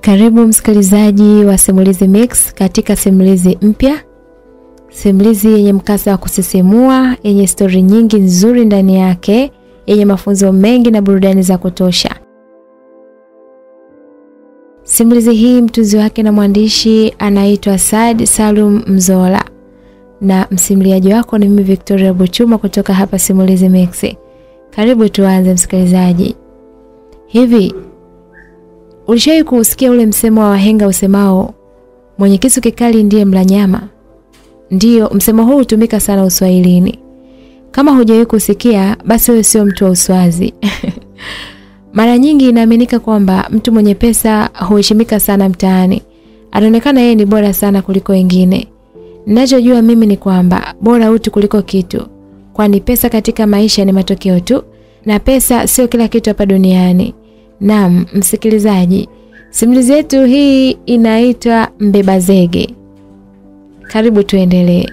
Karibu msikilizaji wa Simulizi Mix katika simulizi mpya, simulizi yenye mkasa wa kusisimua, yenye stori nyingi nzuri ndani yake, yenye mafunzo mengi na burudani za kutosha. Simulizi hii mtunzi wake na mwandishi anaitwa sad Salum Mzola na msimuliaji wako ni mimi Victoria Buchuma kutoka hapa Simulizi Mix. Karibu tuanze msikilizaji. Hivi ulishawahi kuusikia ule msemo wa wahenga usemao mwenye kisu kikali ndiye mla nyama? Ndiyo, msemo huu hutumika sana Uswahilini. Kama hujawahi kusikia, basi wewe sio mtu wa uswazi. Mara nyingi inaaminika kwamba mtu mwenye pesa huheshimika sana mtaani. Anaonekana yeye ni bora sana kuliko wengine. Ninachojua mimi ni kwamba bora utu kuliko kitu, kwani pesa katika maisha ni matokeo tu, na pesa sio kila kitu hapa duniani. Naam, msikilizaji, simulizi yetu hii inaitwa Mbeba Zege. Karibu tuendelee.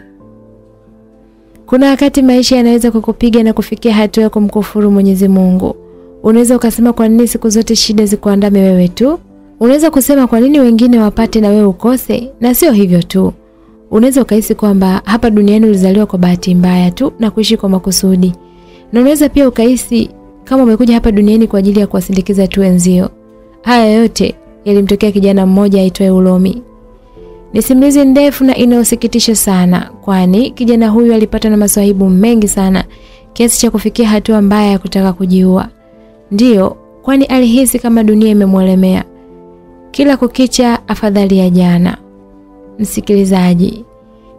Kuna wakati maisha yanaweza kukupiga na kufikia hatua ya kumkufuru Mwenyezi Mungu. Unaweza ukasema kwa nini siku zote shida zikuandame wewe tu? Unaweza kusema kwa nini wengine wapate na wewe ukose? Na sio hivyo tu. Unaweza ukahisi kwamba hapa duniani ulizaliwa kwa bahati mbaya tu na kuishi kwa makusudi. Na unaweza pia ukahisi kama umekuja hapa duniani kwa ajili ya kuwasindikiza tu wenzio. Haya yote yalimtokea kijana mmoja aitwaye Ulomi. Ni simulizi ndefu na inayosikitisha sana, kwani kijana huyu alipata na maswahibu mengi sana kiasi cha kufikia hatua mbaya ya kutaka kujiua. Ndiyo, kwani alihisi kama dunia imemwelemea. Kila kukicha afadhali ya jana. Msikilizaji,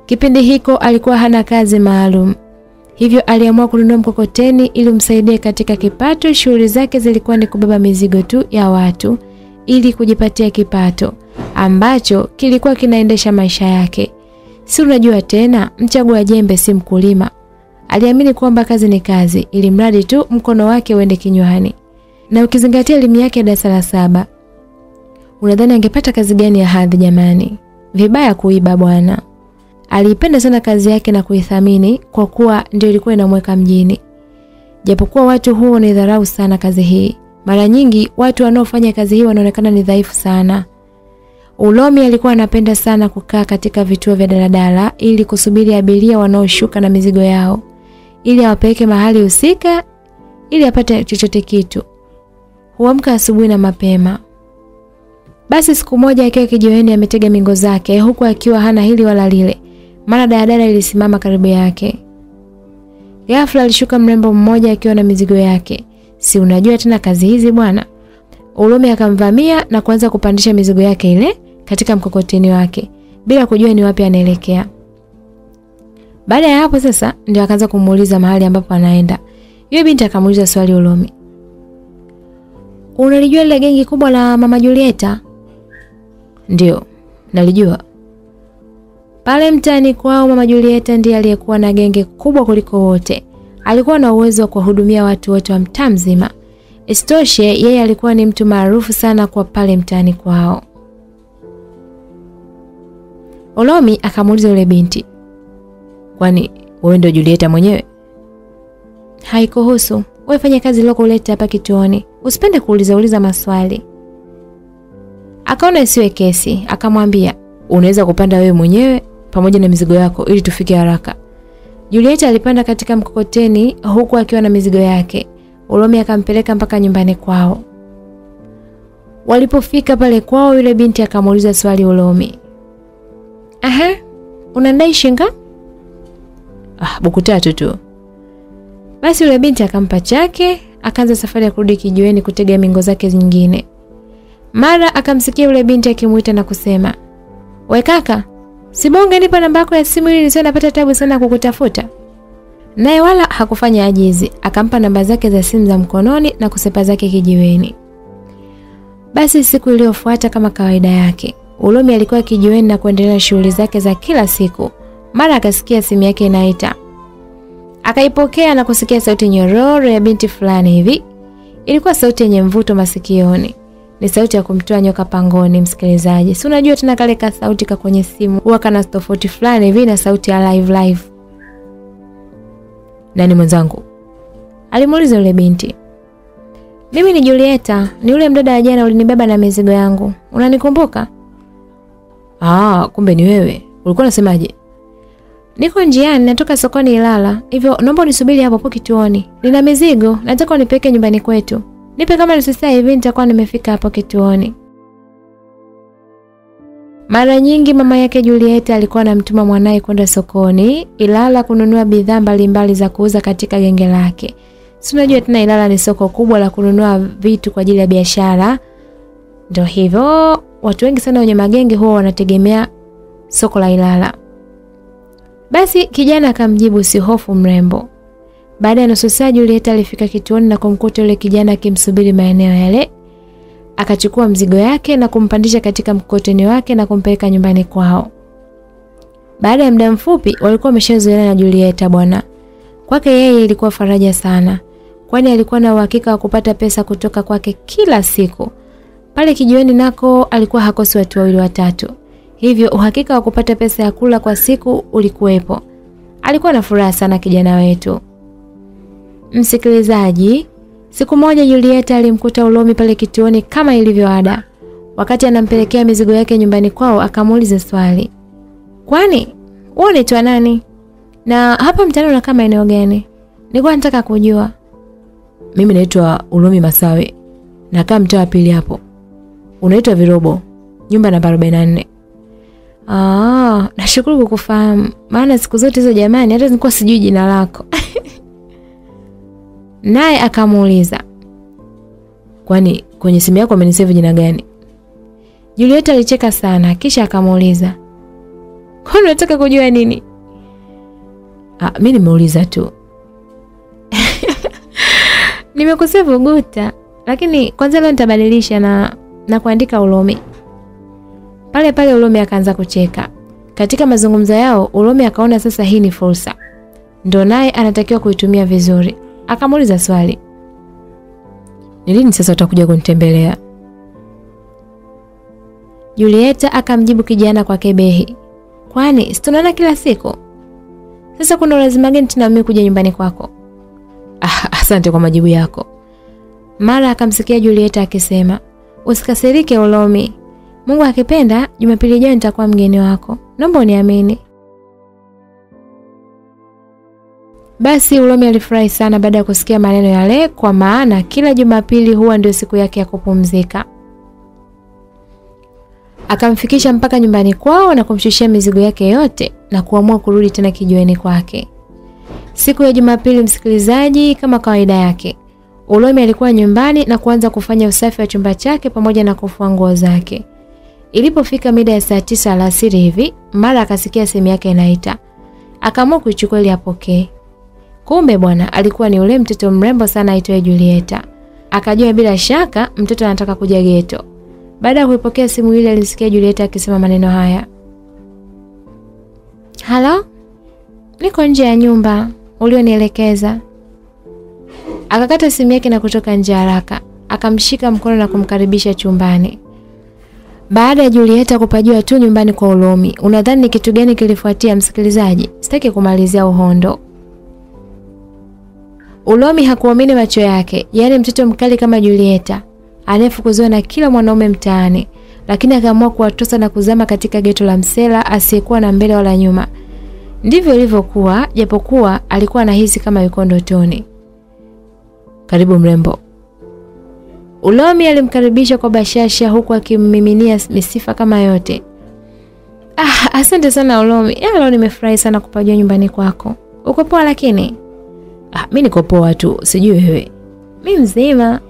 kipindi hiko alikuwa hana kazi maalum. Hivyo aliamua kununua mkokoteni ili umsaidie katika kipato. Shughuli zake zilikuwa ni kubeba mizigo tu ya watu ili kujipatia kipato ambacho kilikuwa kinaendesha maisha yake. Si unajua tena, mchagua jembe si mkulima. Aliamini kwamba kazi ni kazi, ili mradi tu mkono wake uende kinywani. Na ukizingatia elimu yake darasa la saba, unadhani angepata kazi gani ya hadhi jamani? Vibaya kuiba bwana. Aliipenda sana kazi yake na kuithamini kwa kuwa ndio ilikuwa inamweka mjini. Japokuwa watu huo ni dharau sana kazi hii. Mara nyingi watu wanaofanya kazi hii wanaonekana ni dhaifu sana. Ulomi alikuwa anapenda sana kukaa katika vituo vya daladala ili kusubiri abiria wanaoshuka na mizigo yao ili awapeleke mahali husika ili apate chochote kitu. Huamka asubuhi na mapema. Basi siku moja akiwa kijiweni ametega mingo zake huku akiwa hana hili wala lile. Mara daladala ilisimama karibu yake. Ghafla alishuka mrembo mmoja akiwa na mizigo yake. Si unajua tena kazi hizi bwana. Ulume akamvamia na kuanza kupandisha mizigo yake ile katika mkokoteni wake bila kujua ni wapi anaelekea. Baada ya hapo sasa ndio akaanza kumuuliza mahali ambapo anaenda. Yule binti akamuuliza swali Ulume. Unalijua lile gengi kubwa la Mama Julieta? Ndio, nalijua. Pale mtaani kwao Mama Julieta ndiye aliyekuwa na genge kubwa kuliko wote. Alikuwa na uwezo wa kuwahudumia watu wote wa mtaa mzima. Isitoshe, yeye alikuwa ni mtu maarufu sana kwa pale mtaani kwao. Olomi akamuuliza yule binti, kwani wewe ndio Julieta mwenyewe? Haikuhusu. Wewe fanya kazi iliyokuleta hapa kituoni, usipende kuuliza uliza maswali. Akaona isiwe kesi, akamwambia unaweza kupanda wewe mwenyewe pamoja na mizigo yako ili tufike haraka. Julieta alipanda katika mkokoteni huku akiwa na mizigo yake. Ulomi akampeleka mpaka nyumbani kwao. Walipofika pale kwao, yule binti akamuuliza swali Ulomi. Aha, unadai shinga? Ah, buku tatu tu. Basi yule binti akampa chake, akaanza safari ya kurudi kijiweni kutega mingo zake nyingine. Mara akamsikia yule binti akimuita na kusema, "We kaka, sibonge nipa namba yako ya simu ili nisiwe napata tabu sana kukutafuta." Naye wala hakufanya ajizi, akampa namba zake za simu za mkononi na kusepa zake kijiweni. Basi siku iliyofuata kama kawaida yake, Ulomi alikuwa kijiweni na kuendelea shughuli zake za kila siku. Mara akasikia simu yake inaita. Akaipokea na kusikia sauti nyororo ya binti fulani hivi. Ilikuwa sauti yenye mvuto masikioni. Ni sauti ya kumtoa nyoka pangoni, msikilizaji. Si unajua tena kale ka sauti ka kwenye simu huwa kana tofauti fulani hivi na sauti ya live live. Nani mwenzangu? Alimuuliza yule binti. Mimi ni Julieta, ni yule mdada wa jana ulinibeba na mizigo yangu. Unanikumbuka? Ah, kumbe ni wewe. Ulikuwa unasemaje? Niko njiani natoka sokoni Ilala. Hivyo naomba unisubiri hapo hapo kituoni. Nina mizigo, nataka unipeke nyumbani kwetu. Nipe kama nusu saa hivi nitakuwa nimefika hapo kituoni. Mara nyingi mama yake Julieta alikuwa anamtuma mwanaye kwenda sokoni Ilala kununua bidhaa mbalimbali za kuuza katika genge lake. Si unajua tena Ilala ni soko kubwa la kununua vitu kwa ajili ya biashara. Ndio hivyo, watu wengi sana wenye magenge huwa wanategemea soko la Ilala. Basi kijana akamjibu si hofu mrembo. Baada ya nusu saa Julieta alifika kituoni na kumkuta yule kijana akimsubiri maeneo yale. Akachukua mzigo yake na kumpandisha katika mkokoteni wake na kumpeleka nyumbani kwao. Baada ya muda mfupi walikuwa wameshazoeana na Julieta bwana. Kwake yeye ilikuwa faraja sana, kwani alikuwa na uhakika wa kupata pesa kutoka kwake kila siku. Pale kijiweni nako alikuwa hakosi watu wawili watatu. Hivyo uhakika wa kupata pesa ya kula kwa siku ulikuwepo. Alikuwa na furaha sana kijana wetu. Msikilizaji, siku moja Julieta alimkuta Ulomi pale kituoni kama ilivyo ada. Wakati anampelekea mizigo yake nyumbani kwao akamuuliza swali. Kwani wewe unaitwa nani? Na hapa mtaani unakaa maeneo gani? Nilikuwa nataka kujua. Mimi naitwa Ulomi Masawe. Nakaa mtaa wa pili hapo. Unaitwa Virobo. Nyumba namba 44. Ah, nashukuru kukufahamu. Maana siku zote hizo jamani hata nilikuwa sijui jina lako. Naye akamuuliza, Kwani kwenye simu yako amenisave jina gani? Julieta alicheka sana kisha akamuuliza, "Kwani unataka kujua nini?" Ah, mimi nimeuliza tu. Nimekusave Guta, lakini kwanza leo nitabadilisha na na kuandika Ulomi. Pale pale Ulomi akaanza kucheka. Katika mazungumzo yao, Ulomi akaona sasa hii ni fursa. Ndo naye anatakiwa kuitumia vizuri. Akamuuliza swali. Ni lini sasa utakuja kunitembelea? Julieta akamjibu kijana kwa kebehi. Kwani si tunaona kila siku? Sasa kuna lazima gani tena mimi kuja nyumbani kwako? Ah, asante kwa majibu yako. Mara akamsikia Julieta akisema, "Usikasirike Ulomi. Mungu akipenda, Jumapili ijayo nitakuwa mgeni wako. Naomba uniamini." Basi Ulomi alifurahi sana baada ya kusikia maneno yale kwa maana kila Jumapili huwa ndio siku yake ya kupumzika. Akamfikisha mpaka nyumbani kwao na kumshushia mizigo yake yote na kuamua kurudi tena kijiweni kwake. Siku ya Jumapili, msikilizaji, kama kawaida yake, Ulomi alikuwa nyumbani na kuanza kufanya usafi wa chumba chake pamoja na kufua nguo zake. Ilipofika mida ya saa tisa alasiri hivi, mara akasikia simu yake inaita. Akaamua kuichukua ili apokee. Kumbe bwana alikuwa ni ule mtoto mrembo sana aitwaye Julieta. Akajua bila shaka mtoto anataka kuja geto. Baada ya kuipokea simu ile alisikia Julieta akisema maneno haya. Halo? Niko nje ya nyumba ulionielekeza. Akakata simu yake na kutoka nje haraka. Akamshika mkono na kumkaribisha chumbani. Baada ya Julieta kupajua tu nyumbani kwa Ulomi, unadhani ni kitu gani kilifuatia msikilizaji? Sitaki kumalizia uhondo. Ulomi hakuamini macho yake, yaani mtoto mkali kama Julieta anayefukuziwa na kila mwanaume mtaani, lakini akaamua kuwatosa na kuzama katika geto la msela asiyekuwa na mbele wala nyuma. Ndivyo ilivyokuwa, japokuwa alikuwa anahisi kama yuko ndotoni. Karibu mrembo. Ulomi alimkaribisha kwa bashasha huku akimmiminia misifa kama yote. Ah, asante sana Ulomi. Leo nimefurahi sana kupajua nyumbani kwako. Uko poa lakini? Ah, mimi niko poa tu, sijui wewe. Mimi mzima.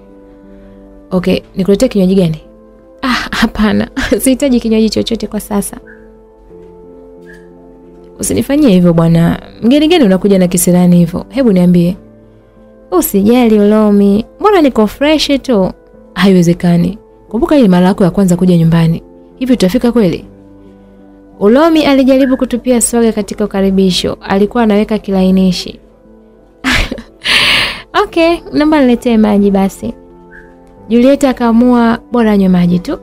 Okay, nikuletee kinywaji gani? Ah, hapana. Sihitaji kinywaji chochote kwa sasa. Usinifanyie hivyo bwana. Mgeni gani unakuja na kisirani hivyo? Hebu niambie. Usijali Ulomi. Mbona niko fresh tu? Haiwezekani. Kumbuka hii mara yako ya kwanza kuja nyumbani. Hivi tutafika kweli? Ulomi alijaribu kutupia swaga katika ukaribisho. Alikuwa anaweka kilainishi. Okay, naomba niletee maji basi. Julieta akaamua bora anywe maji tu.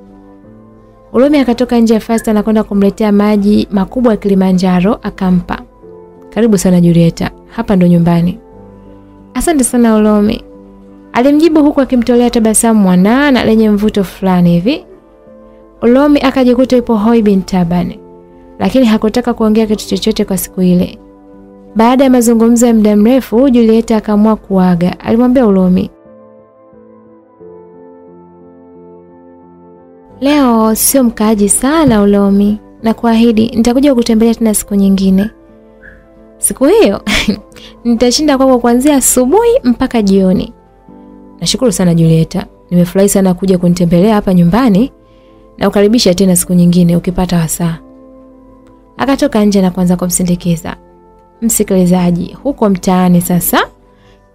Ulomi akatoka nje fasta na kwenda kumletea maji makubwa ya Kilimanjaro akampa. Karibu sana Julieta. Hapa ndo nyumbani. Asante sana Ulomi. Alimjibu huku akimtolea tabasamu mwanana lenye mvuto fulani hivi. Ulomi akajikuta ipo hoi bin lakini hakutaka kuongea kitu chochote kwa siku ile. Baada ya mazungumzo ya muda mrefu, Julieta akaamua kuaga. Alimwambia Ulomi, leo sio mkaaji sana Ulomi, na kuahidi nitakuja kukutembelea tena siku nyingine. Siku hiyo nitashinda kwako kuanzia asubuhi mpaka jioni. Nashukuru sana Julieta, nimefurahi sana kuja kunitembelea hapa nyumbani na ukaribisha tena siku nyingine ukipata wasaa. Akatoka nje na kuanza kumsindikiza. Msikilizaji, huko mtaani sasa,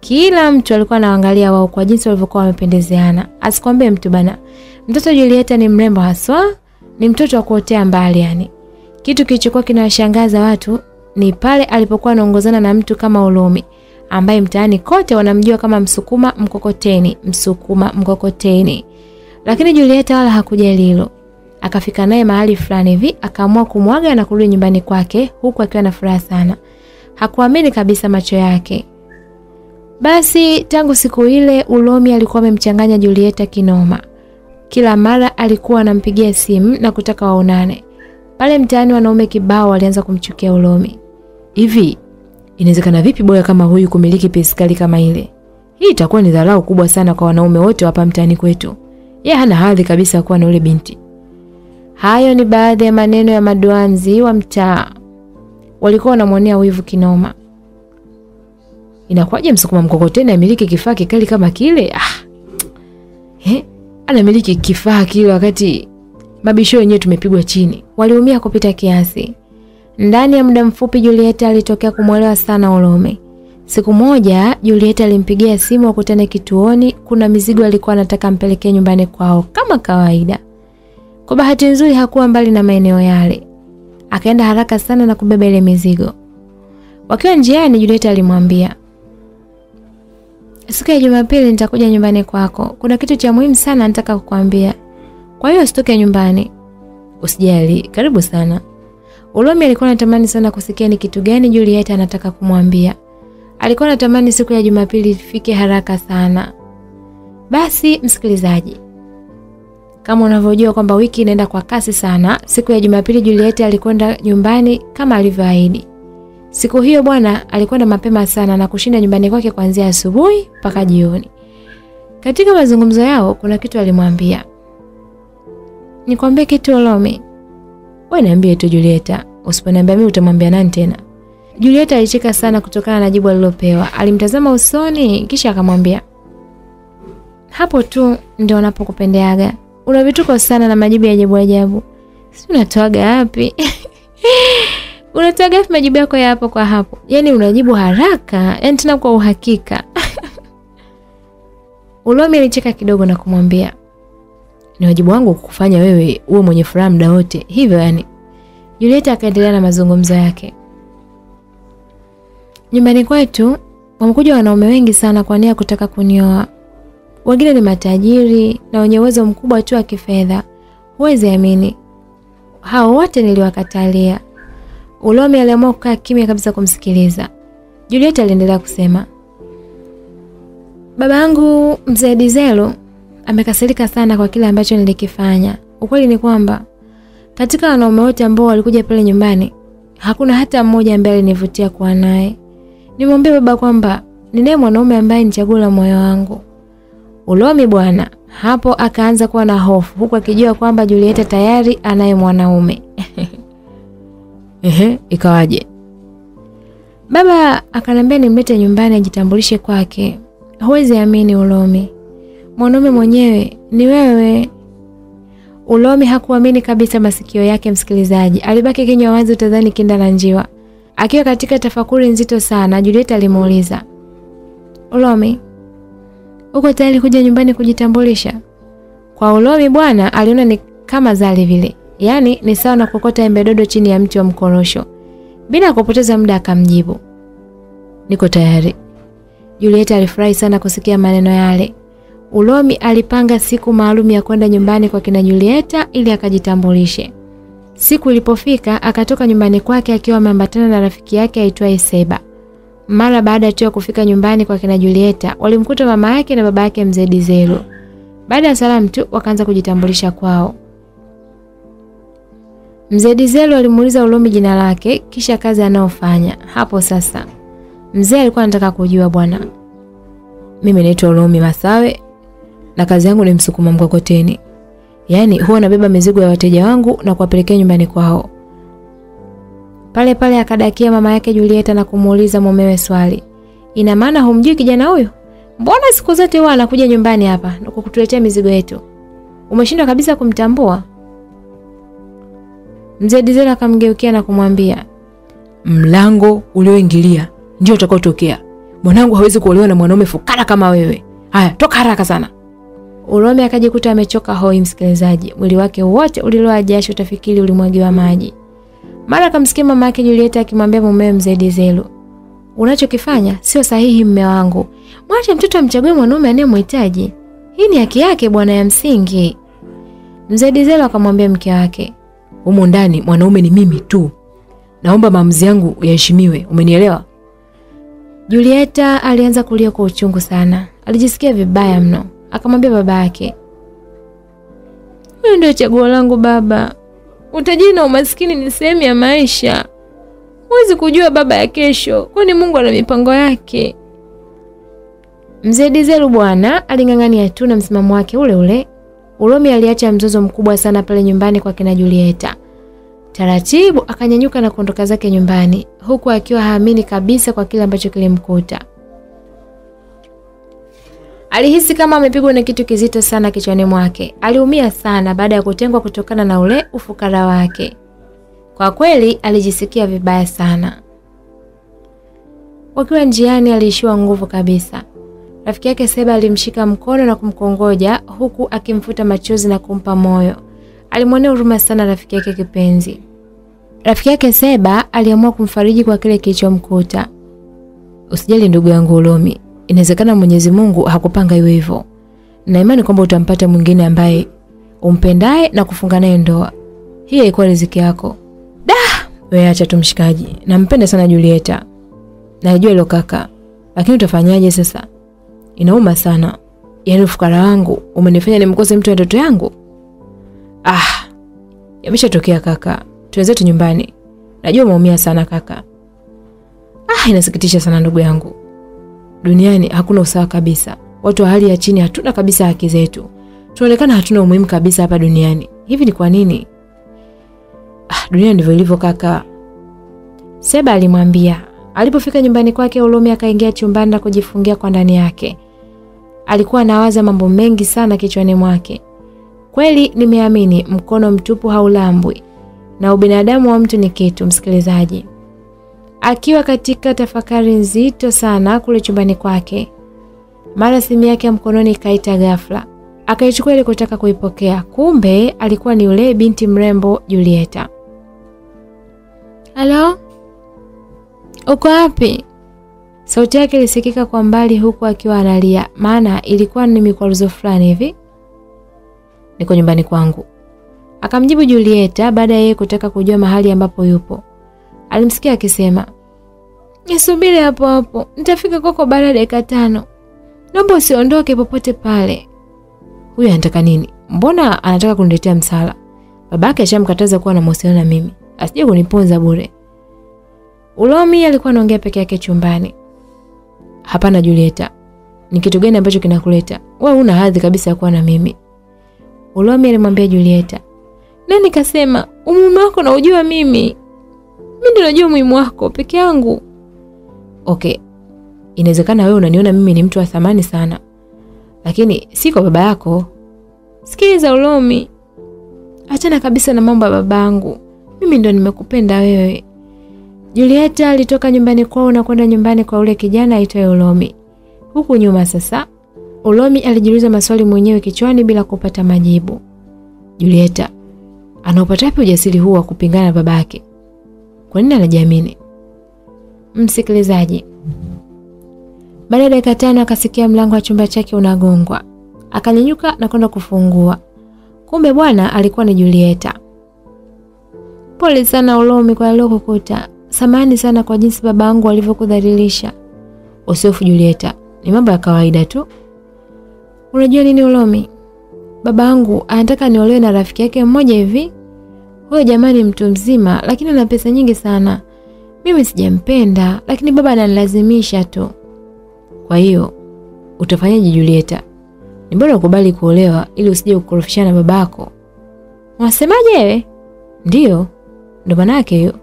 kila mtu alikuwa anaangalia wao kwa jinsi walivyokuwa wamependezeana. Asikwambie mtu bana, mtoto Julieta ni mrembo haswa, ni mtoto wa kuotea mbali yani. Kitu kilichokuwa kinawashangaza watu ni pale alipokuwa anaongozana na mtu kama Ulumi ambaye mtaani kote wanamjua kama msukuma mkokoteni, msukuma mkokoteni. Lakini Julieta wala hakujali hilo. Akafika naye mahali fulani hivi, akaamua kumwaga na kurudi nyumbani kwake huku akiwa na furaha sana. Hakuamini kabisa macho yake. Basi tangu siku ile Ulomi alikuwa amemchanganya Julieta kinoma. Kila mara alikuwa anampigia simu na kutaka waonane. Pale mtaani wanaume kibao walianza kumchukia Ulomi. Hivi inawezekana vipi boya kama huyu kumiliki pesikali kama ile? Hii itakuwa ni dharau kubwa sana kwa wanaume wote hapa mtaani kwetu. Yeye hana hadhi kabisa kuwa na ule binti. Hayo ni baadhi ya maneno ya maduanzi wa mtaa. Walikuwa wanamwonea wivu kinoma. Inakuwaje msukuma mkokoteni amiliki kifaa kikali kama kile? Ah. He? Anamiliki kifaa kile wakati mabisho yenyewe tumepigwa chini. Waliumia kupita kiasi. Ndani ya muda mfupi Julieta alitokea kumwelewa sana Olome. Siku moja Julieta alimpigia simu wakutane kituoni, kuna mizigo alikuwa anataka ampelekee nyumbani kwao kama kawaida. Kwa bahati nzuri hakuwa mbali na maeneo yale. Akaenda haraka sana na kubeba ile mizigo. Wakiwa njiani Julieta alimwambia, Siku ya Jumapili nitakuja nyumbani kwako. Kuna kitu cha muhimu sana nataka kukwambia. Kwa hiyo usitoke nyumbani. Usijali, karibu sana. Ulomi alikuwa anatamani sana kusikia ni kitu gani Julieta anataka kumwambia. Alikuwa anatamani siku ya Jumapili ifike haraka sana. Basi msikilizaji, kama unavyojua kwamba wiki inaenda kwa kasi sana, siku ya Jumapili Juliet alikwenda nyumbani kama alivyoahidi. Siku hiyo bwana alikwenda mapema sana na kushinda nyumbani kwake kuanzia asubuhi mpaka jioni. Katika mazungumzo yao kuna kitu alimwambia. Nikwambie kitu Olomi. Wewe niambie tu Julieta, usiponiambia mimi utamwambia nani tena? Julieta alicheka sana kutokana na jibu alilopewa. Alimtazama usoni kisha akamwambia, hapo tu ndio unapokupendeaga. Una vituko sana na majibu ya ajabu ajabu. Si unatoaga wapi? unatoaga wapi majibu yako ya hapo kwa hapo? Yaani unajibu haraka, yaani tena kwa uhakika. Ulomi alicheka kidogo na kumwambia, Ni wajibu wangu kukufanya wewe uwe mwenye furaha muda wote. Hivyo yani. Julieta akaendelea na mazungumzo yake. Nyumbani kwetu wamekuja wanaume wengi sana kwa nia kutaka kunioa. Wengine ni matajiri na wenye uwezo mkubwa tu wa kifedha. Huwezi amini. Hao wote niliwakatalia. Ulomi aliamua kukaa kimya kabisa kumsikiliza. Juliet aliendelea kusema, baba yangu mzee Dizelo amekasirika sana kwa kile ambacho nilikifanya. Ukweli ni kwamba katika wanaume wote ambao walikuja pale nyumbani hakuna hata mmoja ambaye alinivutia kuwa naye. Nimwambia baba kwamba ninaye mwanaume ambaye ni chaguo la moyo wangu. Ulomi bwana hapo akaanza kuwa na hofu huku akijua kwamba Julieta tayari anaye mwanaume. Ehe, ikawaje? Baba akanambia nimlete nyumbani ajitambulishe kwake. Huwezi amini Ulomi. Mwanaume mwenyewe ni wewe. Ulomi hakuamini kabisa masikio yake msikilizaji. Alibaki kinywa wazi utadhani kinda la njiwa. Akiwa katika tafakuri nzito sana, Julieta alimuuliza, Ulomi, uko tayari kuja nyumbani kujitambulisha? Kwa Ulomi bwana aliona ni kama zali vile, yaani ni sawa na kokota embe dodo chini ya mti wa mkorosho. Bila kupoteza muda akamjibu, Niko tayari. Julieta alifurahi sana kusikia maneno yale. Ulomi alipanga siku maalum ya kwenda nyumbani kwa kina Julieta ili akajitambulishe. Siku ilipofika akatoka nyumbani kwake akiwa ameambatana na rafiki yake aitwaye Seba. Mara baada tu ya kufika nyumbani kwa kina Julieta, walimkuta mama yake na baba yake mzee Dizelo. Baada ya salamu tu wakaanza kujitambulisha kwao. Mzee Dizelo alimuuliza Ulomi jina lake kisha kazi anayofanya. Hapo sasa mzee alikuwa anataka kujua, bwana, Mimi naitwa Ulomi Masawe na kazi yangu ni msukuma mkokoteni. Yaani huwa nabeba mizigo ya wateja wangu na kuwapelekea nyumbani kwao. Pale pale akadakia mama yake Julieta na kumuuliza mumewe swali, ina maana humjui kijana huyo? Mbona siku zote huwa anakuja nyumbani hapa na kukutuletea mizigo yetu? Umeshindwa kabisa kumtambua? Mzee Dizela akamgeukia na kumwambia, Mlango ulioingilia ndio utakaotokea. Mwanangu hawezi kuolewa na mwanaume fukara kama wewe. Haya, toka haraka sana. Urome akajikuta amechoka hoi. Msikilizaji, mwili wake wote uliloa jasho, utafikiri ulimwagiwa maji. Mara akamsikia mama yake Julieta akimwambia mumewe mzee Dizelu, unachokifanya sio sahihi, mme wangu. Mwache mtoto amchague mwanaume anayemhitaji. Hii ni haki yake bwana, ya msingi. Mzee Dizelu akamwambia mke wake, Humu ndani mwanaume ni mimi tu. Naomba maamuzi yangu yaheshimiwe. Umenielewa? Julieta alianza kulia kwa uchungu sana, alijisikia vibaya mno. Akamwambia baba yake, wewe ndio chaguo langu baba. Utajiri na umaskini ni sehemu ya maisha, huwezi kujua baba ya kesho, kwani Mungu ana mipango yake. Mzee Dizelu bwana aling'ang'ania tu na msimamo wake ule ule. Ulomi aliacha mzozo mkubwa sana pale nyumbani kwa kina Julieta. Taratibu akanyanyuka na kuondoka zake nyumbani huku akiwa haamini kabisa kwa kile ambacho kilimkuta. Alihisi kama amepigwa na kitu kizito sana kichwani mwake. Aliumia sana baada ya kutengwa kutokana na ule ufukara wake. Kwa kweli alijisikia vibaya sana. Wakiwa njiani aliishiwa nguvu kabisa. Rafiki yake Seba alimshika mkono na kumkongoja huku akimfuta machozi na kumpa moyo. Alimwonea huruma sana rafiki yake kipenzi. Rafiki yake Seba aliamua kumfariji kwa kile kilichomkuta. Usijali ndugu yangu Ulomi. Inawezekana Mwenyezi Mungu hakupanga iwe hivyo. Na imani kwamba utampata mwingine ambaye umpendaye na kufunga naye ndoa. Hii haikuwa riziki yako. Da, wewe acha tu mshikaji. Nampenda sana Julieta. Najua hilo kaka. Lakini utafanyaje sasa? Inauma sana. Yaani ufukara wangu umenifanya nimkose mtu wa ndoto yangu. Ah, yameshatokea kaka. Tuwenzetu nyumbani. Najua umeumia sana kaka. Ah, inasikitisha sana ndugu yangu. Duniani hakuna usawa kabisa. Watu wa hali ya chini hatuna kabisa haki zetu. Tunaonekana hatuna umuhimu kabisa hapa duniani. Hivi ni kwa nini? Ah, dunia ndivyo ilivyo kaka. Seba alimwambia. Alipofika nyumbani kwake, Ulomi akaingia chumbani na kujifungia kwa ndani yake. Alikuwa anawaza mambo mengi sana kichwani mwake. Kweli nimeamini mkono mtupu haulambwi na ubinadamu wa mtu ni kitu, msikilizaji. Akiwa katika tafakari nzito sana kule chumbani kwake, mara simu yake ya mkononi ikaita ghafla. Akaichukua ili kutaka kuipokea, kumbe alikuwa ni yule binti mrembo Julieta. Halo, uko wapi? Sauti yake ilisikika kwa mbali, huku akiwa analia, maana ilikuwa ni mikwaruzo fulani hivi. Niko nyumbani kwangu. Akamjibu Julieta baada ya yeye kutaka kujua mahali ambapo yupo. Alimsikia akisema, nisubiri hapo hapo, nitafika kwako baada ya dakika tano. Naomba usiondoke popote pale. Huyu anataka nini? Mbona anataka kuniletea msala? Babake ashamkataza kuwa na mahusiano na mimi. Asije kuniponza bure. Ulomi alikuwa anaongea peke yake chumbani. Hapana Julieta. Ni kitu gani ambacho kinakuleta? Wewe una hadhi kabisa ya kuwa na mimi. Ulomi alimwambia Julieta. Nani kasema umume wako na ujua mimi? Mimi ndio najua umuhimu wako peke yangu. Okay. Inawezekana wewe unaniona mimi ni mtu wa thamani sana. Lakini si kwa baba yako. Sikiliza Ulomi. Achana kabisa na mambo ya babangu. Mimi ndo nimekupenda wewe. Julieta alitoka nyumbani kwao na kwenda nyumbani kwa ule kijana aitwaye Ulomi. Huku nyuma sasa, Ulomi alijiuliza maswali mwenyewe kichwani bila kupata majibu. Julieta anaupata wapi ujasiri huu wa kupingana na babake? Kwa nini anajiamini? Msikilizaji, baada ya dakika tano akasikia mlango wa chumba chake unagongwa. Akanyanyuka na kwenda kufungua. Kumbe bwana alikuwa ni Julieta. Pole sana Ulomi kwa aliyokukuta. Samahani sana kwa jinsi babangu alivyokudhalilisha. Usiofu Julieta, ni mambo ya kawaida tu. Unajua nini Ulomi? Baba yangu anataka niolewe na rafiki yake mmoja hivi. Huyo jamani mtu mzima lakini ana pesa nyingi sana. Mimi sijampenda lakini baba ananilazimisha tu. Kwa hiyo utafanyaje Julieta? Ni bora ukubali kuolewa ili usije kukorofishana na babako. Unasemaje wewe? Ndiyo, ndo maana yake hiyo.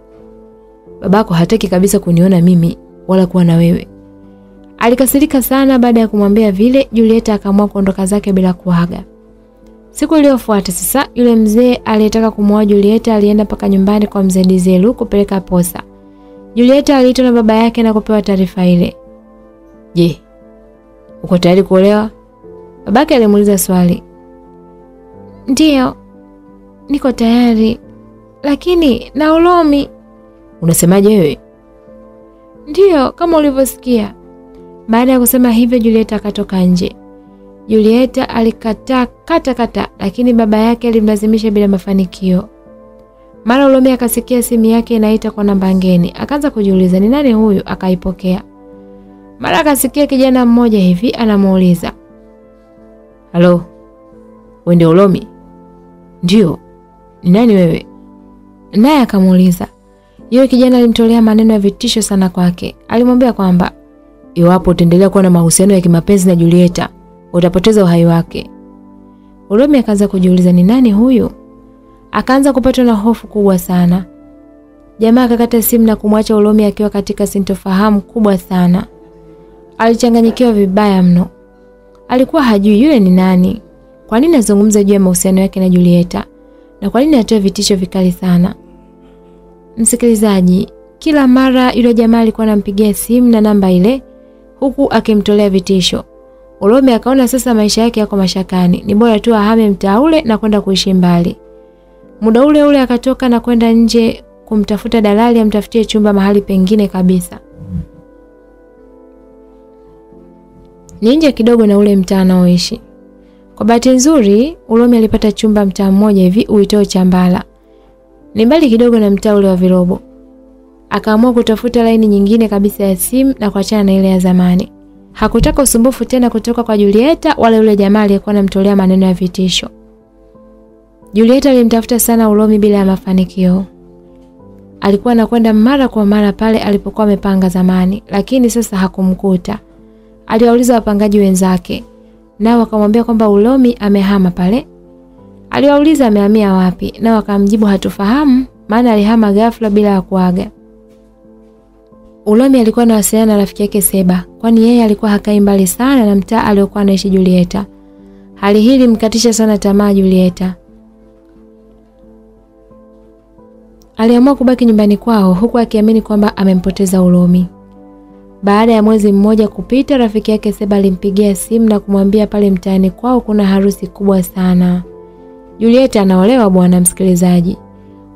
Babako hataki kabisa kuniona mimi wala kuwa na wewe. Alikasirika sana baada ya kumwambia vile, Julieta akaamua kuondoka zake bila kuaga. Siku iliyofuata sasa, yule mzee aliyetaka kumwoa Julieta alienda mpaka nyumbani kwa mzee Dizelu kupeleka posa. Julieta aliitwa na baba yake na kupewa taarifa ile. Je, uko tayari kuolewa? Babake alimuuliza swali. Ndiyo, niko tayari, lakini na Ulomi. Unasemaje wewe? Ndiyo, kama ulivyosikia. Baada ya kusema hivyo, Julieta akatoka nje. Julieta alikataa kata kata, lakini baba yake alimlazimisha bila mafanikio. Mara Ulomi akasikia simu yake inaita kwa namba ngeni, akaanza kujiuliza ni nani huyu, akaipokea. Mara akasikia kijana mmoja hivi anamuuliza, halo, wewe ndio Ulomi? Ndio. Ni nani wewe? Naye akamuuliza. Yule kijana alimtolea maneno ya vitisho sana kwake. Alimwambia kwamba iwapo utaendelea kuwa na mahusiano ya kimapenzi na Julieta utapoteza uhai wake. Ulomi akaanza kujiuliza ni nani huyu? Akaanza kupatwa na hofu kubwa sana. Jamaa akakata simu na kumwacha Ulomi akiwa katika sintofahamu kubwa sana. Alichanganyikiwa vibaya mno. Alikuwa hajui yule ni nani. Kwa nini azungumza juu ya mahusiano yake na Julieta? Na kwa nini atoe vitisho vikali sana? Msikilizaji, kila mara yule jamaa alikuwa anampigia simu na namba ile huku akimtolea vitisho. Ulomi akaona sasa maisha yake yako mashakani, ni bora tu ahame mtaa ule na kwenda kuishi mbali. Muda ule ule akatoka na kwenda nje kumtafuta dalali amtafutie chumba mahali pengine kabisa. Ni nje kidogo na ule mtaa anaoishi. Kwa bahati nzuri, Ulome alipata chumba mtaa mmoja hivi uitoo Chambala. Ni mbali kidogo na mtaa ule wa Virobo. Akaamua kutafuta laini nyingine kabisa ya simu na kuachana na ile ya zamani. Hakutaka usumbufu tena kutoka kwa Julieta wala yule jamaa aliyekuwa anamtolea maneno ya vitisho. Julieta alimtafuta sana Ulomi bila ya mafanikio. Alikuwa anakwenda mara kwa mara pale alipokuwa amepanga zamani, lakini sasa hakumkuta. Aliwauliza wapangaji wenzake, nao wakamwambia kwamba Ulomi amehama pale. Aliwauliza amehamia wapi, nao wakamjibu hatufahamu, maana alihama ghafla bila ya kuaga. Ulomi alikuwa anawasiliana na rafiki yake Seba, kwani yeye alikuwa hakai mbali sana na mtaa aliokuwa anaishi Julieta. Hali hii ilimkatisha sana tamaa Julieta. Aliamua kubaki nyumbani kwao huku akiamini kwamba amempoteza Ulomi. Baada ya mwezi mmoja kupita, rafiki yake Seba alimpigia simu na kumwambia pale mtaani kwao kuna harusi kubwa sana. Julieta anaolewa bwana msikilizaji.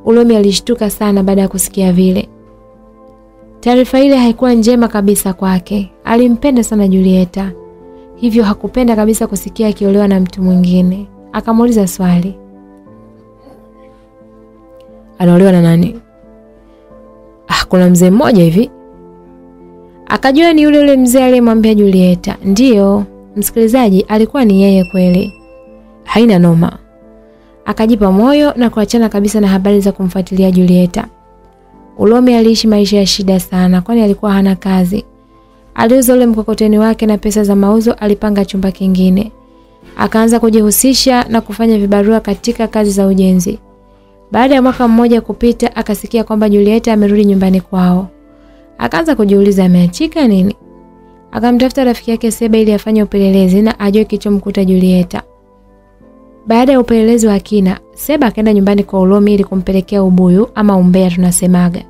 Ulomi alishtuka sana baada ya kusikia vile. Taarifa ile haikuwa njema kabisa kwake. Alimpenda sana Julieta, hivyo hakupenda kabisa kusikia akiolewa na mtu mwingine. Akamuuliza swali, anaolewa na nani? Ah, kuna mzee mmoja hivi. Akajua ni yule yule mzee aliyemwambia Julieta. Ndiyo, msikilizaji, alikuwa ni yeye kweli. Haina noma. Akajipa moyo na kuachana kabisa na habari za kumfuatilia Julieta. Ulomi aliishi maisha ya shida sana kwani alikuwa hana kazi. Aliuza ule mkokoteni wake na pesa za mauzo alipanga chumba kingine. Akaanza kujihusisha na kufanya vibarua katika kazi za ujenzi. Baada ya mwaka mmoja kupita akasikia kwamba Julieta amerudi nyumbani kwao. Akaanza kujiuliza ameachika nini? Akamtafuta rafiki yake Seba ili afanye upelelezi na ajue kilichomkuta Julieta. Baada ya upelelezi wa kina, Seba akaenda nyumbani kwa Ulomi ili kumpelekea ubuyu ama umbea tunasemaga.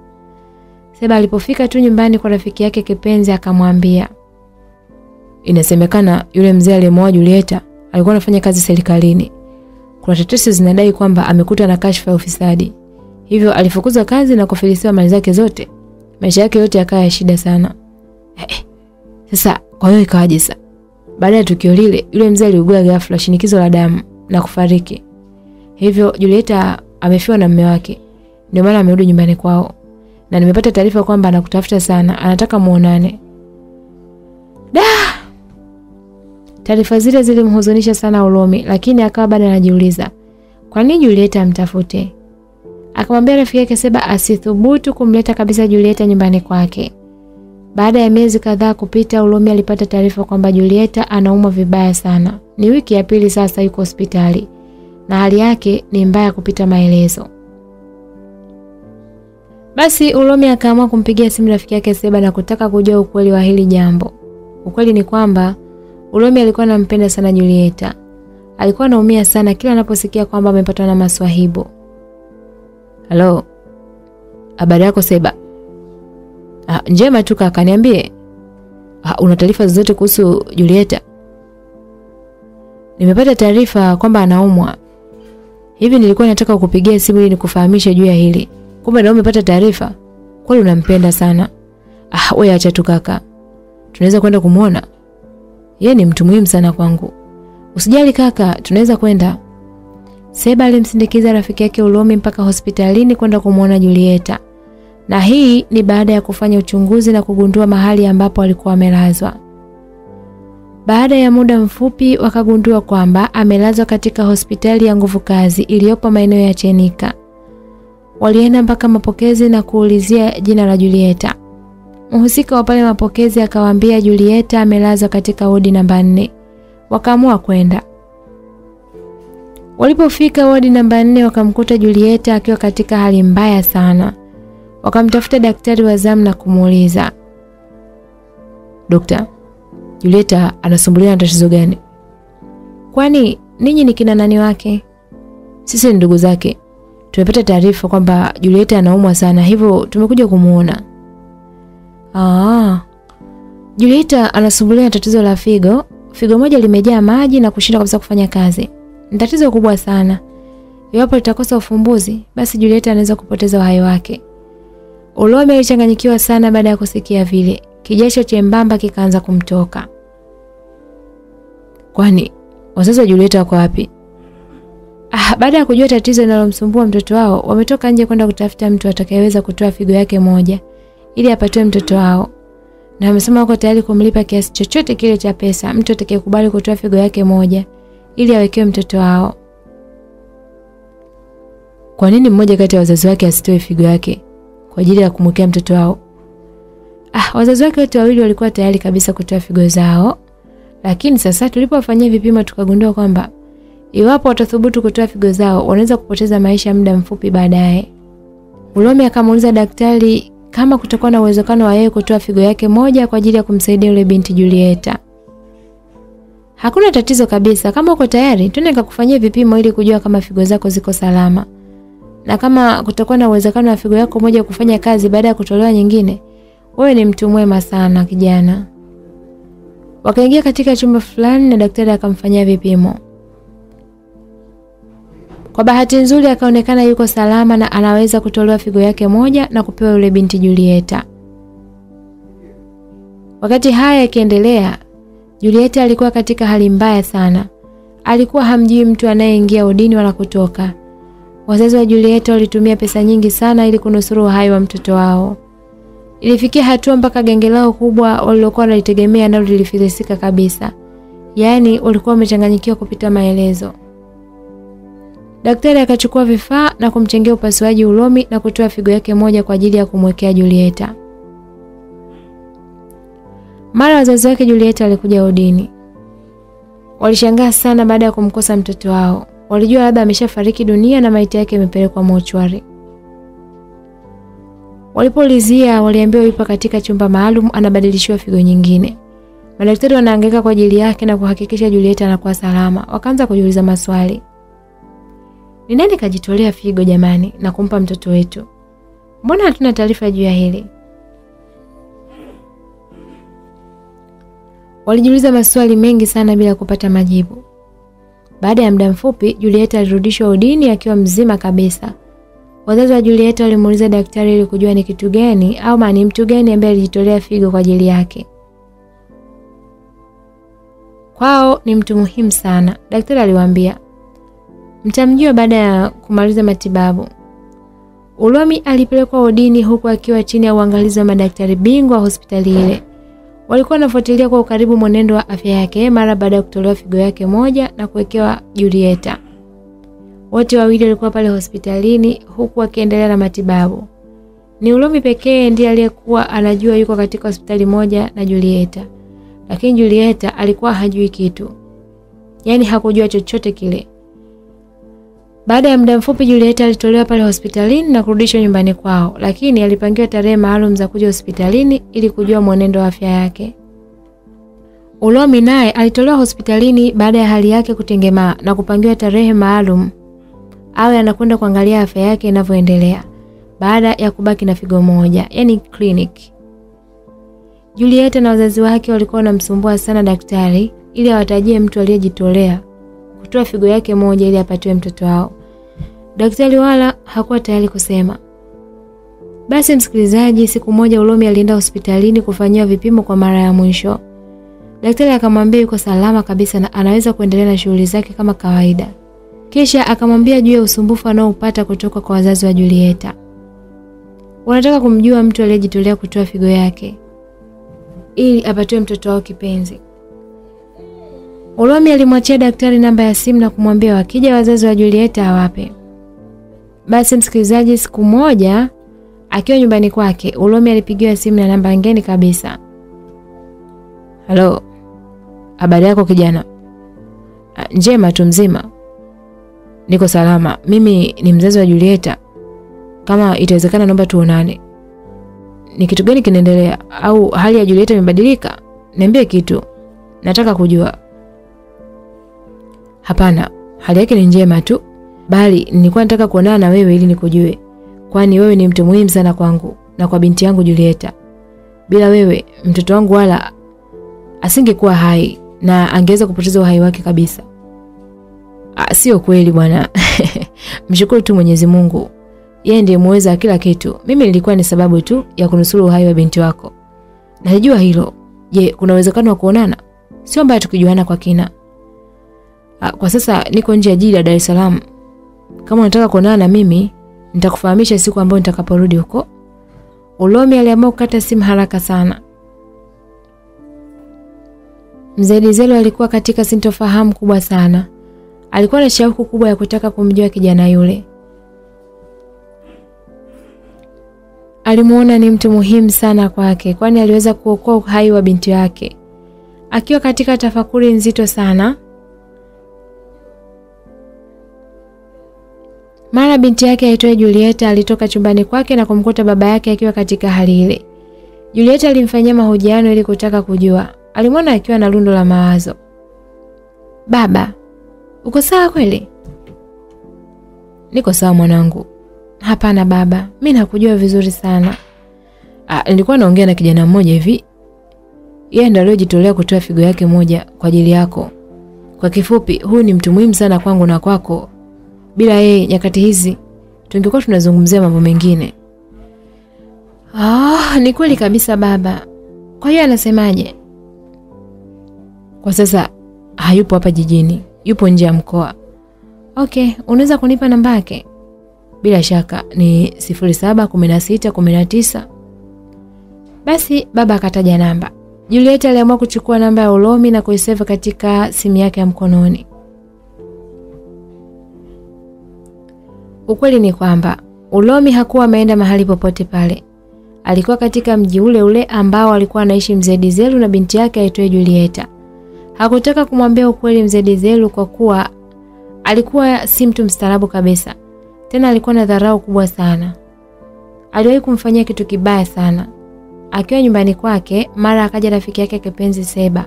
Seba alipofika tu nyumbani kwa rafiki yake kipenzi akamwambia, Inasemekana yule mzee aliyemwoa Julieta alikuwa anafanya kazi serikalini. Kuna tetesi zinadai kwamba amekuta na kashfa ya ufisadi, hivyo alifukuzwa kazi na kufilisiwa mali zake zote. Maisha yake yote yakawa ya shida sana. Eh, sasa kwa hiyo ikawaje sasa? Baada ya tukio lile, yule mzee aliugua ghafla shinikizo la damu na kufariki. Hivyo Julieta amefiwa na mume wake. Ndio maana amerudi nyumbani kwao. Na nimepata taarifa kwamba anakutafuta sana, anataka muonane. Da! Taarifa zile zilimhuzunisha sana Ulomi, lakini akawa bado anajiuliza kwa nini Julieta amtafute. Akamwambia rafiki yake Seba asithubutu kumleta kabisa Julieta nyumbani kwake. Baada ya miezi kadhaa kupita, Ulomi alipata taarifa kwamba Julieta anaumwa vibaya sana. Ni wiki ya pili sasa yuko hospitali na hali yake ni mbaya kupita maelezo. Basi Ulomi akaamua kumpigia simu rafiki yake Seba na kutaka kujua ukweli wa hili jambo. Ukweli ni kwamba Ulomi alikuwa anampenda sana Julieta. Alikuwa anaumia sana kila anaposikia kwamba amepatwa na maswahibu. Halo. Habari yako Seba? Ah, njema tu kaka, niambie. Ah, una taarifa zozote kuhusu Julieta? Nimepata taarifa kwamba anaumwa. Hivi nilikuwa nataka kukupigia simu ili nikufahamishe juu ya hili. Kumbe na umepata taarifa? Kwani unampenda sana? Ah, wewe acha tu kaka. Tunaweza kwenda kumuona? Yeye ni mtu muhimu sana kwangu. Usijali kaka, tunaweza kwenda. Seba alimsindikiza rafiki yake Ulomi mpaka hospitalini kwenda kumuona Julieta. Na hii ni baada ya kufanya uchunguzi na kugundua mahali ambapo alikuwa amelazwa. Baada ya muda mfupi wakagundua kwamba amelazwa katika hospitali ya nguvu kazi iliyopo maeneo ya Chenika. Walienda mpaka mapokezi na kuulizia jina la Julieta. Mhusika wa pale mapokezi akawaambia Julieta amelazwa katika wodi namba 4. Wakaamua kwenda. Walipofika wodi namba 4 wakamkuta Julieta akiwa katika hali mbaya sana. Wakamtafuta daktari wa zamu na kumuuliza, Dokta, Julieta anasumbuliwa na tatizo gani? Kwani ninyi ni kina nani wake? Sisi ni ndugu zake. Tumepata taarifa kwamba Julieta anaumwa sana, hivyo tumekuja kumuona. Ah. Julieta anasumbuliwa na tatizo la figo. Figo moja limejaa maji na kushindwa kabisa kufanya kazi. Ni tatizo kubwa sana. Iwapo litakosa ufumbuzi, basi Julieta anaweza kupoteza uhai wake. Olome alichanganyikiwa sana baada ya kusikia vile. Kijasho chembamba kikaanza kumtoka. Kwani wazazi wa Julieta wako wapi? Ah, baada ya kujua tatizo linalomsumbua mtoto wao, wametoka nje kwenda kutafuta mtu atakayeweza kutoa figo yake moja ili apatiwe mtoto wao. Na wamesema wako tayari kumlipa kiasi chochote kile cha pesa mtu atakayekubali kutoa figo yake moja ili awekewe mtoto wao. Kwa nini mmoja kati ya wazazi wake asitoe figo yake kwa ajili ya kumwekea mtoto wao? Ah, wazazi wake wote wawili walikuwa tayari kabisa kutoa figo zao, lakini sasa tulipowafanyia vipimo tukagundua kwamba iwapo watathubutu kutoa figo zao wanaweza kupoteza maisha muda mfupi baadaye. Ulomi akamuuliza daktari kama kutakuwa na uwezekano wa yeye kutoa figo yake moja kwa ajili ya kumsaidia yule binti Julieta. Hakuna tatizo kabisa, kama uko tayari twende nikakufanyia vipimo ili kujua kama figo zako ziko salama. Na kama kutakuwa na uwezekano wa figo yako moja kufanya kazi baada ya kutolewa nyingine, wewe ni mtu mwema sana kijana. Wakaingia katika chumba fulani na daktari akamfanyia vipimo. Kwa bahati nzuri akaonekana yuko salama na anaweza kutolewa figo yake moja na kupewa yule binti Julieta. Wakati haya yakiendelea, Julieta alikuwa katika hali mbaya sana. Alikuwa hamjui mtu anayeingia udini wala kutoka. Wazazi wa Julieta walitumia pesa nyingi sana ili kunusuru uhai wa mtoto wao. Ilifikia hatua mpaka genge lao kubwa walilokuwa wanalitegemea nalo lilifilisika kabisa. Yaani walikuwa wamechanganyikiwa kupita maelezo. Daktari akachukua vifaa na kumchengea upasuaji Ulomi na kutoa figo yake moja kwa ajili ya kumwekea Julieta. Mara wazazi wake Julieta alikuja udini. Walishangaa sana baada ya kumkosa mtoto wao. Walijua labda ameshafariki dunia na maiti yake imepelekwa mochwari. Walipoulizia waliambiwa yupo katika chumba maalum anabadilishiwa figo nyingine. Madaktari wanaangaika kwa ajili yake na kuhakikisha Juliet anakuwa salama. Wakaanza kujiuliza maswali. Ni nani kajitolea figo jamani na kumpa mtoto wetu? Mbona hatuna taarifa juu ya hili? Walijiuliza maswali mengi sana bila kupata majibu. Baada ya muda mfupi, Juliet alirudishwa udini akiwa mzima kabisa. Wazazi wa Julieta walimuuliza daktari ili kujua ni kitu gani au ni mtu gani ambaye alijitolea figo kwa ajili yake. Kwao ni mtu muhimu sana, daktari aliwaambia. Mtamjua baada ya kumaliza matibabu. Ulomi alipelekwa odini huku akiwa chini ya uangalizi wa madaktari bingwa hospitali ile. Walikuwa wanafuatilia kwa ukaribu mwenendo wa afya yake mara baada ya kutolewa figo yake moja na kuwekewa Julieta. Wote wawili walikuwa pale hospitalini huku wakiendelea na matibabu. Ni Ulomi pekee ndiye aliyekuwa anajua yuko katika hospitali moja na Julieta, lakini Julieta alikuwa hajui kitu, yaani hakujua chochote kile. Baada ya muda mfupi, Julieta alitolewa pale hospitalini na kurudishwa nyumbani kwao, lakini alipangiwa tarehe maalum za kuja hospitalini ili kujua mwenendo wa afya yake. Ulomi naye alitolewa hospitalini baada ya hali yake kutengemaa na kupangiwa tarehe maalum awe anakwenda kuangalia afya yake inavyoendelea baada ya kubaki na figo moja, yani clinic. Julieta na wazazi wake walikuwa wanamsumbua sana daktari ili awatajie mtu aliyejitolea kutoa figo yake moja ili apatiwe mtoto wao. Daktari wala hakuwa tayari kusema. Basi msikilizaji, siku moja Ulomi alienda hospitalini kufanyiwa vipimo kwa mara ya mwisho. Daktari akamwambia yuko salama kabisa na anaweza kuendelea na shughuli zake kama kawaida. Kisha akamwambia juu ya usumbufu anaoupata kutoka kwa wazazi wa Julieta. Wanataka kumjua mtu aliyejitolea kutoa figo yake ili apatiwe mtoto wao kipenzi. Ulomi alimwachia daktari namba ya simu na kumwambia wakija wazazi wa Julieta awape. Basi msikilizaji, siku moja akiwa nyumbani kwake, Ulomi alipigiwa simu na namba ngeni kabisa. Halo, habari yako kijana? Njema tu, mzima? Niko salama. Mimi ni mzazi wa Julieta, kama itawezekana naomba tuonane. Ni kitu gani kinaendelea? Au hali ya Julieta imebadilika? Niambie kitu, nataka kujua. Hapana, hali yake ni njema tu, bali nilikuwa nataka kuonana na wewe ili nikujue, kwani wewe ni mtu muhimu sana kwangu na kwa binti yangu Julieta. Bila wewe mtoto wangu wala asingekuwa hai na angeweza kupoteza uhai wake kabisa. Ah, sio kweli bwana. Mshukuru tu Mwenyezi Mungu, yeye ndiye muweza wa kila kitu. Mimi nilikuwa ni sababu tu ya kunusuru uhai wa binti wako, najua hilo. Je, kuna uwezekano wa kuonana? Sio mbaya tukijuana kwa kina. Kwa sasa niko nje ya jiji la Dar es Salaam. Kama unataka kuonana na mimi, nitakufahamisha siku ambayo nitakaporudi huko. Ulomi aliamua kukata simu haraka sana. Mzee Dizelo alikuwa katika sintofahamu kubwa sana. Alikuwa na shauku kubwa ya kutaka kumjua kijana yule. Alimuona ni mtu muhimu sana kwake, kwani aliweza kuokoa uhai wa binti yake. Akiwa katika tafakuri nzito sana, Mara binti yake aitwaye Julieta alitoka chumbani kwake na kumkuta baba yake akiwa katika hali ile. Julieta alimfanyia mahojiano ili kutaka kujua. Alimwona akiwa na lundo la mawazo. Baba, uko sawa kweli? Niko sawa mwanangu. Hapana baba, mi nakujua vizuri sana. Ah, nilikuwa naongea na kijana mmoja hivi. Yeye ndiye aliyojitolea kutoa figo yake moja kwa ajili yako. Kwa kifupi, huyu ni mtu muhimu sana kwangu na kwako. Bila yeye nyakati hizi tungekuwa tunazungumzia mambo mengine. Ah, ni kweli kabisa baba. Kwa hiyo anasemaje? Kwa sasa hayupo hapa jijini, yupo nje ya mkoa. Okay, unaweza kunipa namba yake? Bila shaka ni 071619. Basi baba akataja namba. Julieta aliamua kuchukua namba ya Ulomi na kuiseva katika simu yake ya mkononi. Ukweli ni kwamba Ulomi hakuwa ameenda mahali popote pale. Alikuwa katika mji ule ule ambao alikuwa anaishi mzee Dizelu na binti yake aitwaye Julieta. Hakutaka kumwambia ukweli mzee Dizelu kwa kuwa alikuwa si mtu mstaarabu kabisa. Tena alikuwa na dharau kubwa sana. Aliwahi kumfanyia kitu kibaya sana. Akiwa nyumbani kwake, mara akaja rafiki yake kipenzi Seba.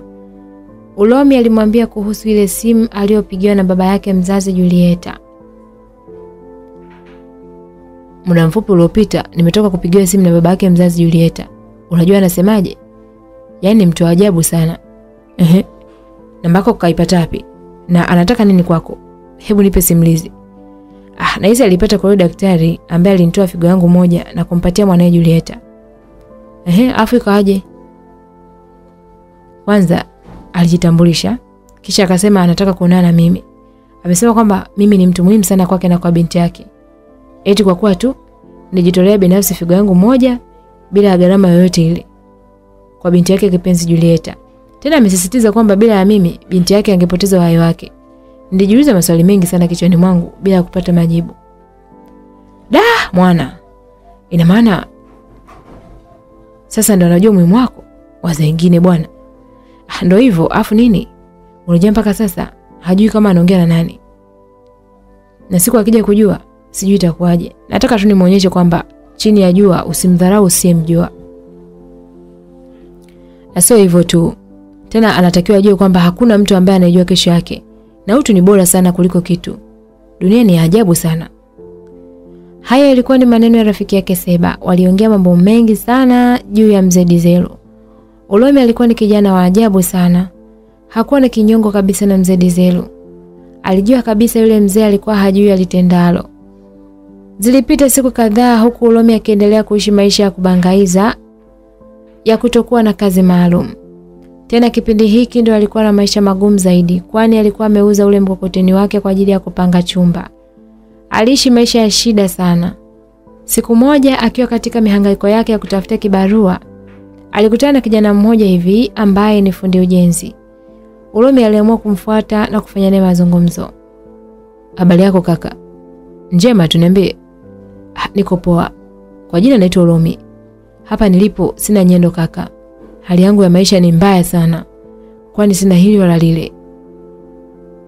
Ulomi alimwambia kuhusu ile simu aliyopigiwa na baba yake mzazi Julieta. Muda mfupi uliopita nimetoka kupigiwa simu na baba yake mzazi Julieta. Unajua anasemaje? Yaani mtu ajabu sana. Ehe. Namba yako kaipata wapi? Na anataka nini kwako? Hebu nipe simulizi. Ah, na hizi alipata kwa yule daktari ambaye alinitoa figo yangu moja na kumpatia mwanae Julieta. Ehe, afu ikawaje? Kwanza alijitambulisha, kisha akasema anataka kuonana na mimi. Amesema kwamba mimi ni mtu muhimu sana kwake na kwa binti yake. Eti kwa kuwa tu nijitolea binafsi figo yangu moja bila gharama yoyote ile. kwa binti yake kipenzi Julieta. Tena amesisitiza kwamba bila ya mimi binti yake angepoteza uhai wake. Nilijiuliza maswali mengi sana kichwani mwangu bila kupata majibu. Da, mwana. Ina maana sasa ndo anajua muhimu wako. Waza wengine bwana. Ah, ndo hivyo, afu nini? Unajua mpaka sasa hajui kama anaongea na nani. Na siku akija kujua, sijui itakuwaje. Nataka tu nimuonyeshe kwamba chini ya jua usimdharau usiyemjua. Na sio hivyo tu. Tena anatakiwa ajue kwamba hakuna mtu ambaye anajua kesho yake. Na utu ni bora sana kuliko kitu. Dunia ni ajabu sana. Haya yalikuwa ni maneno ya rafiki yake Seba. Waliongea mambo mengi sana juu ya mzee Dizelu. Ulomi alikuwa ni kijana wa ajabu sana. Hakuwa na kinyongo kabisa na mzee Dizelu. Alijua kabisa yule mzee alikuwa hajui alitendalo. Zilipita siku kadhaa huku Ulomi akiendelea kuishi maisha ya kubangaiza ya kutokuwa na kazi maalum. Tena kipindi hiki ndio alikuwa na maisha magumu zaidi, kwani alikuwa ameuza ule mkokoteni wake kwa ajili ya kupanga chumba. Aliishi maisha ya shida sana. Siku moja akiwa katika mihangaiko yake ya kutafuta kibarua, alikutana na kijana mmoja hivi ambaye ni fundi ujenzi. Ulomi aliamua kumfuata na kufanya naye mazungumzo. Habari yako kaka? Njema, tuniambie. "Ah, Niko poa. Kwa jina naitwa Ulomi. Hapa nilipo sina nyendo kaka. Hali yangu ya maisha ni mbaya sana. Kwani sina hili wala lile.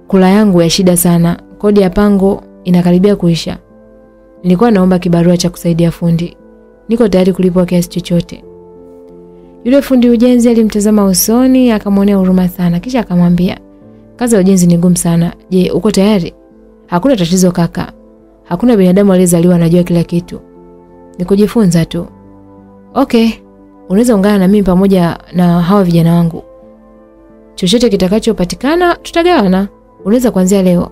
Kula yangu ya shida sana. Kodi ya pango inakaribia kuisha. Nilikuwa naomba kibarua cha kusaidia fundi. Niko tayari kulipwa kiasi chochote. Yule fundi ujenzi alimtazama usoni, akamwonea huruma sana, kisha akamwambia, kazi ya ujenzi ni ngumu sana. Je, uko tayari? Hakuna tatizo kaka. Hakuna binadamu aliyezaliwa anajua kila kitu. Ni kujifunza tu. Okay, unaweza ungana na mimi pamoja na hawa vijana wangu. Chochote kitakachopatikana tutagawana. Unaweza kuanzia leo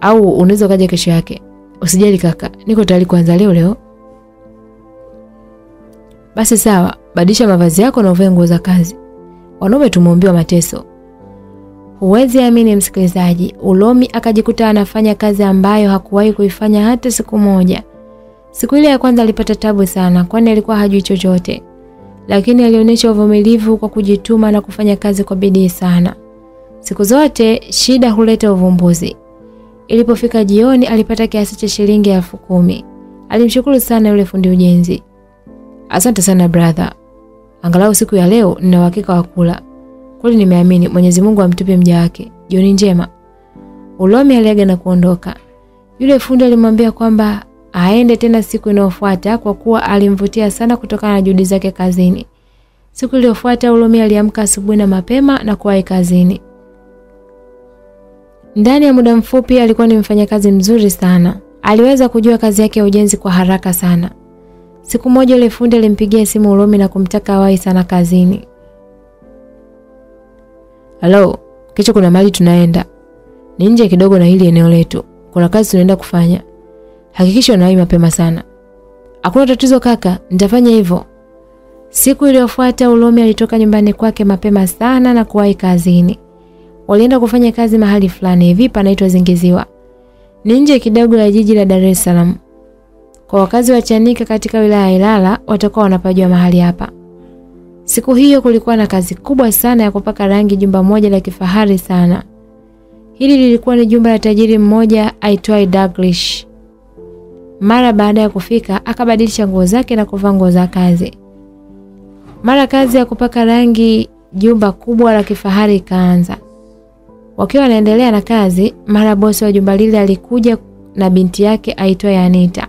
au unaweza ukaja kesho yake. Usijali kaka, niko tayari kuanza leo leo. Basi sawa, badilisha mavazi yako na uvae nguo za kazi. Wanaume tumeumbiwa mateso. Huwezi amini msikilizaji, Ulomi akajikuta anafanya kazi ambayo hakuwahi kuifanya hata siku moja. Siku ile ya kwanza alipata tabu sana, kwani alikuwa hajui chochote, lakini alionyesha uvumilivu kwa kujituma na kufanya kazi kwa bidii sana. Siku zote shida huleta uvumbuzi. Ilipofika jioni, alipata kiasi cha shilingi elfu kumi. Alimshukuru sana yule fundi ujenzi. Asante sana brother, angalau siku ya leo nina uhakika wa kula. Kweli nimeamini Mwenyezi Mungu amtupe mja wake. Jioni njema. Ulomi aliaga na kuondoka. Yule fundi alimwambia kwamba aende tena siku inayofuata kwa kuwa alimvutia sana kutokana na juhudi zake kazini. Siku iliyofuata Ulumi aliamka asubuhi na mapema na kuwahi kazini. Ndani ya muda mfupi alikuwa ni mfanyakazi mzuri sana. Aliweza kujua kazi yake ya ujenzi kwa haraka sana. Siku moja yule fundi alimpigia simu Ulumi na kumtaka awahi sana kazini. Halo, kesho kuna mali tunaenda. Ni nje kidogo na hili eneo letu. Kuna kazi tunaenda kufanya. Hakikisha unawahi mapema sana. Hakuna tatizo kaka, nitafanya hivyo. Siku iliyofuata Ulomi alitoka nyumbani kwake mapema sana na kuwahi kazini. Walienda kufanya kazi mahali fulani hivi panaitwa Zingiziwa. Ni nje kidogo ya jiji la Dar es Salaam. Kwa wakazi wa Chanika katika wilaya ya Ilala watakuwa wanapajua mahali hapa. Siku hiyo kulikuwa na kazi kubwa sana ya kupaka rangi jumba moja la kifahari sana. Hili lilikuwa ni jumba la tajiri mmoja aitwaye Douglas. Mara baada ya kufika akabadilisha nguo zake na kuvaa nguo za kazi. Mara kazi ya kupaka rangi jumba kubwa la kifahari ikaanza. Wakiwa wanaendelea na kazi, mara bosi wa jumba lile alikuja na binti yake aitwaye Anita.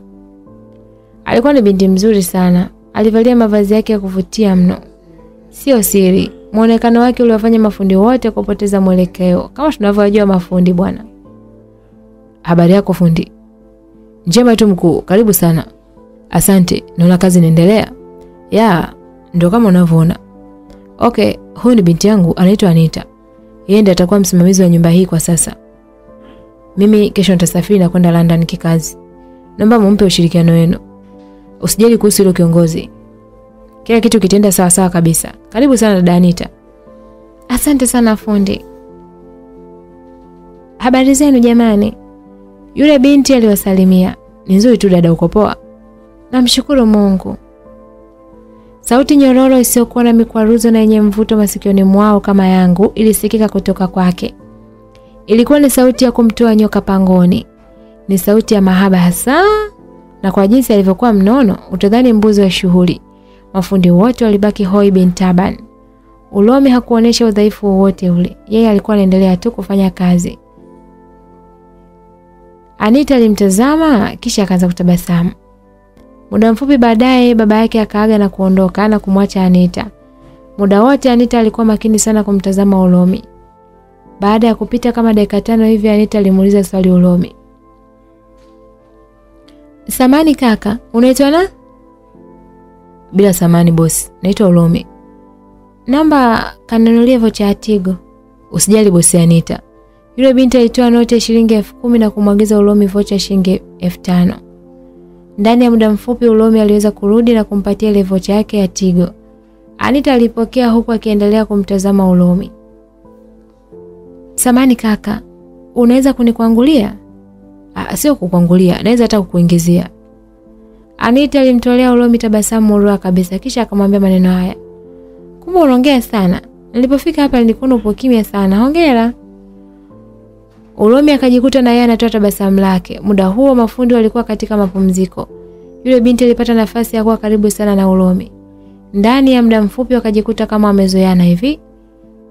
Alikuwa ni binti mzuri sana, alivalia mavazi yake ya kuvutia mno. Sio siri, muonekano wake uliwafanya mafundi wote kupoteza mwelekeo, kama tunavyojua mafundi bwana. Habari yako fundi? Njema tu mkuu, karibu sana. Asante, naona kazi inaendelea. Ya, ndio kama unavyoona. Okay, huyu ni binti yangu anaitwa Anita. Yeye ndiye atakuwa msimamizi wa nyumba hii kwa sasa. Mimi kesho nitasafiri na kwenda London kikazi. Naomba mumpe ushirikiano wenu. Usijali kuhusu hilo kiongozi. Kila kitu kitenda sawa sawa kabisa. Karibu sana dada Anita. Asante sana fundi. Habari zenu jamani. Yule binti aliwasalimia. Ni nzuri tu dada, uko poa? Namshukuru Mungu. Sauti nyororo isiyokuwa na mikwaruzo na yenye mvuto masikioni mwao kama yangu ilisikika kutoka kwake. Ilikuwa ni sauti ya kumtoa nyoka pangoni. Ni sauti ya mahaba hasa, na kwa jinsi alivyokuwa mnono, utadhani mbuzi wa shughuli. Mafundi wote walibaki hoi bin taban. Ulomi hakuonyesha udhaifu wowote ule. Yeye alikuwa anaendelea tu kufanya kazi. Anita alimtazama kisha akaanza kutabasamu. Muda mfupi baadaye baba yake akaaga na kuondoka na kumwacha Anita. Muda wote Anita alikuwa makini sana kumtazama Ulomi. Baada ya kupita kama dakika tano hivi Anita alimuuliza swali Ulomi. Samani kaka, unaitwa na? Bila samani bosi, naitwa Ulomi. Namba kanunulie vocha ya Tigo. Usijali bosi Anita. Yule binti alitoa noti ya shilingi elfu kumi na kumwagiza Ulomi vocha shilingi elfu tano. Ndani ya muda mfupi Ulomi aliweza kurudi na kumpatia ile vocha yake ya Tigo. Anita alipokea huku akiendelea kumtazama Ulomi. Samani kaka, unaweza kunikwangulia? Ah, sio kukwangulia, naweza hata kukuingizia. Anita alimtolea Ulomi tabasamu murua kabisa kisha akamwambia maneno haya. Kumbe unaongea sana. Nilipofika hapa nilikuwa upo kimya sana. Hongera. Ulomi akajikuta na yeye anatoa tabasamu lake. Muda huo mafundi walikuwa katika mapumziko. Yule binti alipata nafasi ya kuwa karibu sana na Ulomi. Ndani ya muda mfupi wakajikuta kama wamezoeana hivi.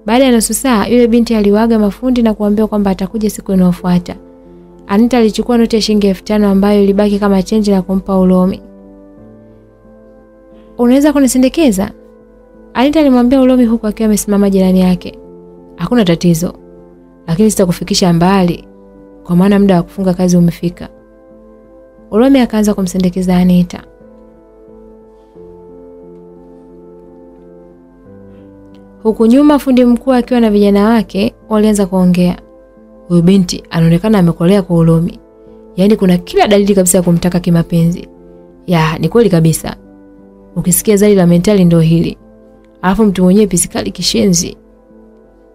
Baada ya nusu saa, yule binti aliwaga mafundi na kuambia kwamba atakuja siku inayofuata. Anita alichukua noti ya shilingi elfu tano ambayo ilibaki kama chenji na kumpa Ulomi. Unaweza kunisindikiza? Anita alimwambia Ulomi huku akiwa amesimama jirani yake. Hakuna tatizo, lakini sitakufikisha mbali kwa maana muda wa kufunga kazi umefika. Ulomi akaanza kumsindikiza Anita. Huku nyuma fundi mkuu akiwa na vijana wake walianza kuongea. Huyu binti anaonekana amekolea kwa Ulomi, yaani kuna kila dalili kabisa ya kumtaka kimapenzi. Ya, ni kweli kabisa. Ukisikia zali la mentali ndio hili. Alafu mtu mwenyewe pisikali kishenzi.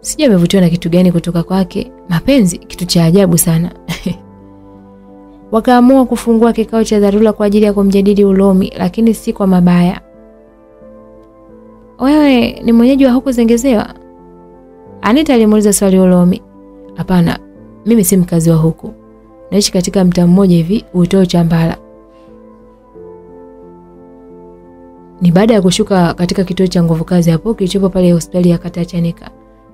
Sijui amevutiwa na kitu gani kutoka kwake. Mapenzi kitu cha ajabu sana. Wakaamua kufungua kikao cha dharura kwa ajili ya kumjadili Ulomi, lakini si kwa mabaya. Wewe ni mwenyeji wa huko Zengezewa? Anita alimuuliza swali Ulomi. Hapana, mimi si mkazi wa huku. Naishi katika mtaa mmoja hivi uitoo Chambala. Ni baada ya kushuka katika kituo cha nguvu kazi hapo kilichopo pale hospitali ya kata Chanika.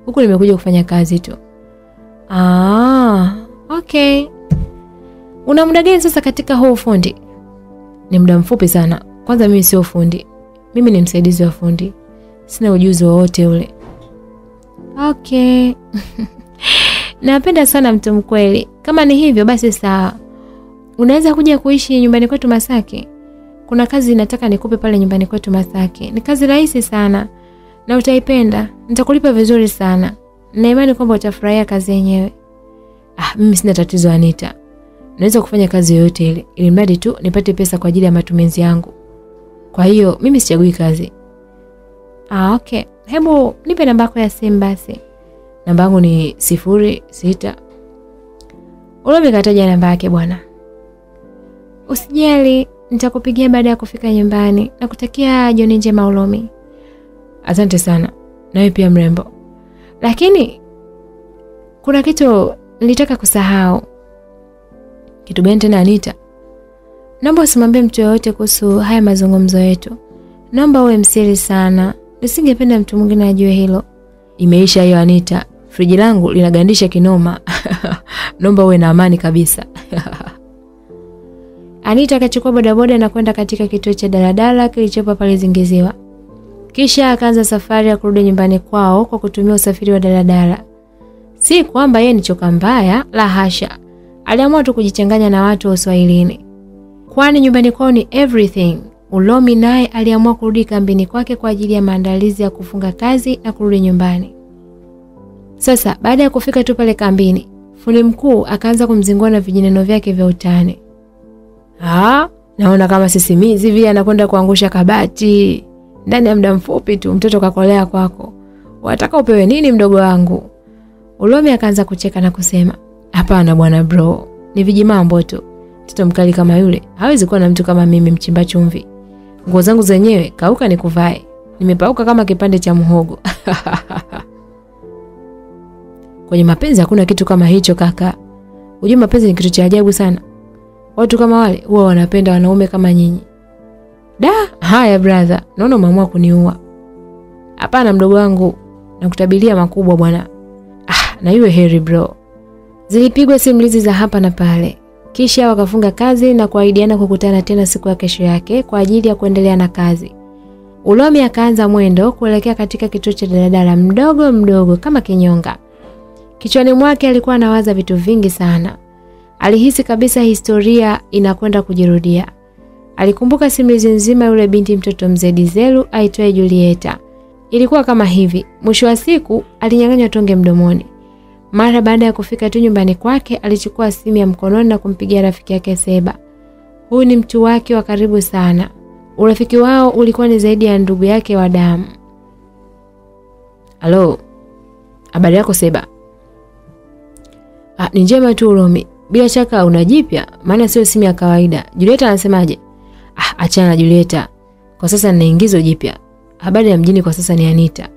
Huku nimekuja kufanya kazi tu. Ah, okay. Una muda gani sasa katika huu fundi? Ni muda mfupi sana. Kwanza mimi sio fundi. Mimi ni msaidizi wa fundi. Sina ujuzi wowote ule. Okay. Napenda sana mtu mkweli. Kama ni hivyo basi sawa. Unaweza kuja kuishi nyumbani kwetu Masaki? Kuna kazi nataka nikupe pale nyumbani kwetu Masaki. Ni kazi rahisi sana na utaipenda. Nitakulipa vizuri sana. Na imani kwamba utafurahia kazi yenyewe. Ah, mimi sina tatizo Anita. Naweza kufanya kazi yoyote ile, ili mradi tu nipate pesa kwa ajili ya matumizi yangu. Kwa hiyo mimi sichagui kazi. Ah, okay. Hebu nipe namba yako ya simu basi. Namba yangu ni sifuri sita. Ulobi kataja namba yake bwana. Usijali, nitakupigia baada ya kufika nyumbani. Nakutakia jioni njema Ulomi. Asante sana. Nawe pia mrembo. Lakini kuna kitu nilitaka kusahau. Kitu gani tena Anita? Naomba usimwambie mtu yoyote kuhusu haya mazungumzo yetu. Naomba uwe msiri sana. Nisingependa mtu mwingine ajue hilo. Imeisha hiyo Anita. Friji langu linagandisha kinoma. Naomba uwe na amani kabisa. Anita akachukua bodaboda na kwenda katika kituo cha daladala kilichopo pale Zingiziwa. Kisha akaanza safari ya kurudi nyumbani kwao kwa kutumia usafiri wa daladala. Si kwamba yeye ni choka mbaya, la hasha. Aliamua tu kujichanganya na watu wa Uswahilini. Kwani nyumbani kwao ni everything. Ulomi naye aliamua kurudi kambini kwake kwa ajili ya maandalizi ya kufunga kazi na kurudi nyumbani. Sasa baada ya kufika tu pale kambini, fundi mkuu akaanza kumzingua na vijineno vyake vya utani. Ah, naona kama sisimizi vile anakwenda kuangusha kabati. Ndani ya muda mfupi tu mtoto kakolea kwako. Wataka upewe nini mdogo wangu? Ulomi akaanza kucheka na kusema, "Hapana bwana bro, ni vijimambo tu. Mtoto mkali kama yule hawezi kuwa na mtu kama mimi mchimba chumvi. nguo zangu zenyewe kauka nikuvae, nimepauka kama kipande cha mhogo. Kwenye mapenzi hakuna kitu kama hicho kaka. Unajua mapenzi ni kitu cha ajabu sana. Watu kama wale huwa wanapenda wanaume kama nyinyi. Da, haya brother, naona umeamua kuniua. Hapana mdogo wangu, nakutabilia makubwa bwana. Ah, na iwe heri bro. Zilipigwa simulizi za hapa na pale. Kisha wakafunga kazi na kuahidiana kukutana tena siku ya kesho yake kwa ajili ya kuendelea na kazi. Ulomi akaanza mwendo kuelekea katika kituo cha daladala mdogo mdogo kama kinyonga. Kichwani mwake alikuwa anawaza vitu vingi sana. Alihisi kabisa historia inakwenda kujirudia. Alikumbuka simulizi nzima yule binti mtoto mzee Dizelu aitwaye Julieta. Ilikuwa kama hivi, mwisho wa siku alinyang'anywa tonge mdomoni. Mara baada ya kufika tu nyumbani kwake, alichukua simu ya mkononi na kumpigia rafiki yake Seba. Huyu ni mtu wake wa karibu sana. Urafiki wao ulikuwa ni zaidi ya ndugu yake wa damu. Halo, habari yako Seba? Ah, ni njema tu Romi. Bila shaka una jipya, maana sio simu ya kawaida. Julieta anasemaje? Ah, achana na Julieta. Kwa sasa nina ingizo jipya. Habari ya mjini kwa sasa ni Anita.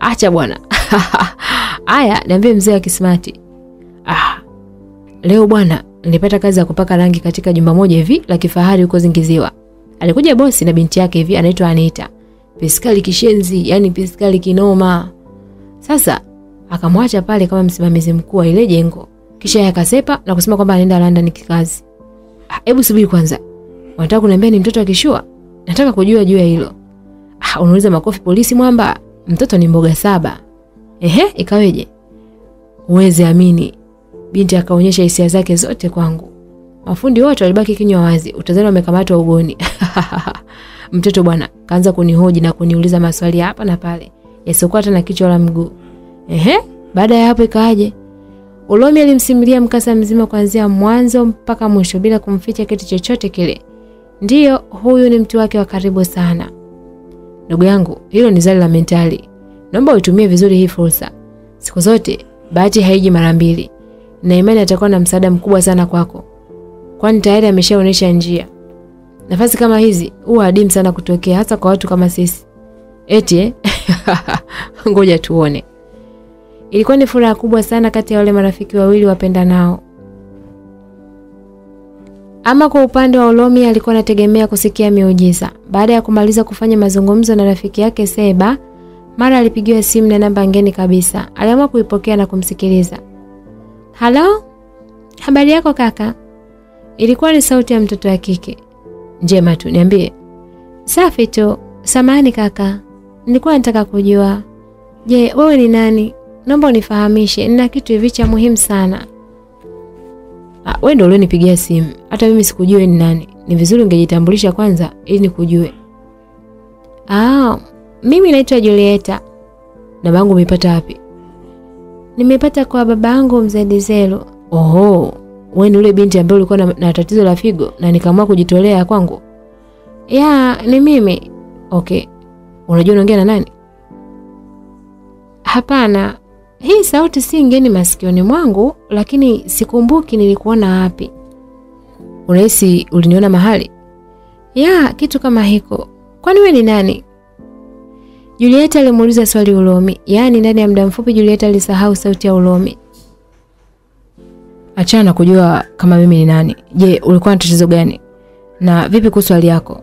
Acha bwana. Aya, niambie mzee wa kismati. Ah. Leo bwana, nilipata kazi ya kupaka rangi katika jumba moja hivi la kifahari huko Zingiziwa. Alikuja bosi na binti yake hivi anaitwa Anita. Piskali kishenzi, yani piskali kinoma. Sasa akamwacha pale kama msimamizi mkuu wa ile jengo. Kisha yakasepa na kusema kwamba anaenda London kikazi. Ah, hebu subiri kwanza. Unataka kuniambia ni mtoto akishua? Nataka kujua juu ya hilo. Ah, unauliza makofi polisi mwamba. Mtoto ni mboga saba. Ehe, ikaweje? Uweze amini. Binti akaonyesha hisia zake zote kwangu. Mafundi wote walibaki kinywa wazi, utazani wamekamatwa ugoni. Mtoto bwana kaanza kunihoji na kuniuliza maswali hapa na pale yasiokuwa hata na kichwa wala mguu. Ehe, baada ya hapo ikaaje? Ulomi alimsimulia mkasa mzima kuanzia mwanzo mpaka mwisho bila kumficha kitu chochote kile. Ndiyo, huyu ni mtu wake wa karibu sana. Ndugu yangu, hilo ni zali la mentali. Naomba uitumie vizuri hii fursa. Siku zote bahati haiji mara mbili, na imani atakuwa na msaada mkubwa sana kwako, kwani tayari ameshaonyesha njia. Nafasi kama hizi huwa adimu sana kutokea, hasa kwa watu kama sisi. Eti? Ngoja tuone. Ilikuwa ni furaha kubwa sana kati ya wale marafiki wawili wapenda nao. Ama kwa upande wa Olomi alikuwa anategemea kusikia miujiza. Baada ya kumaliza kufanya mazungumzo na rafiki yake Seba, mara alipigiwa simu na namba ngeni kabisa. Aliamua kuipokea na kumsikiliza. Halo, habari yako kaka? Ilikuwa ni sauti ya mtoto wa kike. Njema tu, niambie. Safi tu. samani kaka, nilikuwa nataka kujua, je, wewe ni nani? Naomba unifahamishe, nina kitu hivi cha muhimu sana. Ah, wewe ndio ulionipigia simu. Hata mimi sikujue ni nani. Ni vizuri ungejitambulisha kwanza ili nikujue. Ah, mimi naitwa Julieta. Namba yangu umepata wapi? Nimepata kwa baba yangu mzee Dizelo. Oho, wewe ni ule binti ambaye ulikuwa na, na tatizo la figo na nikaamua kujitolea kwangu. Ya, ni mimi. Okay. Unajua unaongea na nani? Hapana. Hii sauti si ngeni masikioni mwangu, lakini sikumbuki nilikuona wapi. Unahisi uliniona mahali? Ya, kitu kama hiko. Kwani we ni nani? Julieta alimuuliza swali Ulomi. Yaani ndani ya muda mfupi Julieta alisahau sauti ya Ulomi. Achana na kujua kama mimi ni nani. Je, ulikuwa na tatizo gani? Na vipi kuhusu hali yako?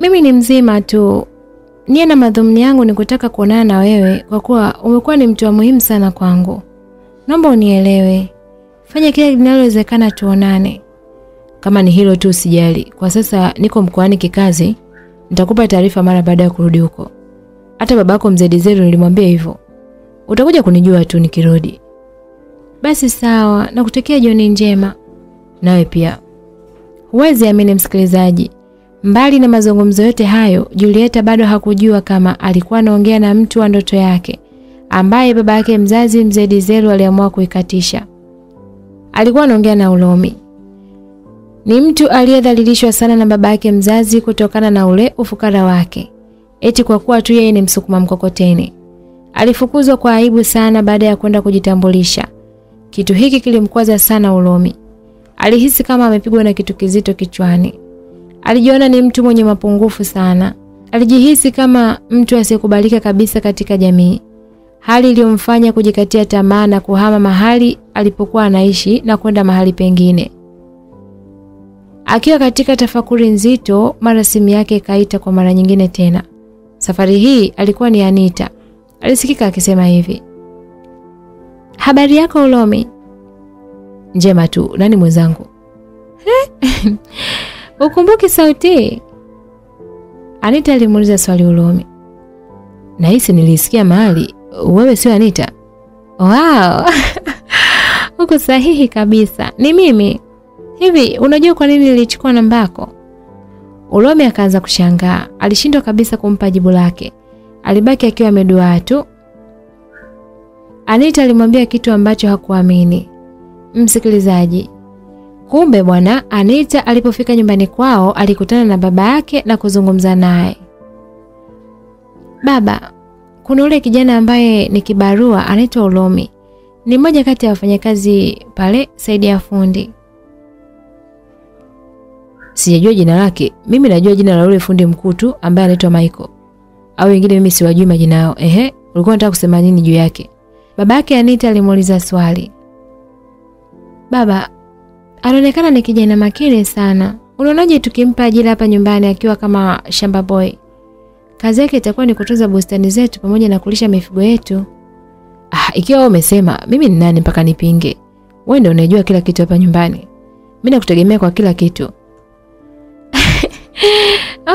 Mimi ni mzima tu. Nia na madhumuni yangu ni kutaka kuonana na wewe kwa kuwa umekuwa ni mtu wa muhimu sana kwangu. Naomba unielewe. Fanya kila linalowezekana tuonane. Kama ni hilo tu usijali. Kwa sasa niko mkoani kikazi. Nitakupa taarifa mara baada ya kurudi huko. Hata babako mzee Dizero nilimwambia hivyo. Utakuja kunijua tu nikirudi. Basi sawa, nakutakia jioni njema. Nawe pia. Huwezi amini msikilizaji. Mbali na mazungumzo yote hayo, Julieta bado hakujua kama alikuwa anaongea na mtu wa ndoto yake ambaye baba yake mzazi mzee Dizelo aliamua kuikatisha. Alikuwa anaongea na Ulomi. Ni mtu aliyedhalilishwa sana na baba yake mzazi kutokana na ule ufukara wake. Eti kwa kuwa tu yeye ni msukuma mkokoteni. Alifukuzwa kwa aibu sana baada ya kwenda kujitambulisha. Kitu hiki kilimkwaza sana Ulomi. Alihisi kama amepigwa na kitu kizito kichwani. Alijiona ni mtu mwenye mapungufu sana. Alijihisi kama mtu asiyekubalika kabisa katika jamii, hali iliyomfanya kujikatia tamaa na kuhama mahali alipokuwa anaishi na kwenda mahali pengine. Akiwa katika tafakuri nzito, mara simu yake ikaita kwa mara nyingine tena. Safari hii alikuwa ni Anita. Alisikika akisema hivi: habari yako Ulomi? Njema tu. Nani mwenzangu? Ukumbuki sauti? Anita alimuuliza swali Ulomi. Nahisi nilisikia mahali. Wewe sio Anita? Wow. Uko sahihi kabisa, ni mimi. Hivi unajua kwa nini nilichukua namba yako? Ulomi akaanza kushangaa, alishindwa kabisa kumpa jibu lake. Alibaki akiwa ameduaa tu. Anita alimwambia kitu ambacho hakuamini. Msikilizaji, kumbe bwana, Anita alipofika nyumbani kwao alikutana na baba yake na kuzungumza naye. Baba, kuna ule kijana ambaye ni kibarua anaitwa Ulomi, ni mmoja kati ya wafanyakazi pale Saidi ya fundi. Sijajua jina lake. Mimi najua jina la ule fundi mkuu tu ambaye anaitwa Michael. Au wengine mimi siwajui majina yao. Ehe, ulikuwa unataka kusema nini juu yake? Baba yake Anita alimuuliza swali. Baba, anaonekana ni kijana makini sana. Unaonaje tukimpa ajira hapa nyumbani akiwa kama shamba boy? Kazi yake itakuwa ni kutunza bustani zetu pamoja na kulisha mifugo yetu. Ah, ikiwa umesema, mimi ni nani mpaka nipinge? Wewe ndio unajua kila kitu hapa nyumbani. Mimi nakutegemea kwa kila kitu.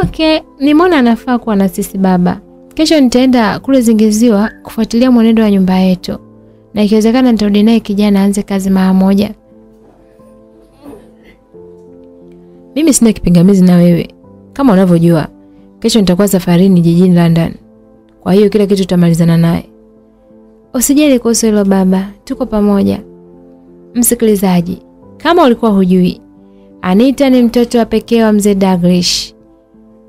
Okay, nimeona anafaa kuwa na sisi baba. Kesho nitaenda kule Zingiziwa kufuatilia mwenendo wa nyumba yetu, na ikiwezekana nitarudi naye kijana aanze kazi mara moja. Mimi sina kipingamizi na wewe, kama unavyojua, kesho nitakuwa safarini jijini London, kwa hiyo kila kitu tutamalizana naye. Usijali kuhusu hilo baba, tuko pamoja. Msikilizaji, kama ulikuwa hujui, Anita ni mtoto wa pekee wa mzee Daglish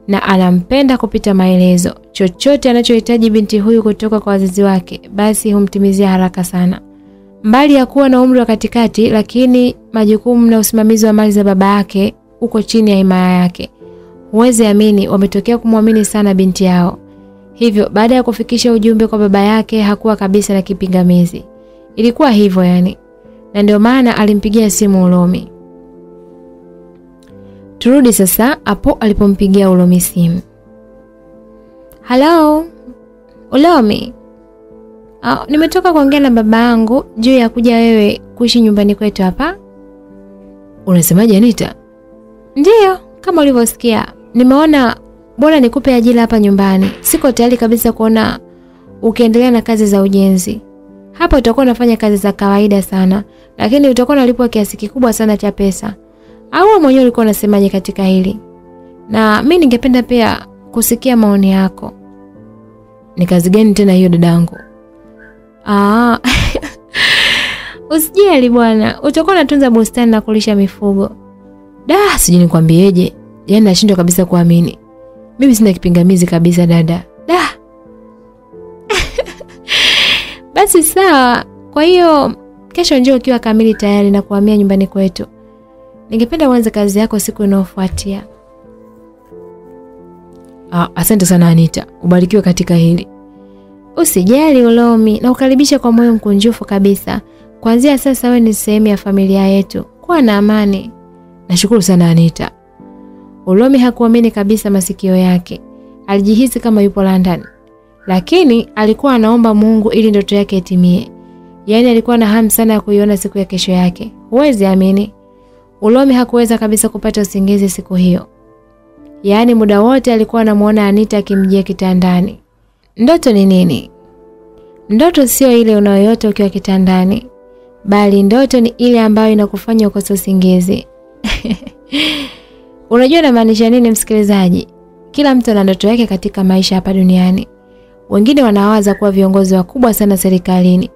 na anampenda kupita maelezo. Chochote anachohitaji binti huyu kutoka kwa wazazi wake, basi humtimizia haraka sana. Mbali ya kuwa na umri wa katikati, lakini majukumu na usimamizi wa mali za baba yake uko chini ya himaya yake. Huwezi amini, wametokea kumwamini sana binti yao. Hivyo baada ya kufikisha ujumbe kwa baba yake, hakuwa kabisa na kipingamizi. Ilikuwa hivyo yani, na ndio maana alimpigia simu Ulomi. Turudi sasa hapo alipompigia Ulomi simu. Hello. Ulomi, Ah, nimetoka kuongea na baba yangu juu ya kuja wewe kuishi nyumbani kwetu hapa. Unasemaje Anita? Ndiyo, kama ulivyosikia, nimeona bora nikupe ajira hapa nyumbani. Siko tayari kabisa kuona ukiendelea na kazi za ujenzi. Hapa utakuwa unafanya kazi za kawaida sana, lakini utakuwa unalipwa kiasi kikubwa sana cha pesa. Au mwenyewe ulikuwa unasemaje katika hili? Na mi ningependa pia kusikia maoni yako. Ni kazi gani tena hiyo dadangu? Ah. Usijali bwana, utakuwa unatunza bustani na kulisha mifugo. Da, sijui nikwambieje. Yaani nashindwa kabisa kuamini. Mimi sina kipingamizi kabisa dada. Da. Basi sawa. Kwa hiyo kesho njoo ukiwa kamili tayari na kuhamia nyumbani kwetu. Ningependa uanze kazi yako siku inayofuatia. Ah, asante sana Anita. Ubarikiwe katika hili. Usijali Ulomi, na ukaribisha kwa moyo mkunjufu kabisa. Kuanzia sasa wewe ni sehemu ya familia yetu. Kuwa na amani. Nashukuru sana Anita. Ulomi hakuamini kabisa masikio yake. Alijihisi kama yupo London. Lakini alikuwa anaomba Mungu ili ndoto yake itimie. Yaani alikuwa na hamu sana ya kuiona siku ya kesho yake. Huwezi amini. Ulomi hakuweza kabisa kupata usingizi siku hiyo. Yaani muda wote alikuwa anamuona Anita akimjia kitandani. Ndoto ni nini? Ndoto sio ile unayoyota ukiwa kitandani, bali ndoto ni ile ambayo inakufanya ukose usingizi. Unajua namaanisha nini msikilizaji? Kila mtu ana ndoto yake katika maisha hapa duniani. Wengine wanawaza kuwa viongozi wakubwa sana serikalini.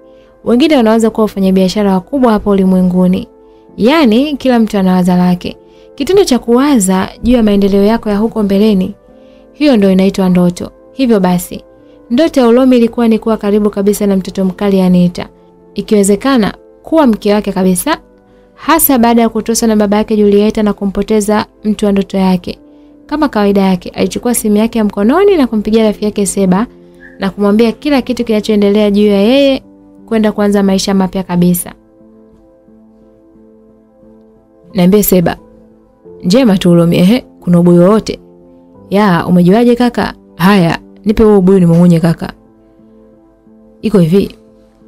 Wengine wanawaza kuwa wafanyabiashara wakubwa hapa ulimwenguni. Yaani kila mtu anawaza lake. Kitendo cha kuwaza juu ya maendeleo yako ya huko mbeleni, hiyo ndio inaitwa ndoto. Hivyo basi, ndoto ya Ulomi ilikuwa ni kuwa karibu kabisa na mtoto mkali Anita. Ikiwezekana kuwa mke wake kabisa, hasa baada ya kutoswa na baba yake Julieta na kumpoteza mtu wa ndoto yake. kama kawaida yake alichukua simu yake ya mkononi na kumpigia rafiki yake Seba na kumwambia kila kitu kinachoendelea juu ya yeye kwenda kuanza maisha mapya kabisa. Niambie Seba. Njema tu Ulomi, ehe, kuna ubuyu wowote? Ya, umejuaje kaka? Haya, nipe huo ubuyu nimumunye kaka. Iko hivi.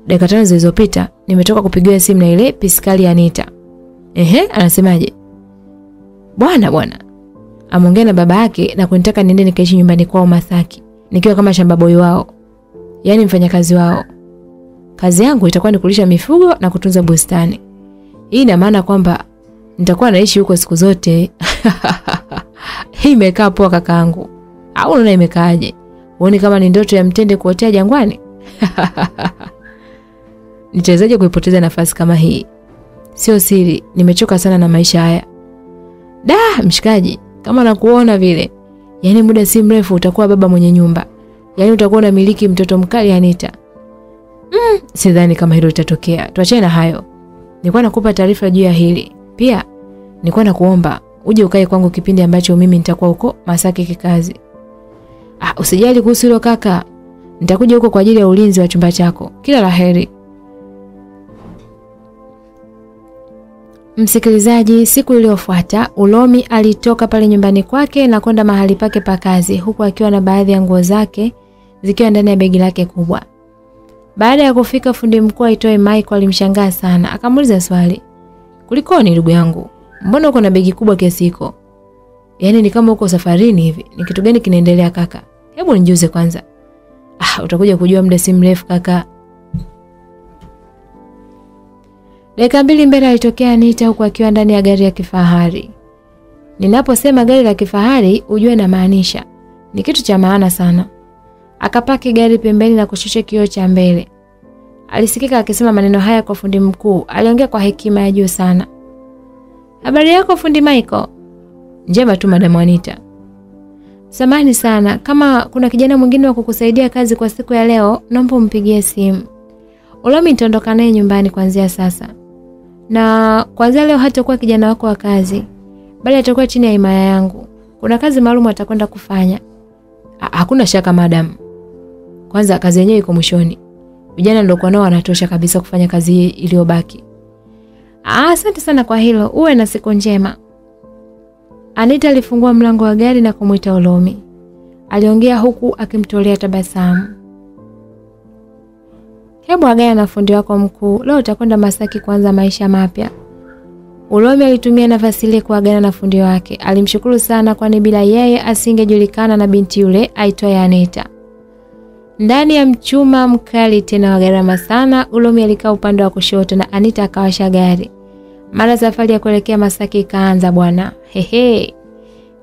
Dakika tano zilizopita nimetoka kupigiwa simu na ile piskali Anita. Ehe, anasemaje? Bwana bwana. Ameongea na baba yake na kunitaka niende nikaishi nyumbani kwao Masaki, nikiwa kama shamba boy wao. Yaani mfanyakazi wao. Kazi yangu itakuwa ni kulisha mifugo na kutunza bustani. Hii ina maana kwamba nitakuwa naishi huko siku zote. Imekaa poa kakaangu. Au unaona imekaaje? Uone kama ni ndoto ya mtende kuotea jangwani? Nitawezaje kuipoteza nafasi kama hii? Sio siri, nimechoka sana na maisha haya. Da, mshikaji, kama nakuona vile. Yaani muda si mrefu utakuwa baba mwenye nyumba. Yaani utakuwa unamiliki mtoto mkali Anita. Mm, sidhani kama hilo litatokea. Tuachane na hayo. Nilikuwa nakupa taarifa juu ya hili. Pia nilikuwa nakuomba uje ukae kwangu kipindi ambacho mimi nitakuwa huko Masaki kikazi. Ah, usijali kuhusu hilo kaka. Nitakuja huko kwa ajili ya ulinzi wa chumba chako. Kila la heri. Msikilizaji, siku iliyofuata Ulomi alitoka pale nyumbani kwake na kwenda mahali pake pa kazi huku akiwa na baadhi ya nguo zake zikiwa ndani ya begi lake kubwa. Baada ya kufika, fundi mkuu aitoe Michael alimshangaa sana, akamuuliza swali, Kulikoni ndugu yangu? Mbona uko na begi kubwa kiasi hiko? Yaani ni kama uko safarini hivi. Ni kitu gani kinaendelea kaka? Hebu nijuze kwanza. Ah, utakuja kujua muda si mrefu kaka. Dakika mbili mbele alitokea Anita huku akiwa ndani ya gari ya kifahari. Ninaposema gari la kifahari, ujue na maanisha ni kitu cha maana sana. Akapaki gari pembeni na kushusha kioo cha mbele. Alisikika akisema maneno haya kwa fundi mkuu. Aliongea kwa hekima ya juu sana. Habari yako fundi Michael? Njema tu madam Anita. Samahani sana, kama kuna kijana mwingine wa kukusaidia kazi kwa siku ya leo, naomba umpigie simu. Ulomi nitaondoka naye nyumbani kuanzia sasa. Na kwanzia leo hatakuwa kijana wako wa kazi, bali atakuwa chini ya himaya yangu. Kuna kazi maalum atakwenda kufanya. Ha, hakuna shaka madam. Kwanza kazi yenyewe iko mwishoni. Vijana ndio kwa nao wanatosha kabisa kufanya kazi hii iliyobaki. Asante sana kwa hilo. Uwe na siku njema. Anita alifungua mlango wa gari na kumwita Olomi. Aliongea huku akimtolea tabasamu. Hebu agana na fundi wako mkuu. Leo utakwenda Masaki kuanza maisha mapya. Ulomi alitumia nafasi ile kuagana na fundi wake. Alimshukuru sana kwani bila yeye asingejulikana na binti yule aitwaye Aneta. Ndani ya mchuma mkali tena wa gharama sana, Ulomi alikaa upande wa kushoto na Anita akawasha gari. Mara safari ya kuelekea Masaki ikaanza bwana. Hehe.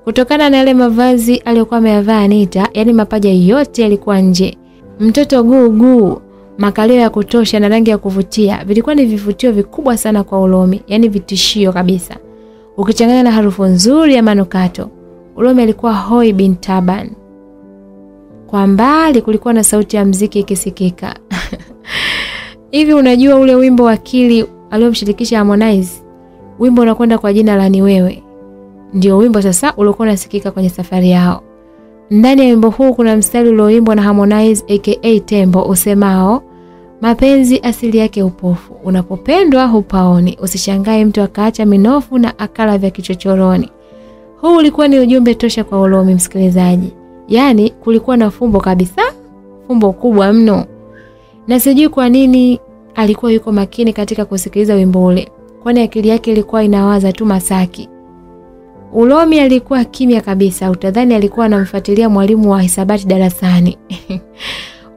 Kutokana na yale mavazi aliyokuwa ameyavaa Anita, yani mapaja yote yalikuwa nje. Mtoto guu guu, makalio ya kutosha na rangi ya kuvutia vilikuwa ni vivutio vikubwa sana kwa Ulomi, yani vitishio kabisa. Ukichanganya na harufu nzuri ya manukato, Ulomi alikuwa hoi bin taban. Kwa mbali kulikuwa na sauti ya mziki ikisikika. Hivi unajua ule wimbo wa Kili aliyomshirikisha Harmonize? Wimbo unakwenda kwa jina la Ni Wewe. Ndio wimbo sasa uliokuwa unasikika kwenye safari yao. Ndani ya wimbo huu kuna mstari ulioimbwa na Harmonize aka Tembo usemao mapenzi asili yake upofu, unapopendwa hupaoni, usishangae mtu akaacha minofu na akala vya kichochoroni. Huu ulikuwa ni ujumbe tosha kwa Ulomi, msikilizaji. Yaani kulikuwa na fumbo kabisa, fumbo kubwa mno, na sijui kwa nini alikuwa yuko makini katika kusikiliza wimbo ule, kwani akili yake ilikuwa inawaza tu Masaki. Ulomi alikuwa kimya kabisa, utadhani alikuwa anamfuatilia mwalimu wa hisabati darasani.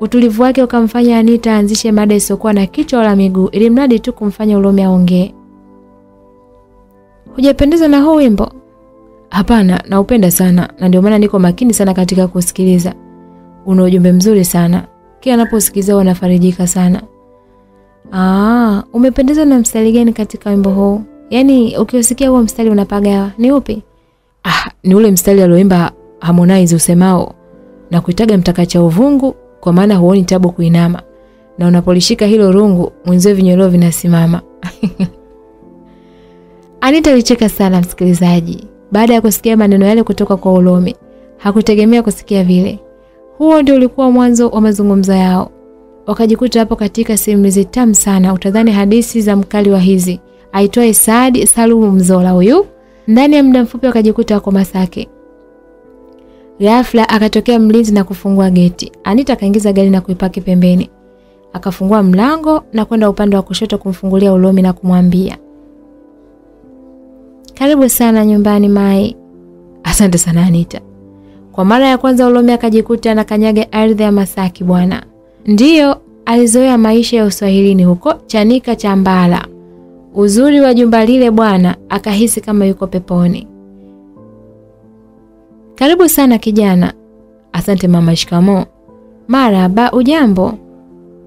Utulivu wake ukamfanya Anita aanzishe mada isiyokuwa na kichwa wala miguu, ili mradi tu kumfanya Ulomi aongee. Hujapendezwa na huu wimbo? Hapana, naupenda sana na ndio maana niko makini sana katika kusikiliza. Una ujumbe mzuri sana. Kila anaposikiliza wanafarijika sana. Ah, umependezwa na mstari gani katika wimbo huu? Yaani ukiusikia huo mstari unapagawa. Ni upi? Ah, ni ule mstari alioimba Harmonize usemao na kuitaga mtaka cha uvungu kwa maana huoni tabu kuinama. Na unapolishika hilo rungu mwenzio vinyoleo vinasimama. Anita alicheka sana msikilizaji. baada ya kusikia maneno yale kutoka kwa Ulomi. Hakutegemea kusikia vile. Huo ndio ulikuwa mwanzo wa mazungumzo yao. Wakajikuta hapo katika simulizi tamu sana, utadhani hadithi za mkali wa hizi aitwaye Saad Salumu Mzola huyu. Ndani ya muda mfupi wakajikuta wako Masaki. Ghafla akatokea mlinzi na kufungua geti. Anita akaingiza gari na kuipaki pembeni. Akafungua mlango na kwenda upande wa kushoto kumfungulia Ulomi na kumwambia, karibu sana nyumbani Mai. Asante sana Anita. Kwa mara ya kwanza Ulomi akajikuta anakanyaga ardhi ya Masaki bwana. Ndiyo, alizoea maisha ya uswahilini huko Chanika cha Mbala. Uzuri wa jumba lile bwana, akahisi kama yuko peponi. Karibu sana kijana. Asante mama. Shikamo. Maraba, ujambo?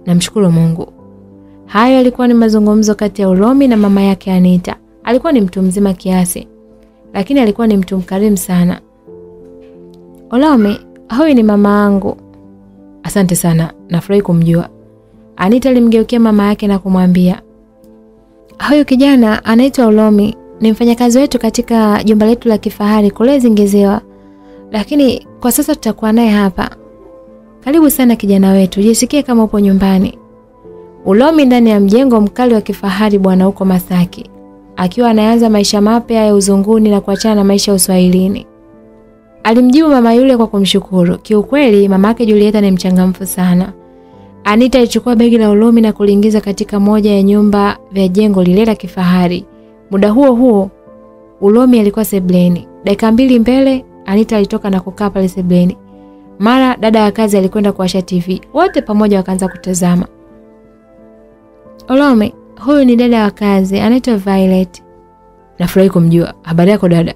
Namshukuru Mungu. Hayo yalikuwa ni mazungumzo kati ya uromi na mama yake Anita. Alikuwa ni mtu mzima kiasi, lakini alikuwa ni mtu mkarimu sana. Ulomi, huyu ni mama yangu. Asante sana, nafurahi kumjua. Anita alimgeukia mama yake na kumwambia, huyu kijana anaitwa Ulomi, ni mfanyakazi wetu katika jumba letu la kifahari kule Zingiziwa, lakini kwa sasa tutakuwa naye hapa. Karibu sana kijana wetu, jisikie kama upo nyumbani. Ulomi ndani ya mjengo mkali wa kifahari bwana huko Masaki, akiwa anaanza maisha mapya ya uzunguni na kuachana na maisha ya uswahilini. Alimjibu mama yule kwa kumshukuru. Kiukweli mama yake Julieta ni mchangamfu sana. Anita alichukua begi la Ulomi na kuliingiza katika moja ya nyumba vya jengo lile la kifahari. Muda huo huo Ulomi alikuwa sebleni. Dakika mbili mbele Anita alitoka na kukaa pale sebleni. Mara dada wa kazi alikwenda kuwasha TV. Wote pamoja wakaanza kutazama. Ulomi, huyu ni dada wa kazi, anaitwa Violet. Nafurahi kumjua. Habari yako dada?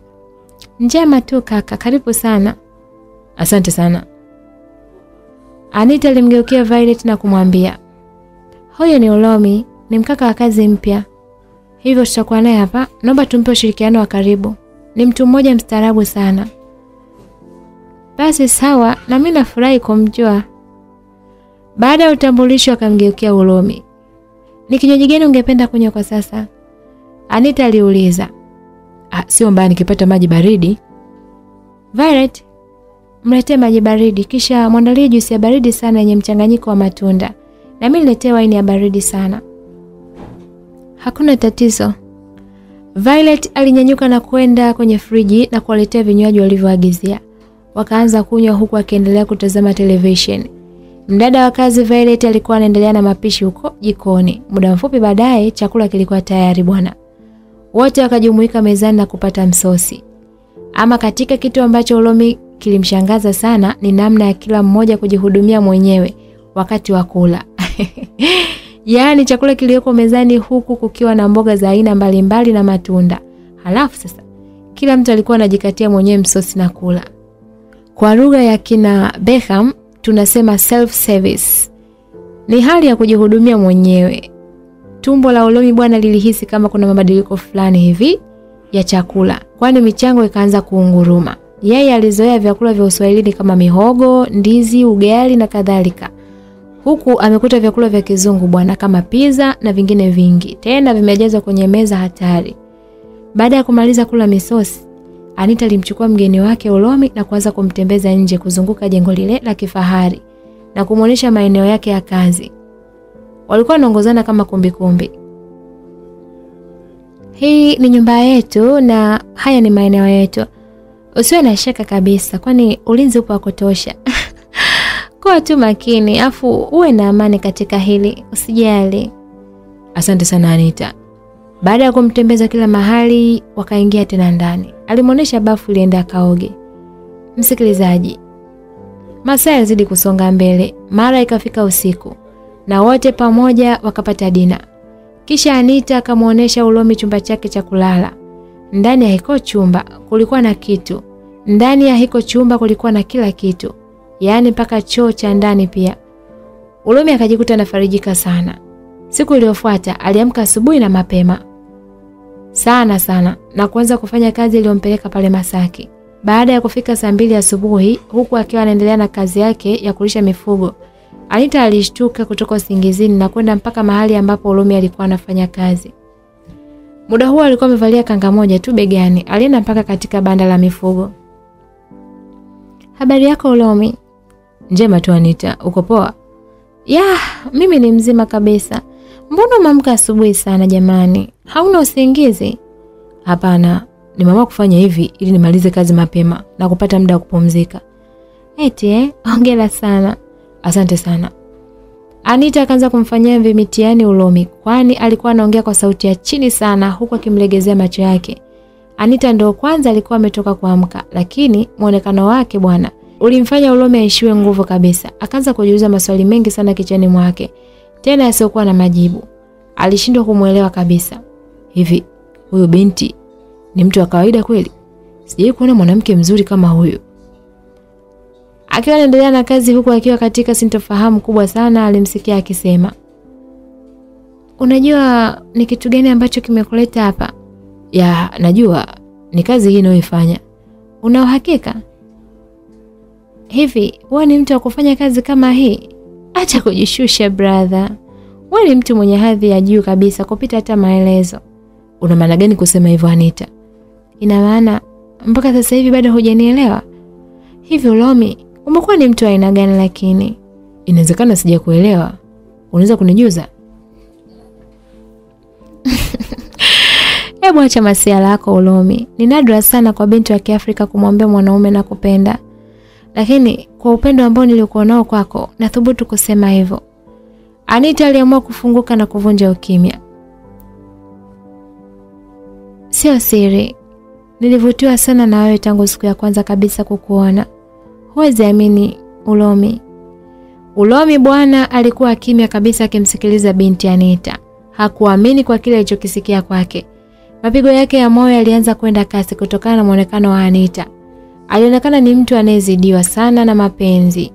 Njema tu kaka, karibu sana. Asante sana. Anita alimgeukia Violet na kumwambia, huyu ni Ulomi, ni mkaka wa kazi mpya, hivyo tutakuwa naye hapa. Naomba tumpe ushirikiano wa karibu, ni mtu mmoja mstaarabu sana. Basi sawa, na mimi nafurahi kumjua. Baada ya utambulisho, akamgeukia Ulomi, ni kinywaji gani ungependa kunywa kwa sasa? Anita aliuliza. Ah, sio mbaya nikipata maji baridi. Violet, mletee maji baridi kisha mwandalie juisi ya baridi sana yenye mchanganyiko wa matunda. Na mimi niletee waini ya baridi sana. Hakuna tatizo. Violet alinyanyuka na kwenda kwenye friji na kuwaletea vinywaji walivyoagizia. Wakaanza kunywa huku akiendelea kutazama television. Mdada wa kazi Violet alikuwa anaendelea na mapishi huko jikoni. Muda mfupi baadaye chakula kilikuwa tayari bwana. Wote wakajumuika mezani na kupata msosi. Ama katika kitu ambacho Ulomi kilimshangaza sana ni namna ya kila mmoja kujihudumia mwenyewe wakati wa kula. Yaani chakula kilioko mezani huku kukiwa na mboga za aina mbalimbali na matunda. Halafu sasa kila mtu alikuwa anajikatia mwenyewe msosi na kula. Kwa lugha ya kina Beckham tunasema self service. Ni hali ya kujihudumia mwenyewe. Tumbo la Ulomi bwana lilihisi kama kuna mabadiliko fulani hivi ya chakula, kwani michango ikaanza kuunguruma. Yeye alizoea vyakula vya Uswahilini kama mihogo, ndizi, ugali na kadhalika, huku amekuta vyakula vya kizungu bwana kama pizza na vingine vingi, tena vimejazwa kwenye meza hatari. Baada ya kumaliza kula misosi, Anita alimchukua mgeni wake Ulomi na kuanza kumtembeza nje kuzunguka jengo lile la kifahari na kumwonyesha maeneo yake ya kazi. Walikuwa wanaongozana kama kumbikumbi kumbi. Hii ni nyumba yetu na haya ni maeneo yetu. Usiwe na shaka kabisa, kwani ulinzi upo wa kutosha. Kuwa tu makini, afu uwe na amani katika hili, usijali. Asante sana Anita. Baada ya kumtembeza kila mahali, wakaingia tena ndani. Alimwonyesha bafu lienda akaoge. Msikilizaji, masaa yazidi kusonga mbele, mara ikafika usiku na wote pamoja wakapata dina. Kisha Anita akamwonyesha Ulomi chumba chake cha kulala. Ndani ya hiko chumba kulikuwa na kitu. Ndani ya hiko chumba kulikuwa na kila kitu, yaani mpaka choo cha ndani pia. Ulumi akajikuta anafarijika sana. Siku iliyofuata aliamka asubuhi na mapema sana sana na kuanza kufanya kazi iliyompeleka pale Masaki. Baada ya kufika saa mbili asubuhi, huku akiwa anaendelea na kazi yake ya kulisha mifugo, Anita alishtuka kutoka usingizini na kwenda mpaka mahali ambapo Ulumi alikuwa anafanya kazi. Muda huo alikuwa amevalia kanga moja tu begani, alienda mpaka katika banda la mifugo. Habari yako Ulomi? Njema tu Anita, uko poa? Ya, mimi ni mzima kabisa. Mbona umeamka asubuhi sana jamani? Hauna usingizi? Hapana, nimeamua kufanya hivi ili nimalize kazi mapema na kupata muda wa kupumzika. Eti eh, hongera sana. Asante sana. Anita akaanza kumfanyia mvi mitihani Ulomi kwani alikuwa anaongea kwa sauti ya chini sana huku akimlegezea macho yake. Anita ndo kwanza alikuwa ametoka kuamka lakini mwonekano wake bwana ulimfanya Ulomi aishiwe nguvu kabisa. Akaanza kujiuliza maswali mengi sana kichwani mwake tena yasiokuwa na majibu. Alishindwa kumwelewa kabisa. Hivi huyu binti ni mtu wa kawaida kweli? Sijawahi kuona mwanamke mzuri kama huyu. Akiwa anaendelea na kazi huku akiwa katika sintofahamu kubwa sana, alimsikia akisema, unajua ni kitu gani ambacho kimekuleta hapa? Ya, najua ni kazi hii inayoifanya. Una uhakika? Hivi wewe ni mtu wa kufanya kazi kama hii? Acha kujishusha brother. Wewe ni mtu mwenye hadhi ya juu kabisa kupita hata maelezo. Una maana gani kusema hivyo Anita? Ina maana mpaka sasa hivi bado hujanielewa? Hivi Ulomi, umekuwa ni mtu aina gani lakini? Inawezekana sijakuelewa. Unaweza kunijuza? Hebu acha masiala yako Ulomi. Ni nadra sana kwa binti wa Kiafrika kumwambia mwanaume na kupenda. Lakini kwa upendo ambao nilikuwa nao kwako, nathubutu kusema hivyo. Anita aliamua kufunguka na kuvunja ukimya. Sio siri, nilivutiwa sana na wewe tangu siku ya kwanza kabisa kukuona. Huwezi amini, Ulomi. Ulomi bwana alikuwa kimya kabisa akimsikiliza binti Anita. Hakuamini kwa kile alichokisikia kwake. Mapigo yake ya moyo yalianza kwenda kasi kutokana na muonekano wa Anita. Alionekana ni mtu anayezidiwa sana na mapenzi,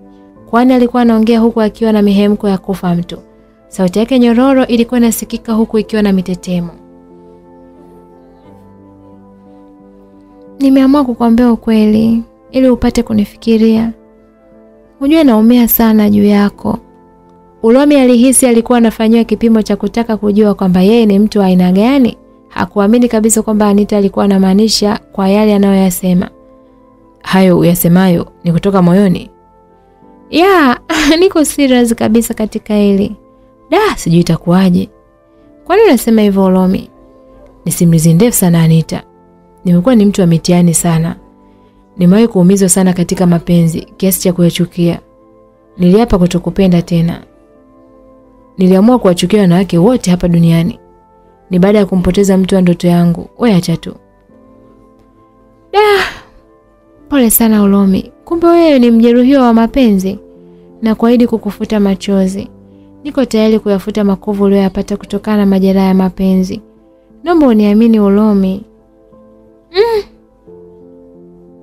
kwani alikuwa anaongea huku akiwa na mihemko ya kufa mtu. Sauti yake nyororo ilikuwa inasikika huku ikiwa na mitetemo. Nimeamua kukwambia ukweli ili upate kunifikiria. Unjue naumia sana juu yako. Ulomi alihisi alikuwa anafanyiwa kipimo cha kutaka kujua kwamba yeye ni mtu wa aina gani. Hakuamini kabisa kwamba Anita alikuwa anamaanisha kwa yale anayoyasema. Hayo uyasemayo ni kutoka moyoni? Ya, niko serious kabisa katika hili. Da, sijui itakuwaje. Kwani unasema hivyo Ulomi? Ni simulizi ndefu sana Anita. Nimekuwa ni mtu wa mitihani sana. Nimewahi kuumizwa sana katika mapenzi kiasi cha kuyachukia. Niliapa kutokupenda tena. Niliamua kuwachukia wanawake wote hapa duniani. Ni baada ya kumpoteza mtu wa ndoto yangu. Wewe acha tu. Da. Pole sana Ulomi. Kumbe wewe ni mjeruhiwa wa mapenzi na kuahidi kukufuta machozi. Niko tayari kuyafuta makovu uliyoyapata kutokana na majeraha ya mapenzi. Naomba uniamini Ulomi. Mm.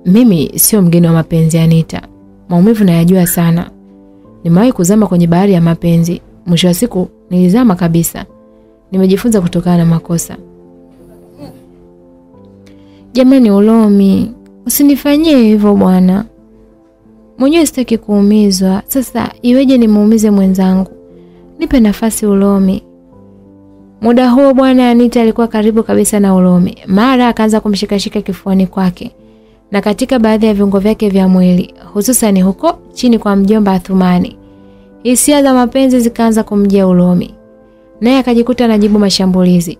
Mimi sio mgeni wa mapenzi Anita. Maumivu nayajua sana. Nimewahi kuzama kwenye bahari ya mapenzi. Mwisho wa siku nilizama kabisa. Nimejifunza kutokana na makosa. Jamani Ulomi, usinifanyie hivyo bwana. Mwenyewe sitaki kuumizwa. Sasa iweje nimuumize mwenzangu? Nipe nafasi Ulomi. Muda huo bwana Anita alikuwa karibu kabisa na Ulomi. Mara akaanza kumshikashika kifuani kwake na katika baadhi ya viungo vyake vya mwili, hususan huko chini kwa mjomba Athumani. Hisia za mapenzi zikaanza kumjia Ulomi, naye akajikuta anajibu mashambulizi.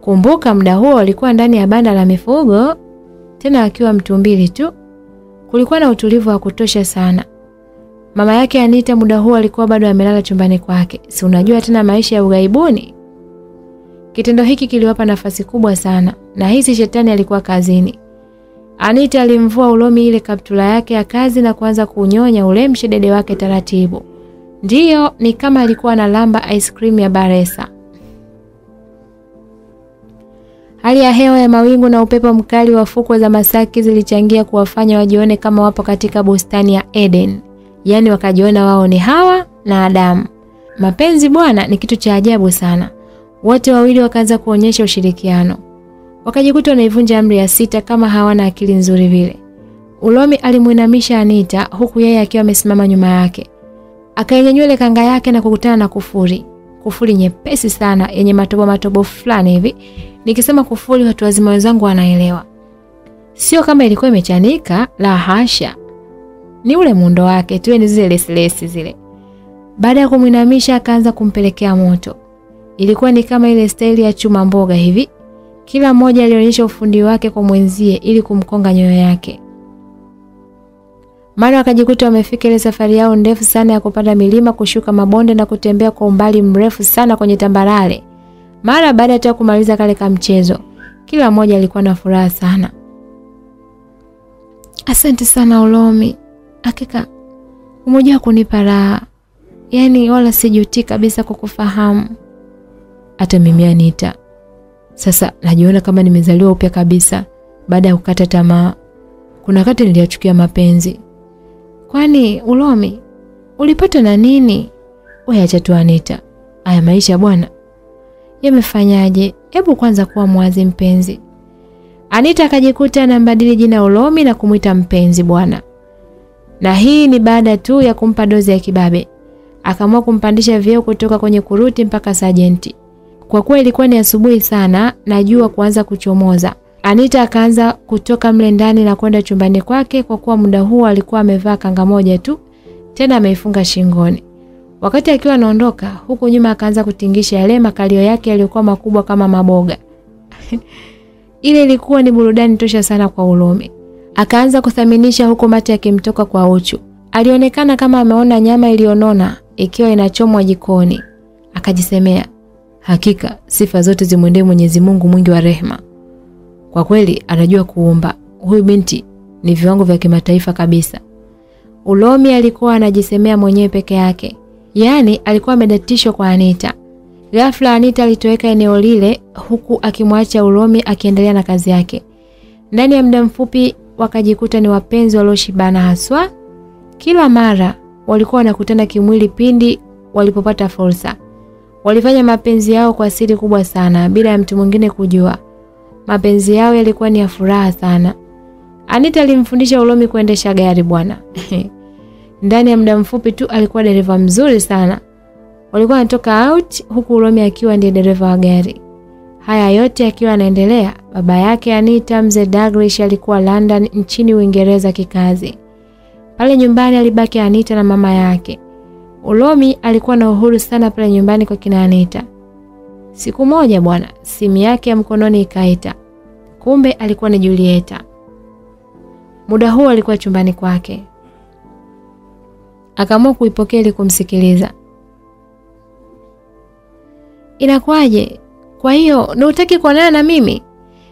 Kumbuka muda huo alikuwa ndani ya banda la mifugo, tena akiwa mtumbili tu. Kulikuwa na utulivu wa kutosha sana. Mama yake Anita muda huo alikuwa bado amelala chumbani kwake. Si unajua tena maisha ya ughaibuni. Kitendo hiki kiliwapa nafasi kubwa sana na hisi shetani alikuwa kazini. Anita alimvua Ulomi ile kaptula yake ya kazi na kuanza kunyonya ule mshedede wake taratibu. Ndiyo, ni kama alikuwa na lamba ice cream ya Baresa. Hali ya hewa ya mawingu na upepo mkali wa fukwe za Masaki zilichangia kuwafanya wajione kama wapo katika bustani ya Eden. Yaani wakajiona wao ni Hawa na Adamu. Mapenzi bwana ni kitu cha ajabu sana. Wote wawili wakaanza kuonyesha ushirikiano. Wakajikuta wanaivunja amri ya sita kama hawana akili nzuri vile. Ulomi alimuinamisha Anita huku yeye akiwa amesimama nyuma yake. Akainyanyua ile kanga yake na kukutana na kufuri. Kufuri nyepesi sana yenye matobo matobo fulani hivi. Nikisema kufuri watu wazima wenzangu wanaelewa, sio kama ilikuwa imechanika, la hasha, ni ule muundo wake tu, ni zile lesilesi zile. Baada ya kumwinamisha, akaanza kumpelekea moto. Ilikuwa ni kama ile staili ya chuma mboga hivi. Kila mmoja alionyesha ufundi wake kwa mwenzie ili kumkonga nyoyo yake. Mara wakajikuta wamefika ile safari yao ndefu sana ya kupanda milima, kushuka mabonde na kutembea kwa umbali mrefu sana kwenye tambarare. Mara baada ya kumaliza kale ka mchezo, kila mmoja alikuwa na furaha sana. Asante sana Ulomi, hakika umoja wa kunipa raha, yaani wala sijuti kabisa kukufahamu. Hata mimi Anita, sasa najiona kama nimezaliwa upya kabisa baada ya kukata tamaa. Kuna wakati niliachukia mapenzi. Kwani Ulomi, ulipata na nini? Wewe acha tu Anita, haya maisha bwana yamefanyaje? Hebu kwanza kuwa mwazi mpenzi. Anita akajikuta anambadili jina Ulomi na kumwita mpenzi bwana, na hii ni baada tu ya kumpa dozi ya kibabe. Akaamua kumpandisha vyeo kutoka kwenye kuruti mpaka sajenti. Kwa kuwa ilikuwa ni asubuhi sana na jua kuanza kuchomoza, Anita akaanza kutoka mle ndani na kwenda chumbani kwake, kwa kuwa muda huo alikuwa amevaa kanga moja tu, tena ameifunga shingoni. Wakati akiwa anaondoka, huku nyuma akaanza kutingisha yale makalio yake yaliyokuwa makubwa kama maboga. Ile ilikuwa ni burudani tosha sana kwa Ulome. Akaanza kuthaminisha huku mate yakimtoka kwa uchu. Alionekana kama ameona nyama iliyonona ikiwa inachomwa jikoni. Akajisemea, hakika sifa zote zimwendee Mwenyezi Mungu mwingi wa rehema. Kwa kweli anajua kuumba. Huyu binti ni viwango vya kimataifa kabisa. Ulomi alikuwa anajisemea mwenyewe peke yake. Yaani alikuwa amedatishwa kwa Anita. Ghafla Anita alitoweka eneo lile huku akimwacha Ulomi akiendelea na kazi yake. Ndani ya muda mfupi wakajikuta ni wapenzi walioshibana haswa. Kila mara walikuwa wanakutana kimwili pindi walipopata fursa. Walifanya mapenzi yao kwa siri kubwa sana bila ya mtu mwingine kujua. Mapenzi yao yalikuwa ni ya furaha sana. Anita alimfundisha Ulomi kuendesha gari bwana. Ndani ya muda mfupi tu alikuwa dereva mzuri sana. Walikuwa wanatoka out huku Ulomi akiwa ndiye dereva wa gari. Haya yote akiwa anaendelea, baba yake Anita, mzee Douglas alikuwa London nchini Uingereza kikazi. Pale nyumbani alibaki Anita na mama yake. Ulomi alikuwa na uhuru sana pale nyumbani kwa kina Anita. Siku moja bwana, simu yake ya mkononi ikaita. Kumbe alikuwa ni Julieta. Muda huo alikuwa chumbani kwake. Akaamua kuipokea ili kumsikiliza. inakwaje Kwa hiyo na utaki kuonana na mimi?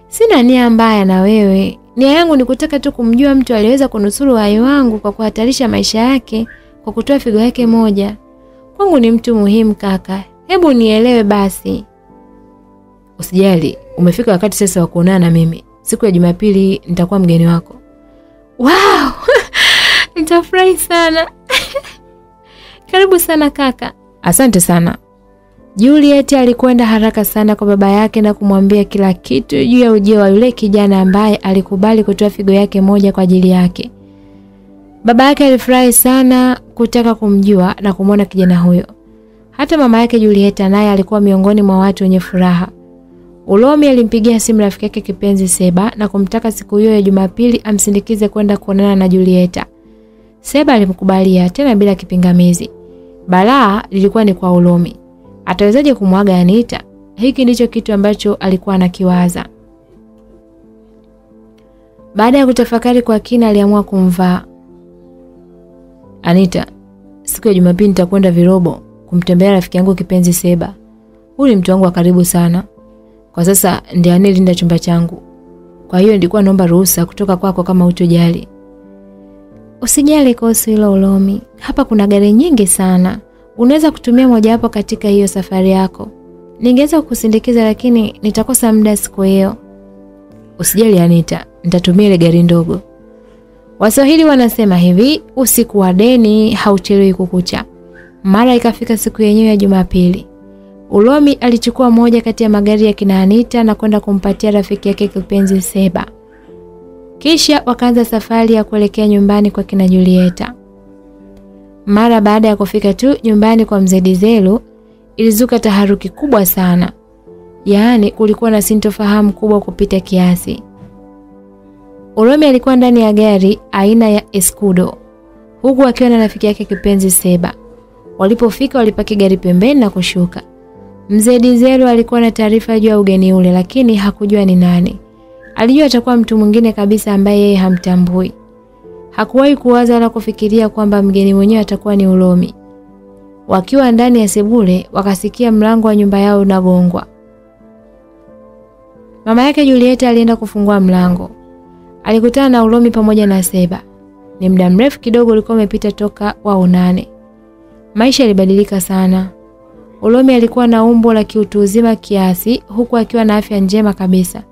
Sina nia mbaya na wewe. Nia yangu ni kutaka tu kumjua mtu aliyeweza kunusuru uhai wangu kwa kuhatarisha maisha yake kwa kutoa figo yake moja. Kwangu ni mtu muhimu kaka. Hebu nielewe basi. Usijali, umefika wakati sasa wa kuonana na mimi. Siku ya Jumapili nitakuwa mgeni wako. Wow! Nitafurahi sana. Karibu sana kaka. Asante sana. Juliet alikwenda haraka sana kwa baba yake na kumwambia kila kitu juu ya ujio wa yule kijana ambaye alikubali kutoa figo yake moja kwa ajili yake. Baba yake alifurahi sana kutaka kumjua na kumwona kijana huyo. Hata mama yake Julieta naye alikuwa miongoni mwa watu wenye furaha. Ulomi alimpigia simu rafiki yake kipenzi Seba na kumtaka siku hiyo ya Jumapili amsindikize kwenda kuonana na Julieta. Seba alimkubalia tena bila kipingamizi. Balaa lilikuwa ni kwa Ulomi. Atawezaje kumwaga Anita? Hiki ndicho kitu ambacho alikuwa anakiwaza. Baada ya kutafakari kwa kina, aliamua kumvaa. Anita, siku ya Jumapili nitakwenda Virobo kumtembelea rafiki yangu kipenzi Seba. Huyu ni mtu wangu wa karibu sana. Kwa sasa ndiye anayelinda chumba changu. Kwa hiyo nilikuwa naomba ruhusa kutoka kwako kama utojali. Usijali kuhusu hilo Ulomi. Hapa kuna gari nyingi sana. Unaweza kutumia mojawapo katika hiyo safari yako. Ningeweza kukusindikiza lakini nitakosa muda siku hiyo. Usijali Anita, nitatumia ile gari ndogo. Waswahili wanasema hivi, usiku wa deni hauchelewi kukucha. Mara ikafika siku yenyewe ya Jumapili. Ulomi alichukua moja kati ya magari ya kina Anita na kwenda kumpatia rafiki yake kipenzi Seba. Kisha wakaanza safari ya kuelekea nyumbani kwa kina Julieta. Mara baada ya kufika tu nyumbani kwa mzee Dizelu, ilizuka taharuki kubwa sana, yaani kulikuwa na sintofahamu kubwa kupita kiasi. Ulomi alikuwa ndani ya gari aina ya Escudo huku akiwa na rafiki yake kipenzi Seba. Walipofika walipaki gari pembeni na kushuka. Mzee Dizelo alikuwa na taarifa juu ya ugeni ule, lakini hakujua ni nani. Alijua atakuwa mtu mwingine kabisa ambaye yeye hamtambui. Hakuwahi kuwaza wala kufikiria kwamba mgeni mwenyewe atakuwa ni Ulomi. Wakiwa ndani ya sebule, wakasikia mlango wa nyumba yao unagongwa. Mama yake Julieta alienda kufungua mlango. Alikutana na Ulomi pamoja na Seba. Ni muda mrefu kidogo ulikuwa umepita toka waonane. Maisha yalibadilika sana. Ulomi alikuwa na umbo la kiutu uzima kiasi huku akiwa na afya njema kabisa.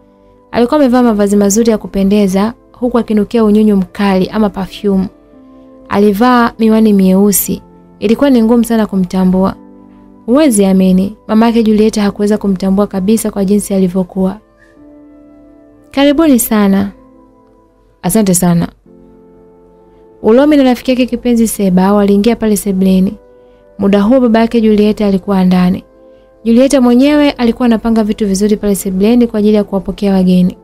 Alikuwa amevaa mavazi mazuri ya kupendeza huku akinukia unyunyu mkali ama perfume. Alivaa miwani mieusi. Ilikuwa ni ngumu sana kumtambua. Huwezi amini, mama yake Julieta hakuweza kumtambua kabisa kwa jinsi alivyokuwa. Karibuni sana. Asante sana. Ulomi na rafiki yake kipenzi Seba waliingia pale sebleni. Muda huo baba yake Julieta alikuwa ndani. Julieta mwenyewe alikuwa anapanga vitu vizuri pale sebleni kwa ajili ya kuwapokea wageni.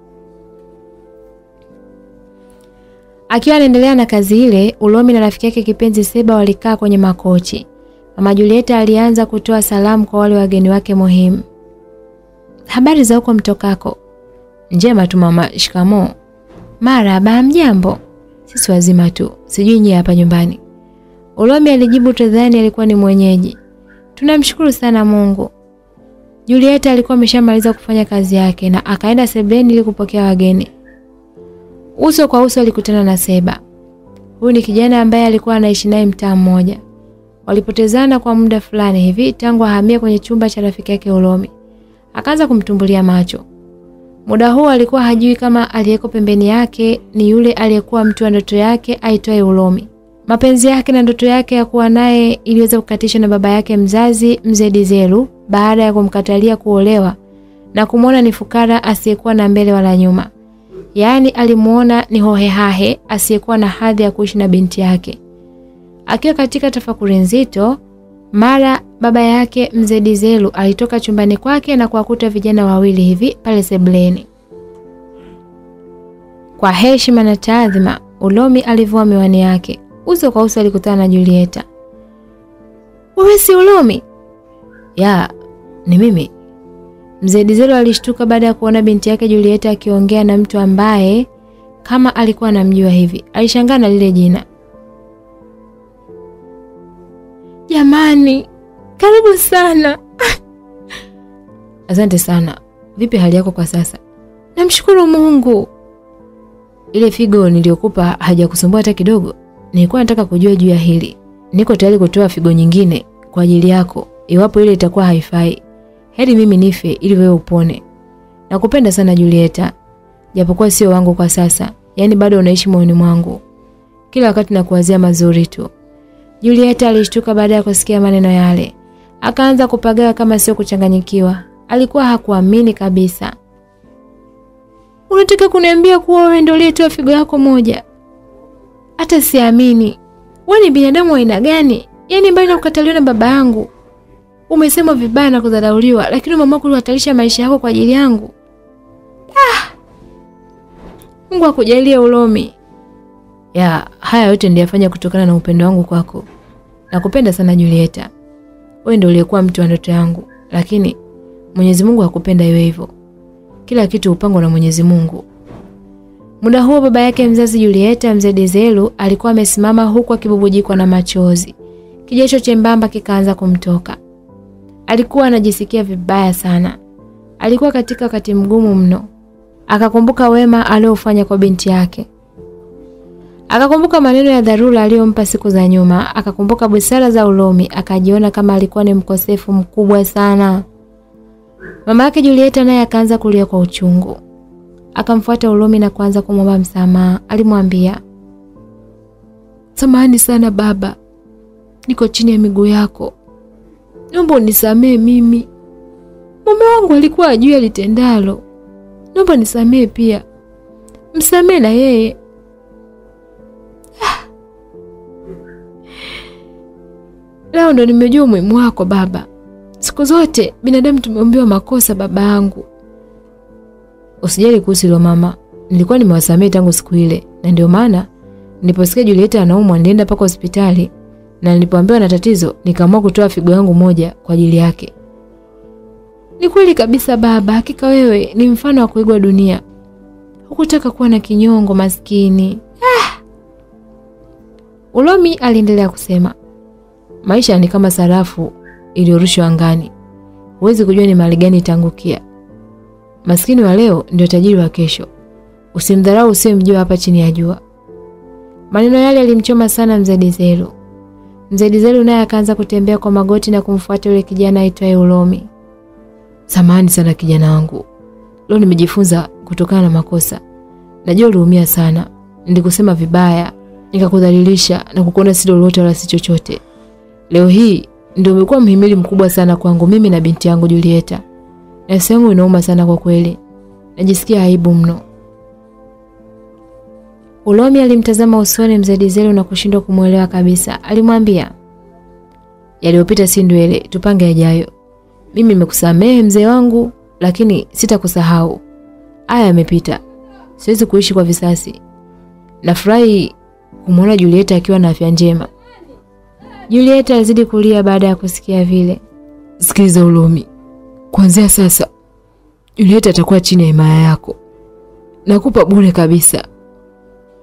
Akiwa anaendelea na kazi ile, Ulomi na rafiki yake kipenzi Seba walikaa kwenye makochi. Mama Julieta alianza kutoa salamu kwa wale wageni wake muhimu. Habari za huko mtokako? Njema tu mama, shikamoo. Marahaba, mjambo? Sisi wazima tu, sijui nyie hapa nyumbani. Ulomi alijibu tadhani alikuwa ni mwenyeji. Tunamshukuru sana Mungu. Julieta alikuwa ameshamaliza kufanya kazi yake na akaenda sebleni ili kupokea wageni. Uso kwa uso alikutana na Seba. Huyu ni kijana ambaye alikuwa anaishi naye mtaa mmoja. Walipotezana kwa muda fulani hivi tangu ahamia kwenye chumba cha rafiki yake Ulomi. Akaanza kumtumbulia macho. Muda huo alikuwa hajui kama aliyeko pembeni yake ni yule aliyekuwa mtu wa ndoto yake aitwaye Ulomi. Mapenzi yake na ndoto yake ya kuwa naye iliweza kukatisha na baba yake mzazi mzee Dizelu baada ya kumkatalia kuolewa na kumwona ni fukara asiyekuwa na mbele wala nyuma. Yaani alimuona ni hohehahe asiyekuwa na hadhi ya kuishi na binti yake. Akiwa katika tafakuri nzito, mara baba yake mzee Dizelu alitoka chumbani kwake na kuwakuta vijana wawili hivi pale sebleni. Kwa heshima na taadhima, Ulomi alivua miwani yake. Uso kwa uso alikutana na Julieta. Wewe si Ulomi? Ya, ni mimi. Mzee Dizelu alishtuka baada ya kuona binti yake Julieta akiongea na mtu ambaye kama alikuwa anamjua hivi. Alishangaa na lile jina. Jamani, karibu sana. Asante sana. Vipi hali yako kwa sasa? Namshukuru Mungu. Ile figo niliyokupa hajakusumbua hata kidogo? Nilikuwa nataka kujua juu ya hili. Niko tayari kutoa figo nyingine kwa ajili yako iwapo ile itakuwa haifai. Heri mimi nife ili wewe upone. Nakupenda sana Julieta. Japokuwa sio wangu kwa sasa, yaani bado unaishi moyoni mwangu. Kila wakati nakuwazia mazuri tu. Julieta alishtuka baada ya kusikia maneno yale. Akaanza kupagawa kama sio kuchanganyikiwa. Alikuwa hakuamini kabisa. Unataka kuniambia kuwa wewe ndio uliyetoa figo yako moja? Hata siamini. Wewe ni binadamu aina gani? Yaani mbali na kukataliwa na baba yangu. Umesema vibaya na kudharauliwa, lakini mama yako alihatarisha maisha yako kwa ajili yangu. Ah! Mungu akujalie Ulomi. Ya, haya yote ndiyafanya kutokana na upendo wangu kwako. Nakupenda sana Julieta. Wewe ndio uliyekuwa mtu wa ndoto yangu, lakini Mwenyezi Mungu hakupenda iwe hivyo. Kila kitu upangwa na Mwenyezi Mungu. Muda huo baba yake mzazi Julieta, mzee Dezelu, alikuwa amesimama huku akibubujikwa na machozi. Kijasho chembamba kikaanza kumtoka. Alikuwa anajisikia vibaya sana. Alikuwa katika wakati mgumu mno. Akakumbuka wema aliofanya kwa binti yake. Akakumbuka maneno ya dharura aliyompa siku za nyuma, akakumbuka busara za Ulomi, akajiona kama alikuwa ni mkosefu mkubwa sana. Mama yake Julieta naye akaanza kulia kwa uchungu. Akamfuata Ulomi na kuanza kumwomba msamaha. Alimwambia, samahani sana baba, niko chini ya miguu yako, naomba unisamee mimi. Mume wangu alikuwa ajui alitendalo, naomba nisamee pia, msamee na yeye. Leo ndo nimejua umuhimu wako baba, siku zote binadamu tumeombiwa makosa, baba yangu. Usijali kuhusu hilo mama, nilikuwa nimewasamehe tangu siku ile, na ndio maana niliposikia Julieta anaumwa nilienda mpaka hospitali, na nilipoambiwa na tatizo nikaamua kutoa figo yangu moja kwa ajili yake. Ni kweli kabisa baba, hakika wewe ni mfano wa kuigwa dunia. Hukutaka kuwa na kinyongo, maskini. Ah! Ulomi aliendelea kusema, maisha ni kama sarafu iliyorushwa angani, huwezi kujua ni mali gani itaangukia. Maskini wa leo ndio tajiri wa kesho. Usimdharau usiyemjua hapa chini ya jua. Maneno yale yalimchoma sana mzee Dizelu. Mzee Dizelu naye akaanza kutembea kwa magoti na kumfuata yule kijana aitwaye Ulomi. Samahani sana kijana wangu, leo nimejifunza kutokana na makosa. Najua uliumia sana, nilikusema vibaya, nikakudhalilisha na kukuona si lolote wala si chochote. Leo hii ndio umekuwa mhimili mkubwa sana kwangu mimi na binti yangu Julieta. Na sehemu inauma sana kwa kweli, najisikia aibu mno. Ulomi alimtazama usoni mzee Dizeli na kushindwa kumwelewa kabisa. Alimwambia, yaliyopita si ndwele, tupange yajayo. Mimi nimekusamehe mzee wangu, lakini sitakusahau. Haya yamepita, siwezi kuishi kwa visasi. Nafurahi kumwona Julieta akiwa na afya njema. Julieta alizidi kulia baada ya kusikia vile. Sikiliza Ulomi, kuanzia sasa Juliet atakuwa chini ya himaya yako. Nakupa bure kabisa,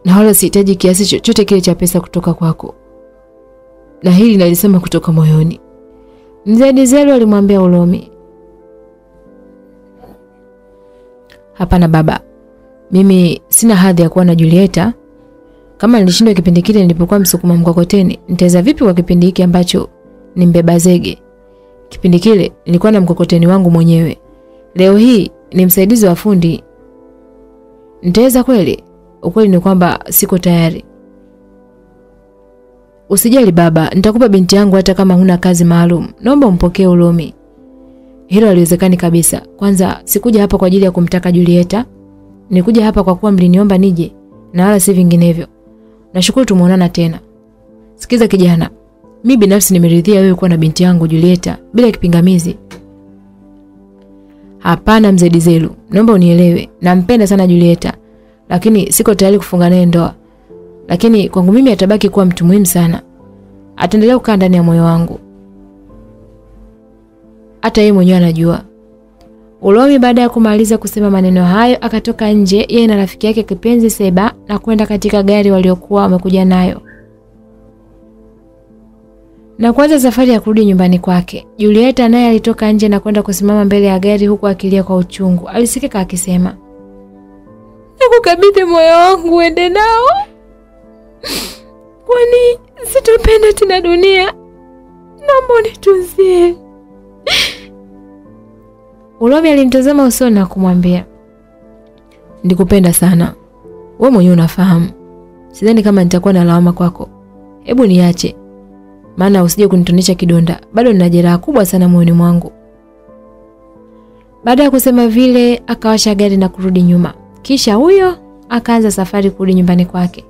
na wala sihitaji kiasi chochote kile cha pesa kutoka kwako, na hili nalisema kutoka moyoni. Mzee Dizelu alimwambia Ulomi, hapana baba, mimi sina hadhi ya kuwa na Julieta. Kama nilishindwa kipindi kile nilipokuwa msukuma mkokoteni, nitaweza vipi kwa kipindi hiki ambacho ni mbeba zege? Kipindi kile nilikuwa na mkokoteni wangu mwenyewe. Leo hii ni msaidizi wa fundi. Nitaweza kweli? Ukweli ni kwamba siko tayari. Usijali baba, nitakupa binti yangu hata kama huna kazi maalum. Naomba umpokee Ulomi. Hilo haliwezekani kabisa. Kwanza sikuja hapa kwa ajili ya kumtaka Julieta. Nikuja hapa kwa kuwa mliniomba nije na wala si vinginevyo. Nashukuru tumeonana tena. Sikiza kijana, mi binafsi nimeridhia wewe kuwa na binti yangu Julieta bila kipingamizi. Hapana mzee Dizelu, naomba unielewe. Nampenda sana Julieta, lakini siko tayari kufunga naye ndoa. Lakini kwangu mimi atabaki kuwa mtu muhimu sana. Ataendelea kukaa ndani ya moyo wangu. Hata yeye mwenyewe anajua. Ulomi baada ya kumaliza kusema maneno hayo akatoka nje yeye na rafiki yake kipenzi Seba na kwenda katika gari waliokuwa wamekuja nayo. Na kuanza safari ya kurudi nyumbani kwake. Julieta naye alitoka nje na kwenda kusimama mbele ya gari huku akilia kwa uchungu. Alisikika akisema, "Nakukabidhi moyo wangu uende nao. Kwani sitopenda tena dunia. Naomba unitunzie." Ulomi alimtazama usoni na kumwambia, "Ndikupenda sana. Wewe mwenyewe unafahamu. Sidhani kama nitakuwa na lawama kwako. Hebu niache. Maana usije kunitonesha kidonda. Bado nina jeraha kubwa sana moyoni mwangu." Baada ya kusema vile, akawasha gari na kurudi nyuma. Kisha huyo akaanza safari kurudi nyumbani kwake.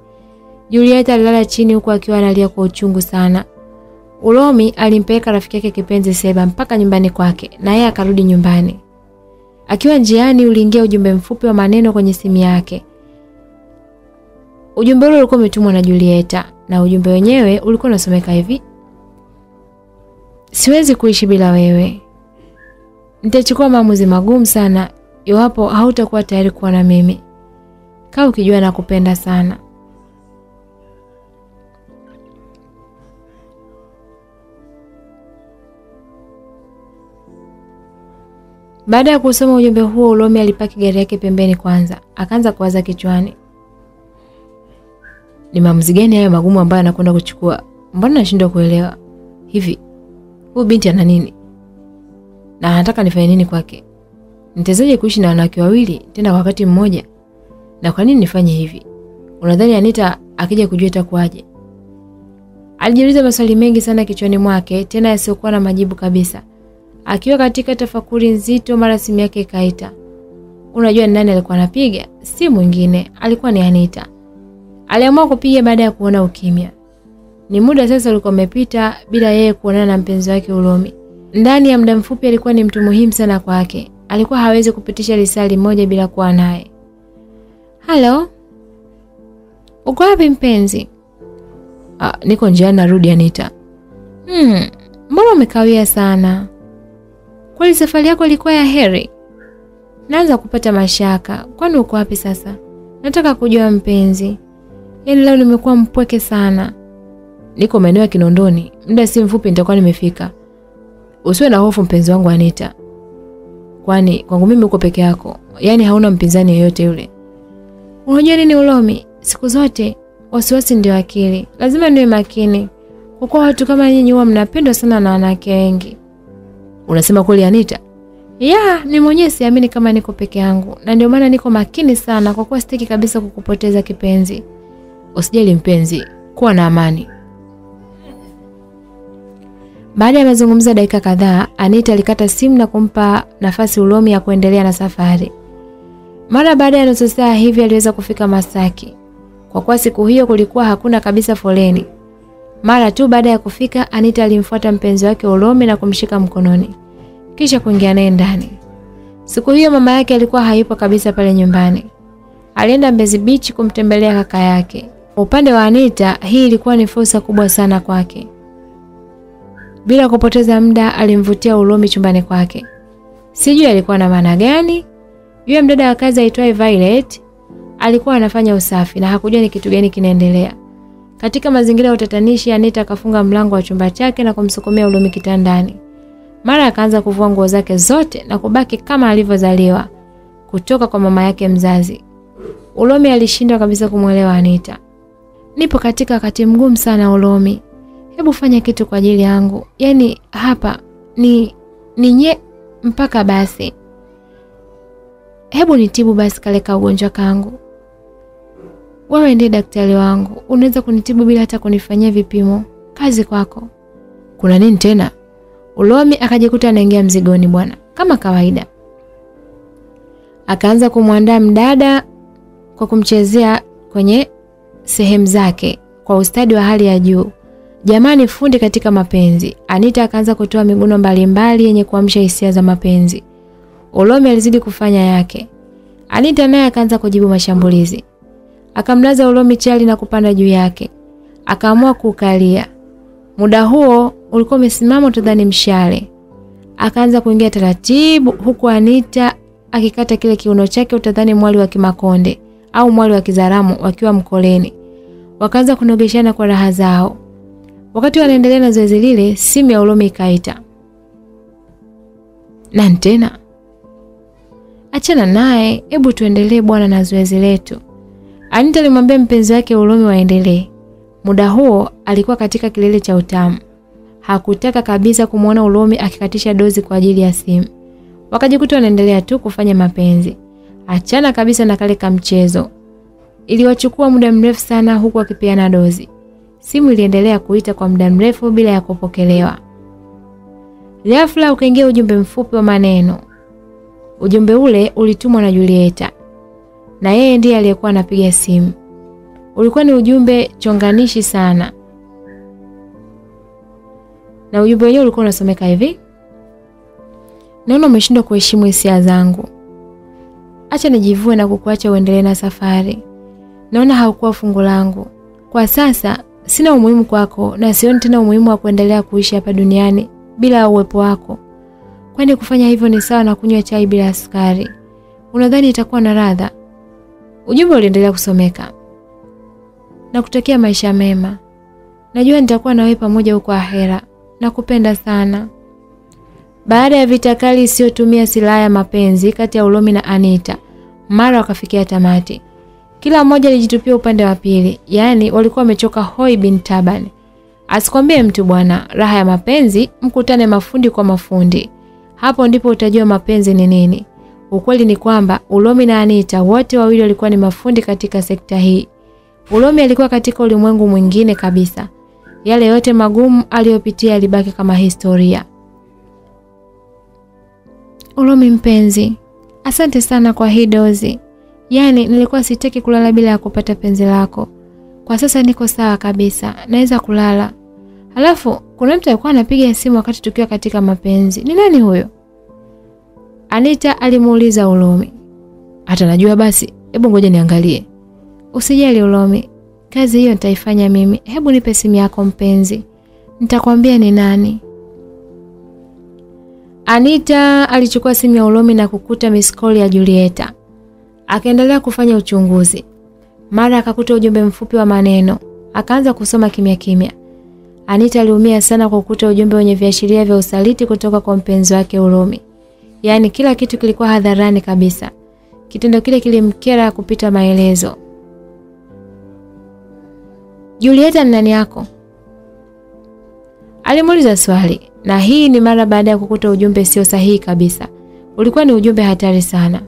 Julieta alilala chini huku akiwa analia kwa uchungu sana. Ulomi alimpeleka rafiki yake kipenzi Seba mpaka nyumbani kwake na yeye akarudi nyumbani. Akiwa njiani uliingia ujumbe mfupi wa maneno kwenye simu yake. Ujumbe ule ulikuwa umetumwa na Julieta na ujumbe wenyewe ulikuwa unasomeka hivi: Siwezi kuishi bila wewe. Nitachukua maamuzi magumu sana iwapo hautakuwa tayari kuwa na mimi. Kaa ukijua nakupenda sana. Baada ya kusoma ujumbe huo, Ulomi alipaki gari yake pembeni kwanza, akaanza kuwaza kichwani, ni maamuzi gani hayo magumu ambayo anakwenda kuchukua? Mbona nashindwa kuelewa? Hivi huyu binti ana nini na anataka nifanye nini kwake? Nitawezaje kuishi na wanawake wawili tena kwa wakati mmoja? Na kwa nini nifanye hivi? Unadhani Anita akija kujua itakuwaje? Alijiuliza maswali mengi sana kichwani mwake, tena yasiyokuwa na majibu kabisa. Akiwa katika tafakuri nzito, mara simu yake ikaita. Unajua ni nani alikuwa anapiga? Si mwingine, alikuwa ni Anita. Aliamua kupiga baada ya kuona ukimya. Ni muda sasa ulikuwa umepita bila yeye kuonana na mpenzi wake Ulomi. ndani ya muda mfupi alikuwa ni mtu muhimu sana kwake. Alikuwa hawezi kupitisha lisali moja bila kuwa naye. Halo, uko wapi mpenzi? Ah, niko njiani narudi Anita. Hmm, mbona umekawia sana? Kweli safari yako ilikuwa ya heri? Naanza kupata mashaka. Kwani uko wapi sasa? Nataka kujua mpenzi. Yaani leo nimekuwa mpweke sana. Niko maeneo ya Kinondoni. Muda si mfupi nitakuwa nimefika. Usiwe na hofu mpenzi wangu Anita. Kwani kwangu mimi uko peke yako. Yaani hauna mpinzani yeyote yule. Unajua nini Ulomi? Siku zote wasiwasi ndio akili. Lazima niwe makini. Kwa kuwa watu kama nyinyi huwa mnapendwa sana na wanawake wengi. Unasema kweli Anita? Ya, ni mwenyewe siamini kama niko peke yangu na ndio maana niko makini sana kwa kuwa sitaki kabisa kukupoteza kipenzi. Usijali mpenzi, kuwa na amani. Baada ya mazungumzo dakika kadhaa, Anita alikata simu na kumpa nafasi Ulomi ya kuendelea na safari. Mara baada ya nusu saa hivi aliweza kufika Masaki. Kwa kuwa siku hiyo kulikuwa hakuna kabisa foleni. Mara tu baada ya kufika, Anita alimfuata mpenzi wake Ulomi na kumshika mkononi kisha kuingia naye ndani. Siku hiyo mama yake alikuwa hayupo kabisa pale nyumbani. Alienda Mbezi Beach kumtembelea kaka yake. Upande wa Anita, hii ilikuwa ni fursa kubwa sana kwake. Bila kupoteza muda, alimvutia Ulomi chumbani kwake. Sijui alikuwa na maana gani. Yule mdada wa kazi aitwaye Violet alikuwa anafanya usafi na hakujua ni kitu gani kinaendelea. Katika mazingira ya utatanishi, Anita akafunga mlango wa chumba chake na kumsukumia Ulomi kitandani. Mara akaanza kuvua nguo zake zote na kubaki kama alivyozaliwa kutoka kwa mama yake mzazi. Ulomi alishindwa kabisa kumwelewa Anita. Nipo katika wakati mgumu sana Ulomi. Hebu fanya kitu kwa ajili yangu. Yaani hapa ni ni nye mpaka basi. Hebu nitibu basi kale ka ugonjwa kangu. Wewe ndiye daktari wangu. Unaweza kunitibu bila hata kunifanyia vipimo. Kazi kwako. Kuna nini tena? Ulomi akajikuta anaingia mzigoni bwana, kama kawaida. Akaanza kumwandaa mdada kwa kumchezea kwenye sehemu zake kwa ustadi wa hali ya juu. Jamani, fundi katika mapenzi. Anita akaanza kutoa miguno mbalimbali yenye kuamsha hisia za mapenzi. Ulomi alizidi kufanya yake. Anita naye akaanza kujibu mashambulizi. Akamlaza Ulomi chali na kupanda juu yake. Akaamua kuukalia. Muda huo ulikuwa umesimama utadhani mshale. Akaanza kuingia taratibu huku Anita akikata kile kiuno chake utadhani mwali wa Kimakonde au mwali wa Kizaramu wakiwa mkoleni. Wakaanza kunogeshana kwa raha zao. Wakati wanaendelea na zoezi lile, simu ya Ulomi ikaita. Na tena? Achana naye, hebu tuendelee bwana na zoezi letu. Anita alimwambia mpenzi wake Ulomi waendelee. Muda huo alikuwa katika kilele cha utamu. Hakutaka kabisa kumwona Ulomi akikatisha dozi kwa ajili ya simu. Wakajikuta wanaendelea tu kufanya mapenzi. Achana kabisa na kale kamchezo. Iliwachukua muda mrefu sana huku akipeana dozi. Simu iliendelea kuita kwa muda mrefu bila ya kupokelewa. Ghafla ukaingia ujumbe mfupi wa maneno. Ujumbe ule ulitumwa na Julieta. Na yeye ndiye aliyekuwa anapiga simu. Ulikuwa ni ujumbe chonganishi sana. Na ujumbe wenyewe ulikuwa unasomeka hivi: Naona umeshindwa kuheshimu hisia zangu. Acha nijivue na kukuacha uendelee na safari. Naona haukuwa fungu langu. Kwa sasa sina umuhimu kwako na sioni tena umuhimu wa kuendelea kuishi hapa duniani bila uwepo wako. Kwani kufanya hivyo ni sawa na kunywa chai bila sukari. Unadhani itakuwa na ladha? Ujumbe uliendelea kusomeka. Na kutakia maisha mema. Najua nitakuwa na wewe pamoja huko ahera. Nakupenda sana. Baada ya vita kali isiyotumia silaha ya mapenzi kati ya Ulomi na Anita, mara wakafikia tamati. Kila mmoja alijitupia upande wa pili, yaani walikuwa wamechoka hoi bin taban. Asikwambie mtu bwana, raha ya mapenzi, mkutane mafundi kwa mafundi. Hapo ndipo utajua mapenzi ni nini. Ukweli ni kwamba Ulomi na Anita wote wawili walikuwa ni mafundi katika sekta hii. Ulomi alikuwa katika ulimwengu mwingine kabisa. Yale yote magumu aliyopitia yalibaki kama historia. Ulomi mpenzi, asante sana kwa hii dozi. Yaani nilikuwa sitaki kulala bila ya kupata penzi lako. Kwa sasa niko sawa kabisa, naweza kulala. Halafu kuna mtu alikuwa anapiga simu wakati tukiwa katika mapenzi. Ni nani huyo? Anita alimuuliza Ulomi. Hata najua basi, hebu ngoja niangalie. Usijali Ulomi, kazi hiyo nitaifanya mimi. Hebu nipe simu yako mpenzi, nitakwambia ni nani. Anita alichukua simu ya Ulomi na kukuta miss call ya Julieta. Akaendelea kufanya uchunguzi. Mara akakuta ujumbe mfupi wa maneno, akaanza kusoma kimya kimya. Anita aliumia sana kwa kukuta ujumbe wenye viashiria vya usaliti kutoka kwa mpenzi wake Ulomi. Yaani kila kitu kilikuwa hadharani kabisa. Kitendo kile kilimkera kupita maelezo. Julieta ni nani yako? Alimuuliza swali, na hii ni mara baada ya kukuta ujumbe sio sahihi kabisa. Ulikuwa ni ujumbe hatari sana.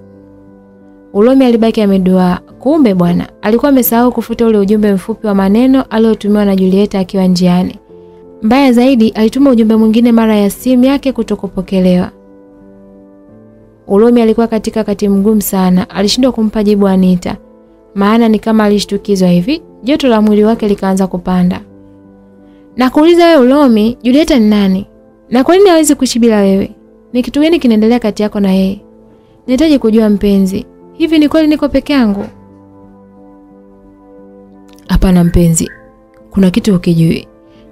Ulomi alibaki ameduaa. Kumbe bwana, alikuwa amesahau kufuta ule ujumbe mfupi wa maneno aliotumiwa na Julieta akiwa njiani. Mbaya zaidi, alituma ujumbe mwingine mara ya simu yake kutokupokelewa. Ulomi alikuwa katika wakati mgumu sana, alishindwa kumpa jibu Anita. Maana ni kama alishtukizwa hivi, joto la mwili wake likaanza kupanda. Na kuuliza wewe Ulomi, Julieta ni nani? Na kwa nini hawezi kuishi bila wewe? Ni kitu gani kinaendelea kati yako na yeye? Nahitaji kujua mpenzi. Hivi ni kweli niko peke yangu? Hapana mpenzi. Kuna kitu ukijui.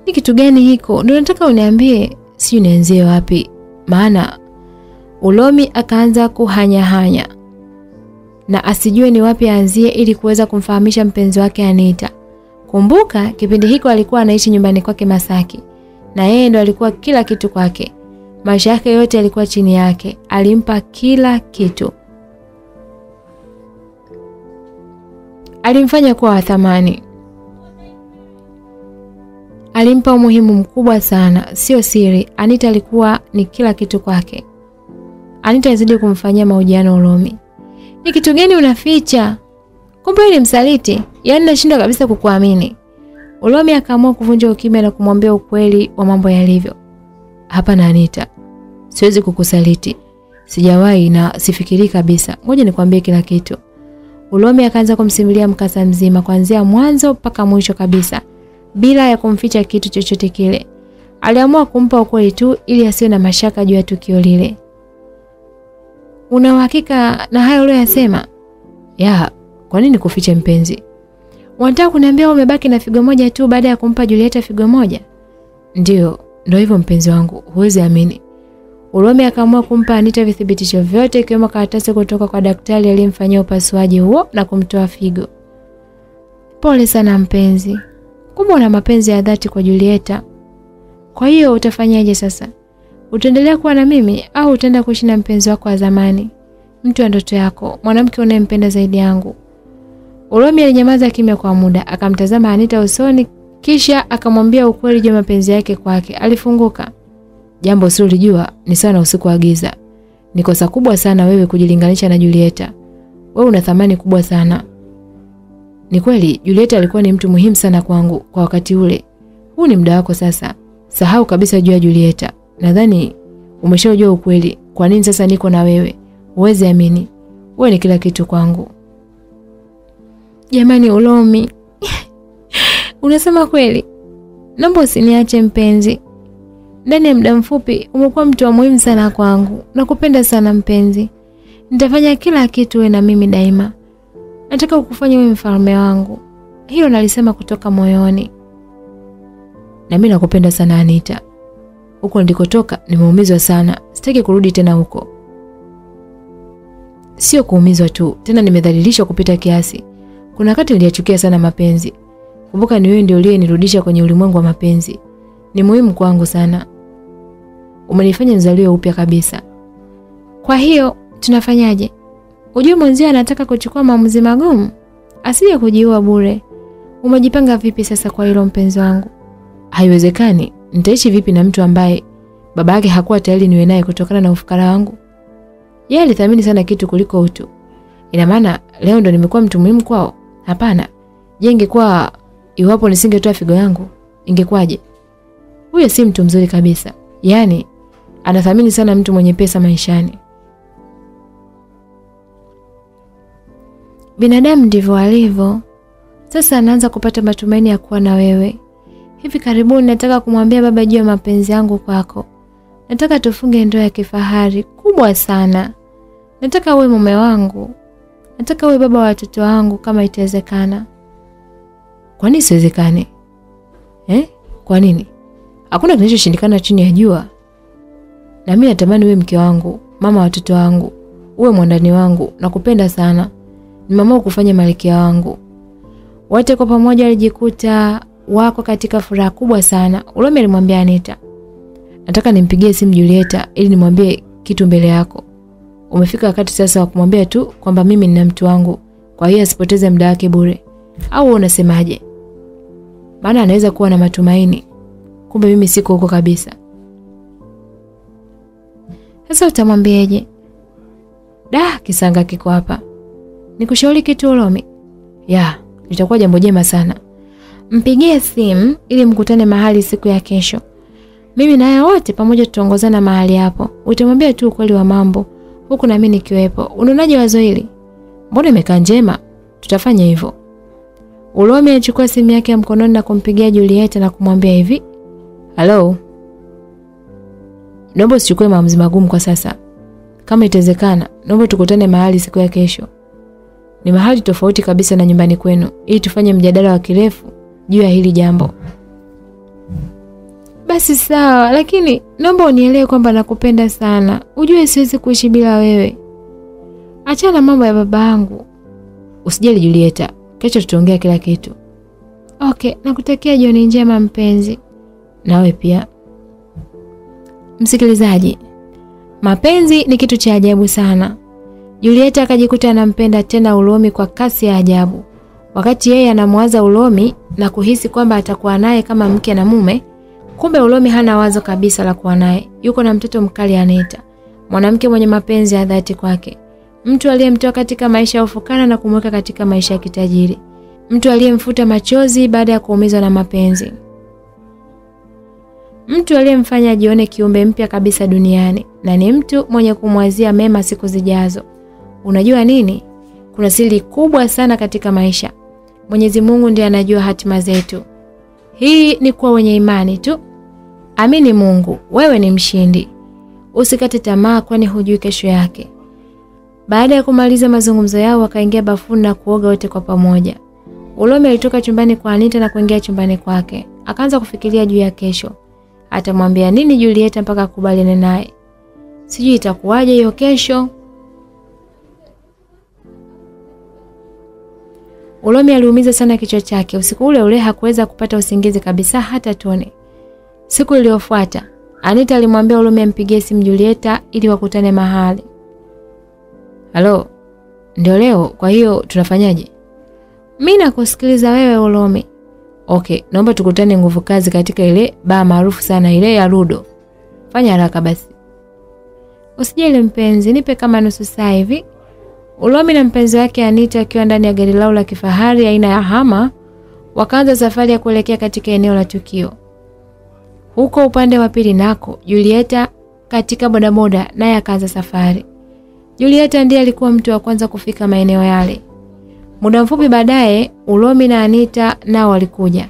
Ni kitu gani hiko? Ndio nataka uniambie, si nianzie wapi? Maana Ulomi akaanza kuhanyahanya na asijue ni wapi aanzie ili kuweza kumfahamisha mpenzi wake Anita. Kumbuka kipindi hiko alikuwa anaishi nyumbani kwake Masaki na yeye ndo alikuwa kila kitu kwake. Maisha yake yote yalikuwa chini yake, alimpa kila kitu. Alimfanya kuwa wa thamani. Alimpa umuhimu mkubwa sana, sio siri. Anita alikuwa ni kila kitu kwake. Anita alizidi kumfanyia mahojiano Ulomi. Ni kitu gani unaficha? Kumbe ni msaliti? Yaani nashindwa kabisa kukuamini. Ulomi akaamua kuvunja ukimya na kumwambia ukweli wa mambo yalivyo. Hapana Anita. Siwezi kukusaliti. Sijawahi na sifikiri kabisa. Ngoja nikwambie kila kitu. Ulomi akaanza kumsimulia mkasa mzima kuanzia mwanzo mpaka mwisho kabisa bila ya kumficha kitu chochote kile. Aliamua kumpa ukweli tu ili asiwe na mashaka juu ya tukio lile. Una uhakika na hayo uliyosema? Ya, kwa nini kuficha mpenzi? Unataka kuniambia umebaki na figo moja tu baada ya kumpa Julieta figo moja? ndio ndio hivyo mpenzi wangu, huwezi amini. Ulomi akaamua kumpa Anita vithibitisho vyote ikiwemo karatasi kutoka kwa daktari aliyemfanyia upasuaji huo na kumtoa figo. Pole sana mpenzi. Kumbe una mapenzi ya dhati kwa Julieta. Kwa hiyo utafanyaje sasa? Utaendelea kuwa na mimi au utaenda kuishi na mpenzi wako wa zamani? Mtu wa ndoto yako, mwanamke unayempenda zaidi yangu. Uromi alinyamaza kimya kwa muda, akamtazama Anita usoni kisha akamwambia ukweli juu ya mapenzi yake kwake. Alifunguka. Jambo usilolijua ni sana usiku wa giza. Ni kosa kubwa sana wewe kujilinganisha na Julieta. Wewe una thamani kubwa sana. Ni kweli Julieta alikuwa ni mtu muhimu sana kwangu kwa wakati ule. Huu ni muda wako sasa. Sahau kabisa juu ya Julieta. Nadhani umeshajua ukweli. Kwa nini sasa niko na wewe? Uweze amini. Wewe ni kila kitu kwangu. Jamani Ulomi. Unasema kweli? Naomba usiniache mpenzi. Ndani ya muda mfupi umekuwa mtu wa muhimu sana kwangu. Nakupenda sana mpenzi. Nitafanya kila kitu we na mimi daima. Nataka kukufanya wewe mfalme wangu. Hilo nalisema kutoka moyoni. Na mimi nakupenda sana Anita. Huko ndikotoka nimeumizwa sana. Sitaki kurudi tena huko. Sio kuumizwa tu, tena nimedhalilishwa kupita kiasi. Kuna wakati niliyachukia sana mapenzi. Kumbuka ni wewe ndio uliyenirudisha kwenye ulimwengu wa mapenzi. Ni muhimu kwangu sana. Umenifanya nizaliwe upya kabisa. Kwa hiyo tunafanyaje? Ujue mwenzio anataka kuchukua maamuzi magumu, asije kujiua bure. Umejipanga vipi sasa kwa hilo mpenzi wangu? Haiwezekani. Nitaishi vipi na mtu ambaye baba yake hakuwa tayari niwe naye kutokana na ufukara wangu? Yeye alithamini sana kitu kuliko utu. Ina maana leo ndo nimekuwa mtu muhimu kwao? Hapana. Je, ingekuwa iwapo nisingetoa figo yangu, ingekwaje? Huyo si mtu mzuri kabisa. Yaani anathamini sana mtu mwenye pesa maishani. Binadamu ndivyo alivyo. Sasa anaanza kupata matumaini ya kuwa na wewe. Hivi karibuni nataka kumwambia baba juu ya mapenzi yangu kwako. Nataka tufunge ndoa ya kifahari kubwa sana. Nataka uwe mume wangu. Nataka uwe baba wa watoto wangu kama itawezekana. Kwa nini siwezekane? Eh? Kwa nini? Hakuna kinachoshindikana chini ya jua. Na mimi natamani uwe mke wangu, mama wa watoto wangu, uwe mwandani wangu, nakupenda sana. Ni mama kufanya malkia wangu. Wote kwa pamoja walijikuta wako katika furaha kubwa sana. Ulomi alimwambia Anita, nataka nimpigie simu Julieta ili nimwambie kitu mbele yako. Umefika wakati sasa wa kumwambia tu kwamba mimi nina mtu wangu, kwa hiyo asipoteze muda wake bure. Au unasemaje? Maana anaweza kuwa na matumaini, kumbe mimi siko huko kabisa. Sasa utamwambiaje? Da, kisanga kiko hapa. Nikushauri kitu Ulomi? Ya, litakuwa jambo jema sana. Mpigie simu ili mkutane mahali siku ya kesho. Mimi naye wote pamoja tutaongozana mahali hapo. Utamwambia tu ukweli wa mambo huku mimi nikiwepo. Unaonaje wazo hili? Mbona imekaa njema? Tutafanya hivyo. Ulomi alichukua simu yake ya mkononi na kumpigia Julieta na kumwambia hivi. Hello. Naomba usichukue maamuzi magumu kwa sasa. Kama itawezekana, naomba tukutane mahali siku ya kesho. Ni mahali tofauti kabisa na nyumbani kwenu ili tufanye mjadala wa kirefu juu ya hili jambo. Basi sawa, lakini naomba unielewe kwamba nakupenda sana. Ujue siwezi kuishi bila wewe. Achana mambo ya babangu. Usijali Julieta, kesho tutaongea kila kitu. Okay, nakutakia jioni njema mpenzi. Nawe pia. Msikilizaji, mapenzi ni kitu cha ajabu sana. Julieta akajikuta anampenda tena Ulomi kwa kasi ya ajabu. Wakati yeye anamwaza Ulomi na kuhisi kwamba atakuwa naye kama mke na mume, kumbe Ulomi hana wazo kabisa la kuwa naye. Yuko na mtoto mkali Aneta, mwanamke mwenye mapenzi ya dhati kwake, mtu aliyemtoa katika maisha ya ufukara na kumweka katika maisha ya kitajiri, mtu aliyemfuta machozi baada ya kuumizwa na mapenzi, mtu aliyemfanya ajione kiumbe mpya kabisa duniani, na ni mtu mwenye kumwazia mema siku zijazo. Unajua nini? Kuna siri kubwa sana katika maisha. Mwenyezi Mungu ndiye anajua hatima zetu. Hii ni kuwa wenye imani tu. Amini Mungu, wewe ni mshindi. Usikate tamaa kwani hujui kesho yake. Baada ya kumaliza mazungumzo yao wakaingia bafuni na kuoga wote kwa pamoja. Ulome alitoka chumbani kwa Anita na kuingia chumbani kwake. Akaanza kufikiria juu ya kesho. Atamwambia nini Julieta mpaka akubaliane naye? Sijui itakuwaje hiyo kesho. Ulomi aliumiza sana kichwa chake. Usiku ule ule hakuweza kupata usingizi kabisa hata tone. Siku iliyofuata, Anita alimwambia Ulomi ampigie simu Julieta ili wakutane mahali. Halo. Ndio leo, kwa hiyo tunafanyaje? Mi nakusikiliza wewe Ulomi. Okay, naomba tukutane nguvu kazi katika ile baa maarufu sana ile ya Rudo. Fanya haraka basi. Usijali mpenzi, nipe kama nusu saa hivi. Ulomi na mpenzi wake Anita akiwa ndani ya gari lao la kifahari aina ya Hama wakaanza safari ya kuelekea katika eneo la tukio. Huko upande wa pili nako Julieta katika bodaboda naye akaanza safari. Julieta ndiye alikuwa mtu wa kwanza kufika maeneo yale. Muda mfupi baadaye Ulomi na Anita nao walikuja.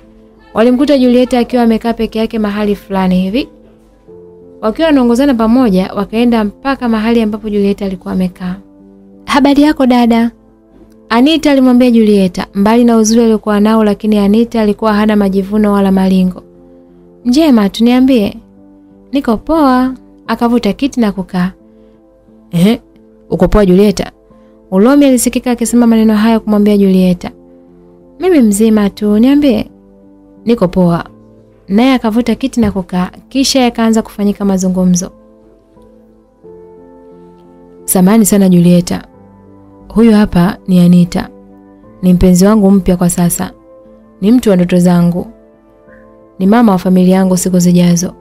Walimkuta Julieta akiwa amekaa peke yake mahali fulani hivi. Wakiwa wanaongozana pamoja wakaenda mpaka mahali ambapo Julieta alikuwa amekaa. Habari yako dada? Anita alimwambia Julieta, mbali na uzuri aliokuwa nao lakini Anita alikuwa hana majivuno wala malingo. Njema, tuniambie. Niko poa. Akavuta kiti na kukaa. Ehe, uko poa Julieta? Ulomi alisikika akisema maneno haya kumwambia Julieta. Mimi mzima tu, niambie. Niko poa. Naye akavuta kiti na kukaa, kisha yakaanza kufanyika mazungumzo. Samani sana Julieta. Huyu hapa ni Anita. Ni mpenzi wangu mpya kwa sasa. Ni mtu wa ndoto zangu. Ni mama wa familia yangu siku zijazo.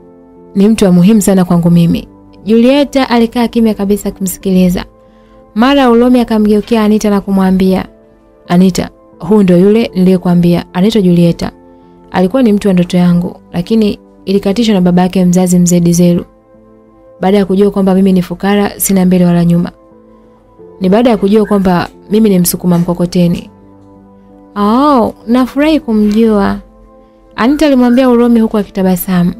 Ni mtu wa muhimu sana kwangu mimi. Julieta alikaa kimya kabisa kumsikiliza. Mara Ulomi akamgeukia Anita na kumwambia, Anita, huu ndio yule niliyekwambia, anaitwa Julieta. Alikuwa ni mtu wa ndoto yangu, lakini ilikatishwa na baba yake mzazi mzee Dizelu. Baada ya kujua kwamba mimi ni fukara, sina mbele wala nyuma. Ni baada ya kujua kwamba mimi ni msukuma mkokoteni. Oh, nafurahi kumjua. Anita alimwambia Uromi huku akitabasamu.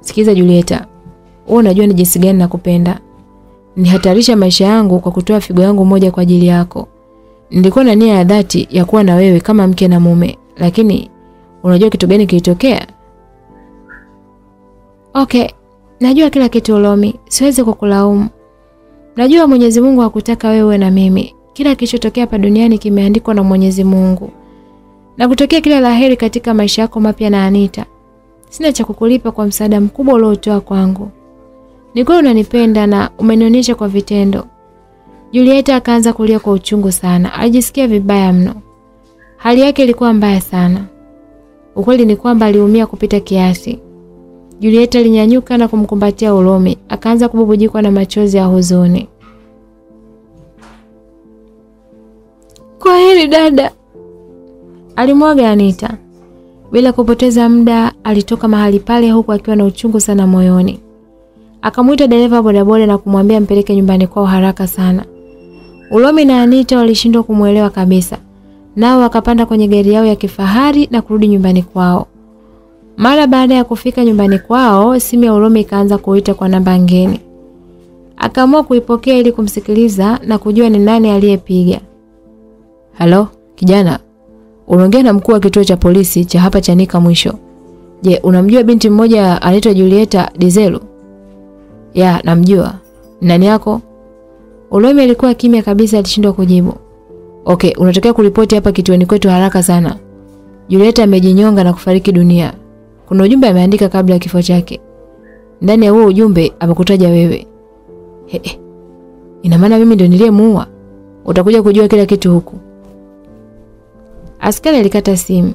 Sikiza Julieta, wewe unajua ni jinsi gani nakupenda. Nihatarisha maisha yangu kwa kutoa figo yangu moja kwa ajili yako. Nilikuwa na nia ya dhati ya kuwa na wewe kama mke na mume, lakini unajua kitu gani kilitokea? Okay, najua kila kitu Uromi, siwezi kukulaumu. Najua Mwenyezi Mungu hakutaka wewe na mimi. Kila kilichotokea hapa duniani kimeandikwa na Mwenyezi Mungu. Na kutokea kila la heri katika maisha yako mapya na Anita. Sina cha kukulipa kwa msaada mkubwa uliotoa kwangu. Ni kweli unanipenda na umenionyesha kwa vitendo. Julieta akaanza kulia kwa uchungu sana. Alijisikia vibaya mno. Hali yake ilikuwa mbaya sana. Ukweli ni kwamba aliumia kupita kiasi. Julieta alinyanyuka na kumkumbatia Ulomi, akaanza kububujikwa na machozi ya huzuni. Kwa heri dada, alimwaga Anita. Bila kupoteza muda, alitoka mahali pale huku akiwa na uchungu sana moyoni. Akamwita dereva bodaboda na kumwambia ampeleke nyumbani kwao haraka sana. Ulomi na Anita walishindwa kumwelewa kabisa, nao wakapanda kwenye gari yao ya kifahari na kurudi nyumbani kwao. Mara baada ya kufika nyumbani kwao, simu ya uromi ikaanza kuita kwa namba ngeni. Akaamua kuipokea ili kumsikiliza na kujua ni nani aliyepiga. Halo, kijana. Unaongea na mkuu wa kituo cha polisi cha hapa Chanika mwisho. Je, unamjua binti mmoja anaitwa Julieta Dizelu? Ya, namjua. Nani yako? Ulomi alikuwa kimya kabisa, alishindwa kujibu. Okay, unatokea kuripoti hapa kituoni kwetu haraka sana. Julieta amejinyonga na kufariki dunia. Kuna ujumbe ameandika kabla ya kifo chake. Ndani ya huo ujumbe amekutaja wewe. He, he. Ina maana mimi ndio niliyemuua? Utakuja kujua kila kitu huku. Askari alikata simu.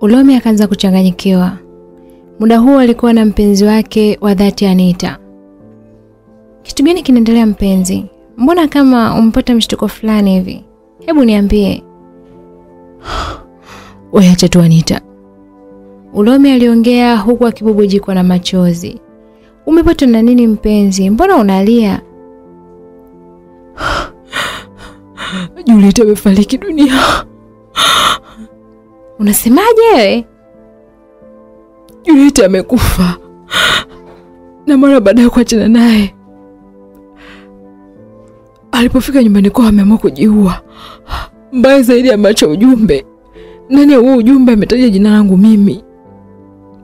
Ulomi akaanza kuchanganyikiwa. Muda huo alikuwa na mpenzi wake wa dhati Anita. Kitu gani kinaendelea mpenzi? Mbona kama umpata mshtuko fulani hivi? Hebu niambie. Wewe acha tu Anita. Ulomi aliongea huku akibubujikwa na machozi. Umepatwa na nini mpenzi? Mbona unalia? Julieta amefariki dunia. Unasemaje wewe? Julieta amekufa. Na mara baada ya kuachana naye alipofika nyumbani kwao ameamua kujiua. Mbaya zaidi ambacho ujumbe ndani ya huo ujumbe ametaja jina langu mimi.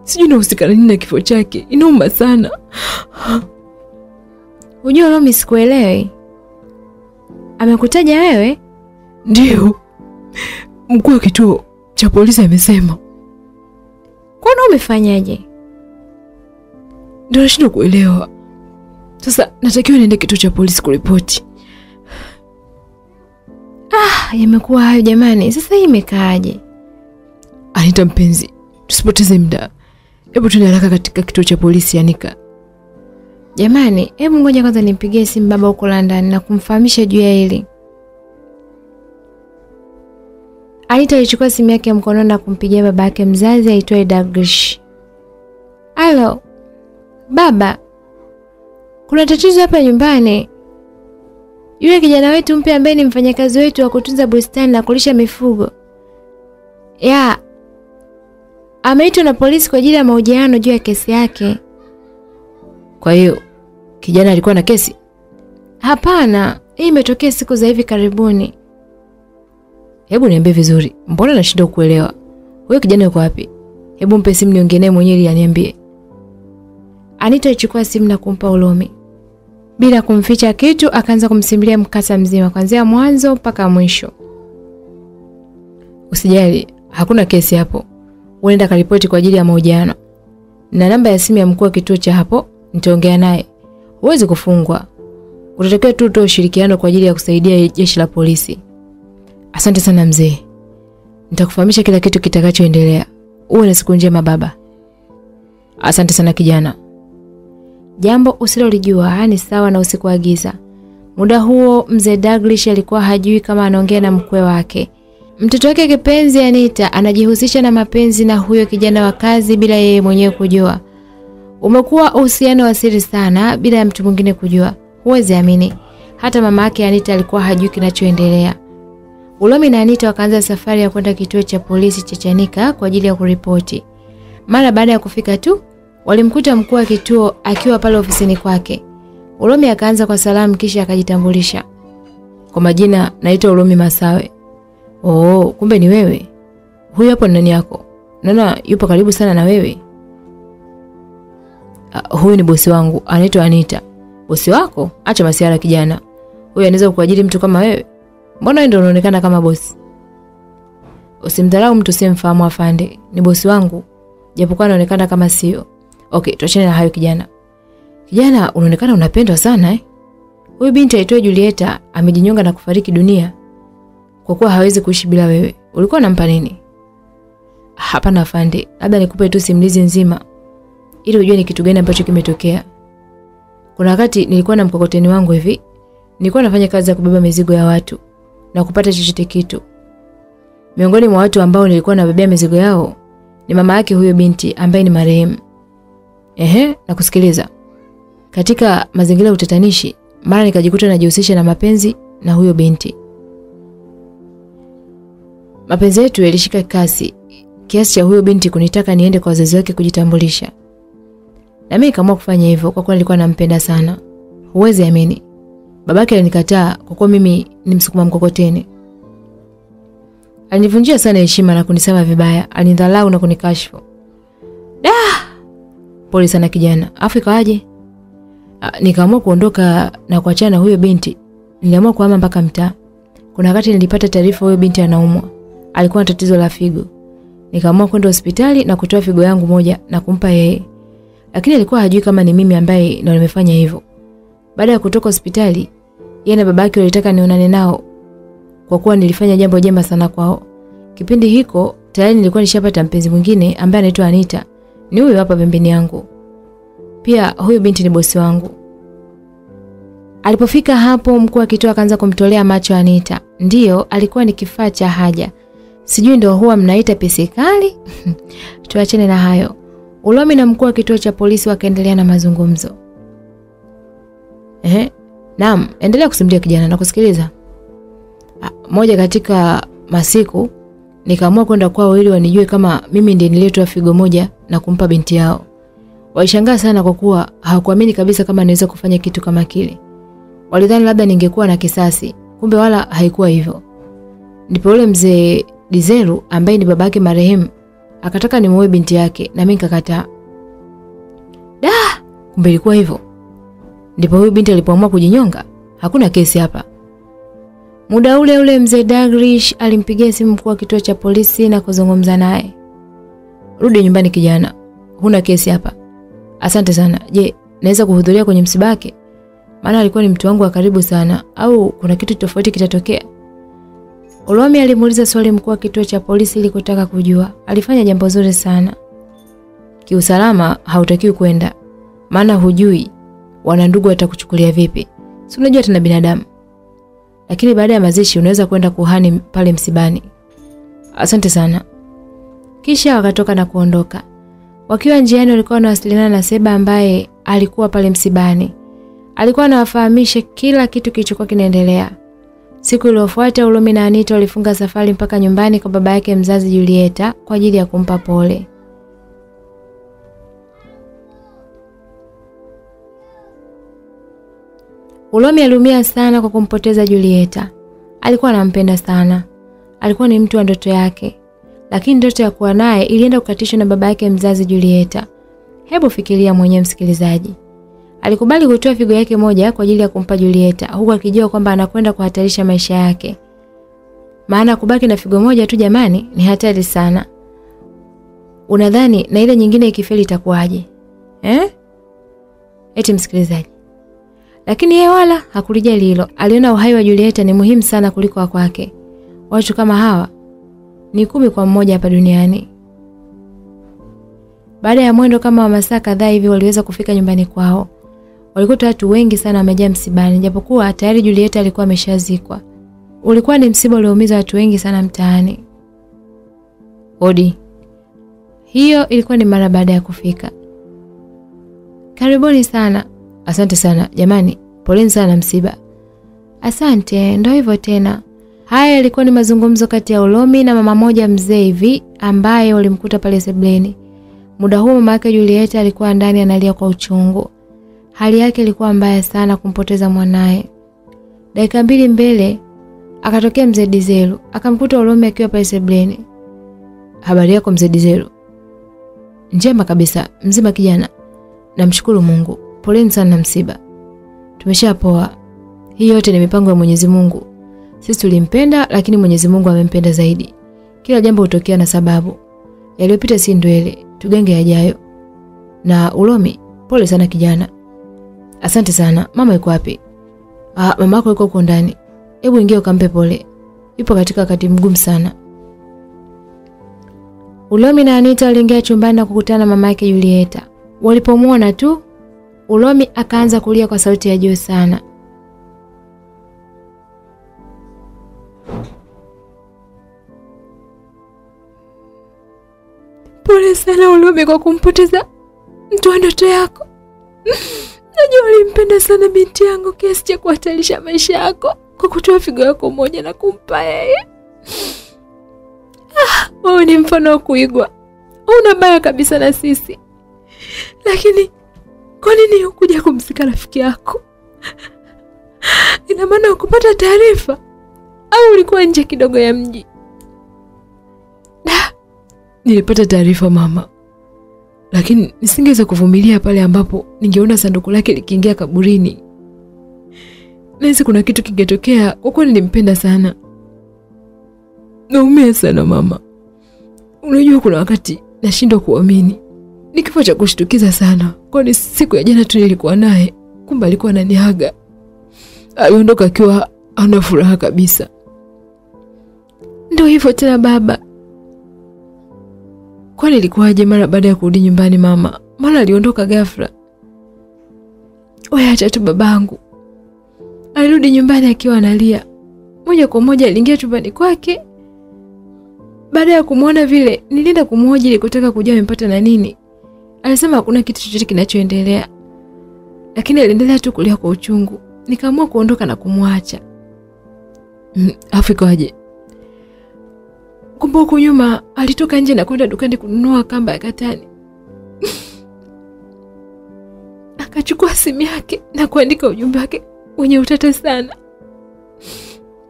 Sijui nahusika nini na kifo chake. Inauma sana. Hujua Romi, sikuelewi. Amekutaja wewe? Ndio, mkuu wa kituo cha polisi amesema. Kwani umefanyaje? Ndio nashindwa kuelewa. Sasa natakiwa niende kituo cha polisi kuripoti. Ah, yamekuwa hayo jamani. Sasa hii imekaaje? Anita mpenzi, tusipoteze muda. Hebu tuende haraka katika kituo cha polisi Anika. Jamani, hebu ngoja kwanza nimpigie simu baba huko London na kumfahamisha juu ya hili. Anita alichukua simu yake ya mkononi na kumpigia baba yake mzazi aitwaye Douglas. Halo. Baba. Kuna tatizo hapa nyumbani. Yule kijana wetu mpya ambaye ni mfanyakazi wetu wa kutunza bustani na kulisha mifugo. Ya. Ameitwa na polisi kwa ajili ya mahojiano juu ya kesi yake. Kwa hiyo kijana alikuwa na kesi? Hapana, hii imetokea siku za hivi karibuni. Hebu niambie vizuri, mbona nashindwa kuelewa? Huyo kijana yuko wapi? Hebu mpe simu niongee naye mwenyewe ili aniambie. Anita alichukua simu na kumpa Ulomi. Bila kumficha kitu, akaanza kumsimulia mkasa mzima kuanzia mwanzo mpaka mwisho. Usijali, hakuna kesi hapo. Uenda karipoti kwa ajili ya mahojiano. Na namba ya simu ya mkuu wa kituo cha hapo, nitaongea naye. Huwezi kufungwa. Utatakiwa tu utoe ushirikiano kwa ajili ya kusaidia jeshi la polisi. Asante sana mzee. Nitakufahamisha kila kitu kitakachoendelea. Uwe na siku njema baba. Asante sana kijana. Jambo usilolijua ni sawa na usikuagiza. Muda huo mzee Daglish alikuwa hajui kama anaongea na mkwe wake. Mtoto wake kipenzi Anita anajihusisha na mapenzi na huyo kijana wa kazi bila yeye mwenyewe kujua. Umekuwa uhusiano wa siri sana bila ya mtu mwingine kujua. Huwezi amini. Hata mama yake Anita alikuwa hajui kinachoendelea. Ulomi na Anita wakaanza safari ya kwenda kituo cha polisi cha Chanika kwa ajili ya kuripoti. Mara baada ya kufika tu, walimkuta mkuu wa kituo akiwa pale ofisini kwake. Ulomi akaanza kwa salamu kisha akajitambulisha. Kwa majina naitwa Ulomi Masawe. Oh, kumbe ni wewe. Huyu hapo ni nani yako? Naona yupo karibu sana na wewe. Uh, huyu ni bosi wangu, anaitwa Anita. Bosi wako? Acha masiara kijana. Huyu anaweza kukuajiri mtu kama wewe? Mbona wewe ndio unaonekana kama bosi? Usimdharau mtu simfahamu afande. Ni bosi wangu. Japokuwa anaonekana kama sio. Okay, tuachane na hayo kijana. Kijana unaonekana unapendwa sana eh? Huyu binti aitwaye Julieta amejinyonga na kufariki dunia kwa kuwa hawezi kuishi bila wewe. Ulikuwa unampa nini? Hapana afande, labda nikupe tu simulizi nzima ili ujue ni kitu gani ambacho kimetokea. Kuna wakati nilikuwa na mkokoteni wangu hivi. Nilikuwa nafanya kazi ya kubeba mizigo ya watu na kupata chochote kitu. Miongoni mwa watu ambao nilikuwa nabebea mizigo yao ni mama yake huyo binti ambaye ni marehemu. Ehe, nakusikiliza. Katika mazingira ya utatanishi, mara nikajikuta najihusisha na mapenzi na huyo binti. Mapenzi yetu yalishika kasi kiasi cha huyo binti kunitaka niende kwa wazazi wake kujitambulisha. Na mimi nikaamua kufanya hivyo kwa kuwa nilikuwa nampenda sana. Huwezi amini. Babake alinikataa kwa kuwa mimi ni msukuma mkokoteni. Alinivunjia sana heshima na kunisema vibaya, alinidhalau na kunikashfu. Da! Pole sana kijana. Afu ikawaje? Nikaamua kuondoka na kuachana na huyo binti. Niliamua kuhama mpaka mtaa. Kuna wakati nilipata taarifa huyo binti anaumwa. Alikuwa na tatizo la figo. Nikaamua kwenda hospitali na kutoa figo yangu moja na kumpa yeye. Lakini alikuwa hajui kama ni mimi ambaye ndo nimefanya hivyo. Baada ya kutoka hospitali, yeye na babake walitaka nionane nao kwa kuwa nilifanya jambo jema sana kwao. Kipindi hiko tayari nilikuwa nishapata mpenzi mwingine ambaye anaitwa Anita. Ni huyo hapa pembeni yangu. Pia huyu binti ni bosi wangu. Alipofika hapo mkuu akitoa akaanza kumtolea macho Anita. Ndiyo, alikuwa ni kifaa cha haja. Sijui ndio huwa mnaita pesikali? Tuachane na hayo. Ulomi na mkuu wa kituo cha polisi wakaendelea na mazungumzo. Ehe. Naam, endelea kusimulia kijana na kusikiliza. Moja katika masiku nikaamua kwenda kwao ili wanijue kama mimi ndiye niliyetoa figo moja na kumpa binti yao. Walishangaa sana kwa kuwa hawakuamini kabisa kama naweza kufanya kitu kama kile. Walidhani labda ningekuwa na kisasi, kumbe wala haikuwa hivyo. Ndipo yule mzee Dizeru ambaye ni babake marehemu akataka nimuoe binti yake na mimi nikakataa. Da, kumbe ilikuwa hivyo. Ndipo huyu binti alipoamua kujinyonga. Hakuna kesi hapa. Muda ule ule mzee Dagrish alimpigia simu mkuu wa kituo cha polisi na kuzungumza naye. Rudi nyumbani kijana. Huna kesi hapa. Asante sana. Je, naweza kuhudhuria kwenye msiba wake? Maana alikuwa ni mtu wangu wa karibu sana au kuna kitu tofauti kitatokea? Ulomi alimuuliza swali mkuu wa kituo cha polisi ili kutaka kujua. Alifanya jambo zuri sana. Kiusalama hautakiwi kwenda. Maana hujui wana ndugu watakuchukulia vipi. Si unajua tena binadamu. Lakini baada ya mazishi unaweza kwenda kuhani pale msibani. Asante sana. Kisha wakatoka na kuondoka. Wakiwa njiani walikuwa wanawasiliana na Seba ambaye alikuwa pale msibani. Alikuwa anawafahamisha kila kitu kilichokuwa kinaendelea. Siku iliyofuata Ulumi na Anita walifunga safari mpaka nyumbani kwa baba yake mzazi Julieta kwa ajili ya kumpa pole. Ulomi aliumia sana kwa kumpoteza Julieta. Alikuwa anampenda sana. Alikuwa ni mtu wa ndoto yake. Lakini ndoto ya kuwa naye ilienda kukatishwa na baba yake mzazi Julieta. Hebu fikiria mwenyewe msikilizaji. Alikubali kutoa figo yake moja kwa ajili ya kumpa Julieta, huku akijua kwamba anakwenda kuhatarisha maisha yake. Maana kubaki na figo moja tu jamani ni hatari sana. Unadhani na ile nyingine ikifeli itakuwaje? Eh? Eti msikilizaji. Lakini yeye wala hakulijali hilo. Aliona uhai wa Julieta ni muhimu sana kuliko wa kwake. Watu kama hawa ni kumi kwa mmoja hapa duniani. Baada ya mwendo kama wa masaa kadhaa hivi waliweza kufika nyumbani kwao. Walikuta watu wengi sana wamejaa msibani, japokuwa tayari Julieta alikuwa ameshazikwa. Ulikuwa ni msiba ulioumiza watu wengi sana mtaani. Odi. Hiyo ilikuwa ni mara baada ya kufika. Karibuni sana. Asante sana. Jamani, poleni sana msiba. Asante, ndo hivyo tena. Haya yalikuwa ni mazungumzo kati ya Ulomi na mama moja mzee hivi ambaye walimkuta pale sebleni. Muda huo mama yake Julieta alikuwa ndani analia kwa uchungu. Hali yake ilikuwa mbaya sana kumpoteza mwanaye. Dakika mbili mbele akatokea mzee Dizelu, akamkuta Ulomi akiwa pale sebleni. Habari yako mzee Dizelu? Njema kabisa, mzima kijana. Namshukuru Mungu. Poleni sana na msiba. Tumeshapoa. Hii yote ni mipango ya Mwenyezi Mungu. Sisi tulimpenda lakini Mwenyezi Mungu amempenda zaidi. Kila jambo hutokea na sababu. Yaliyopita si ndwele, tugenge yajayo. Na Ulomi, pole sana kijana. Asante sana. Mama yuko wapi? Ah, mama yako yuko huko ndani. Hebu ingia ukampe pole. Yupo katika wakati mgumu sana. Ulomi na Anita waliingia chumbani na kukutana na mama yake Julieta. Walipomwona tu, Ulomi akaanza kulia kwa sauti ya juu sana. Pole sana Ulomi kwa kumpoteza mtu wa ndoto yako. Najua ulimpenda sana binti yangu kiasi cha kuhatarisha maisha yako kwa kutoa figo yako moja na kumpa yeye. Ah, wewe ni mfano wa kuigwa. Una baya kabisa na sisi. Lakini kwa nini hukuja kumsika rafiki yako? Ina maana ukupata taarifa au ulikuwa nje kidogo ya mji? Nilipata taarifa mama, lakini nisingeweza kuvumilia pale ambapo ningeona sanduku lake likiingia kaburini. Nahisi kuna kitu kingetokea kwa kuwa nilimpenda sana. Naumia sana mama. Unajua kuna wakati nashindwa kuamini. Ni kifo cha kushtukiza sana, kwani siku ya jana tu nilikuwa naye, kumbe alikuwa ananiaga. Aliondoka akiwa ana furaha kabisa. Ndio hivyo tena baba. Kwani ilikuwaje mara baada ya kurudi nyumbani mama? Mara aliondoka ghafla. Wewe acha tu babangu. Alirudi nyumbani akiwa analia. Moja kwa moja aliingia chumbani kwake. Baada ya kumwona vile, nilienda kumhoji ili kutaka kujua amepata na nini. Alisema hakuna kitu chochote kinachoendelea, lakini aliendelea tu kulia kwa uchungu. Nikaamua kuondoka na kumwacha. Mm, afu ikawaje? Kumbe huku nyuma alitoka nje na kwenda dukani kununua kamba ya katani. Akachukua simu yake na kuandika ujumbe wake wenye utata sana.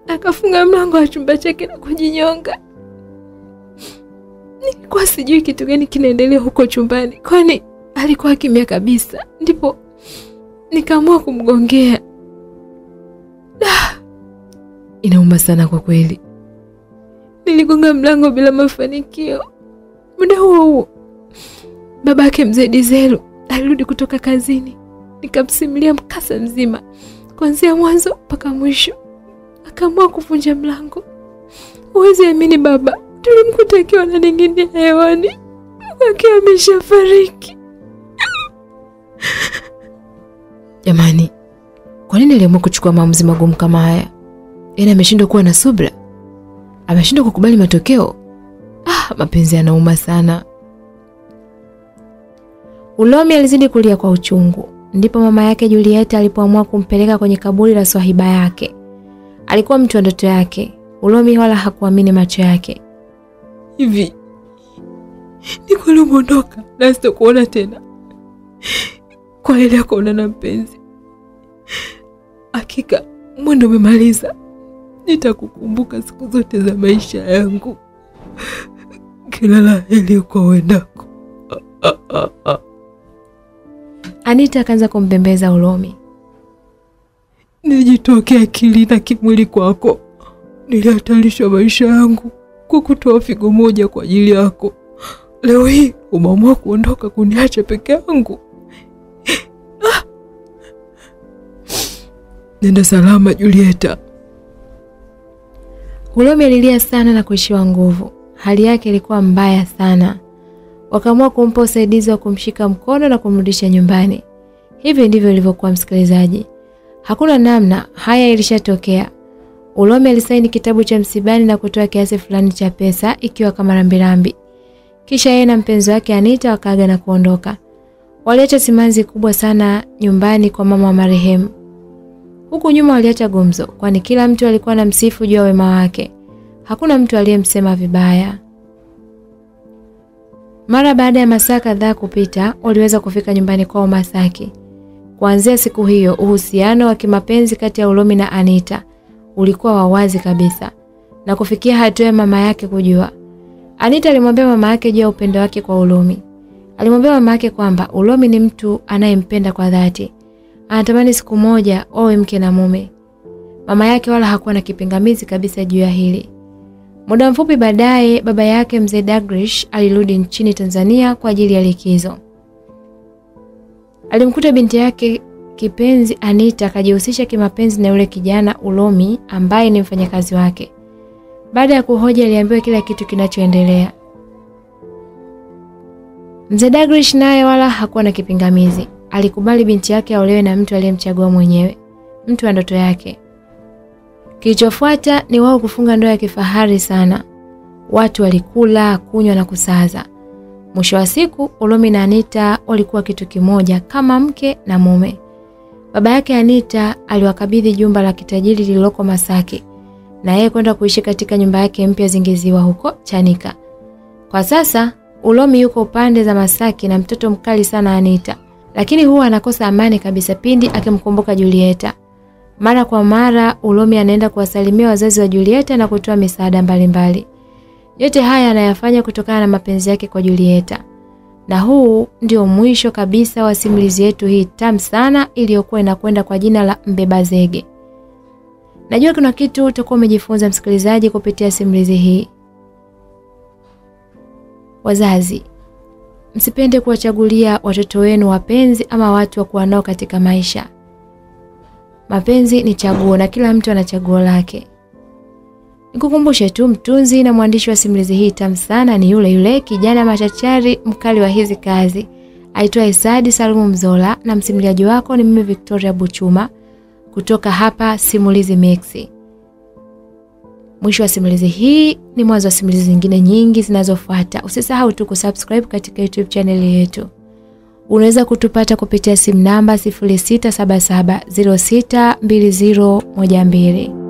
Akafunga mlango wa chumba chake na kujinyonga. Nilikuwa sijui kitu gani kinaendelea huko chumbani, kwani alikuwa kimya kabisa. Ndipo nikaamua kumgongea. Inauma sana kwa kweli. Niligonga mlango bila mafanikio. Muda huo huo babake mzee Dizelu alirudi kutoka kazini. Nikamsimulia mkasa mzima kuanzia mwanzo mpaka mwisho. Akaamua kuvunja mlango. Huwezi amini baba, tulimkuta akiwa ananing'inia hewani akiwa ameshafariki. Jamani, kwa nini aliamua kuchukua maamuzi magumu kama haya? Yaani ameshindwa kuwa na subra, ameshindwa kukubali matokeo. Ah, mapenzi yanauma sana. Ulomi alizidi kulia kwa uchungu. Ndipo mama yake Julieta alipoamua kumpeleka kwenye kaburi la swahiba yake. Alikuwa mtu wa ndoto yake. Ulomi wala hakuamini macho yake. Hivi ni kweli umeondoka na sitakuona tena? Kwa ile ya kuonana mpenzi, hakika mwendo umemaliza. Nitakukumbuka siku zote za maisha yangu. Kila la heri kwa uendako. Ah, ah, ah. Anita akaanza kumbembeza Ulomi. Nijitokea akili na kimwili kwako, nilihatarisha maisha yangu kwa kutoa figo moja kwa ajili yako. Leo hii umeamua kuondoka kuniacha peke yangu. Ah! Nenda salama Julieta. Ulomi alilia sana na kuishiwa nguvu. Hali yake ilikuwa mbaya sana. Wakaamua kumpa usaidizi wa kumshika mkono na kumrudisha nyumbani. Hivi ndivyo ilivyokuwa, msikilizaji. Hakuna namna, haya ilishatokea. Ulomi alisaini kitabu cha msibani na kutoa kiasi fulani cha pesa ikiwa kama rambirambi. Kisha yeye na mpenzi wake Anita wakaaga na kuondoka. Waliacha simanzi kubwa sana nyumbani kwa mama wa marehemu. Huku nyuma waliacha gumzo, kwani kila mtu alikuwa na msifu juu ya wema wake. Hakuna mtu aliyemsema vibaya. Mara baada ya masaa kadhaa kupita, waliweza kufika nyumbani kwao Masaki. Kuanzia siku hiyo, uhusiano wa kimapenzi kati ya Ulomi na Anita ulikuwa wa wazi kabisa na kufikia hatua ya mama yake kujua. Anita alimwambia mama yake juu ya upendo wake kwa Ulomi. Alimwambia mama yake kwamba Ulomi ni mtu anayempenda kwa dhati. Anatamani siku moja wawe mke na mume. Mama yake wala hakuwa na kipingamizi kabisa juu ya hili. Muda mfupi baadaye, baba yake mzee Dagrish alirudi nchini Tanzania kwa ajili ya likizo. Alimkuta binti yake kipenzi Anita akajihusisha kimapenzi na yule kijana Ulomi ambaye ni mfanyakazi wake. Baada ya kuhoja, aliambiwa kila kitu kinachoendelea. Mzee Dagrish naye wala hakuwa na kipingamizi. Alikubali binti yake aolewe na mtu aliyemchagua mwenyewe, mtu wa ndoto yake. Kilichofuata ni wao kufunga ndoa ya kifahari sana. Watu walikula, kunywa na kusaza. Mwisho wa siku, Ulomi na Anita walikuwa kitu kimoja kama mke na mume. Baba yake Anita aliwakabidhi jumba la kitajiri lililoko Masaki na yeye kwenda kuishi katika nyumba yake mpya Zingiziwa huko Chanika. Kwa sasa Ulomi yuko upande za Masaki na mtoto mkali sana Anita, lakini huwa anakosa amani kabisa pindi akimkumbuka Julieta. Mara kwa mara Ulomi anaenda kuwasalimia wazazi wa Julieta na kutoa misaada mbalimbali. Yote haya anayafanya kutokana na mapenzi yake kwa Julieta. Na huu ndio mwisho kabisa wa simulizi yetu hii tamu sana iliyokuwa inakwenda kwa jina la Mbeba Zege. Najua kuna kitu utakuwa umejifunza msikilizaji kupitia simulizi hii. Wazazi, msipende kuwachagulia watoto wenu wapenzi ama watu wa kuwa nao katika maisha. Mapenzi ni chaguo na kila mtu ana chaguo lake. Nikukumbushe tu mtunzi na mwandishi wa simulizi hii tamu sana ni yule yule kijana machachari mkali wa hizi kazi. Aitwa Isadi Salumu Mzola na msimuliaji wako ni mimi Victoria Buchuma kutoka hapa Simulizi Max. Mwisho wa simulizi hii ni mwanzo wa simulizi zingine nyingi zinazofuata. Usisahau tu kusubscribe katika YouTube channel yetu. Unaweza kutupata kupitia simu namba 0677062012.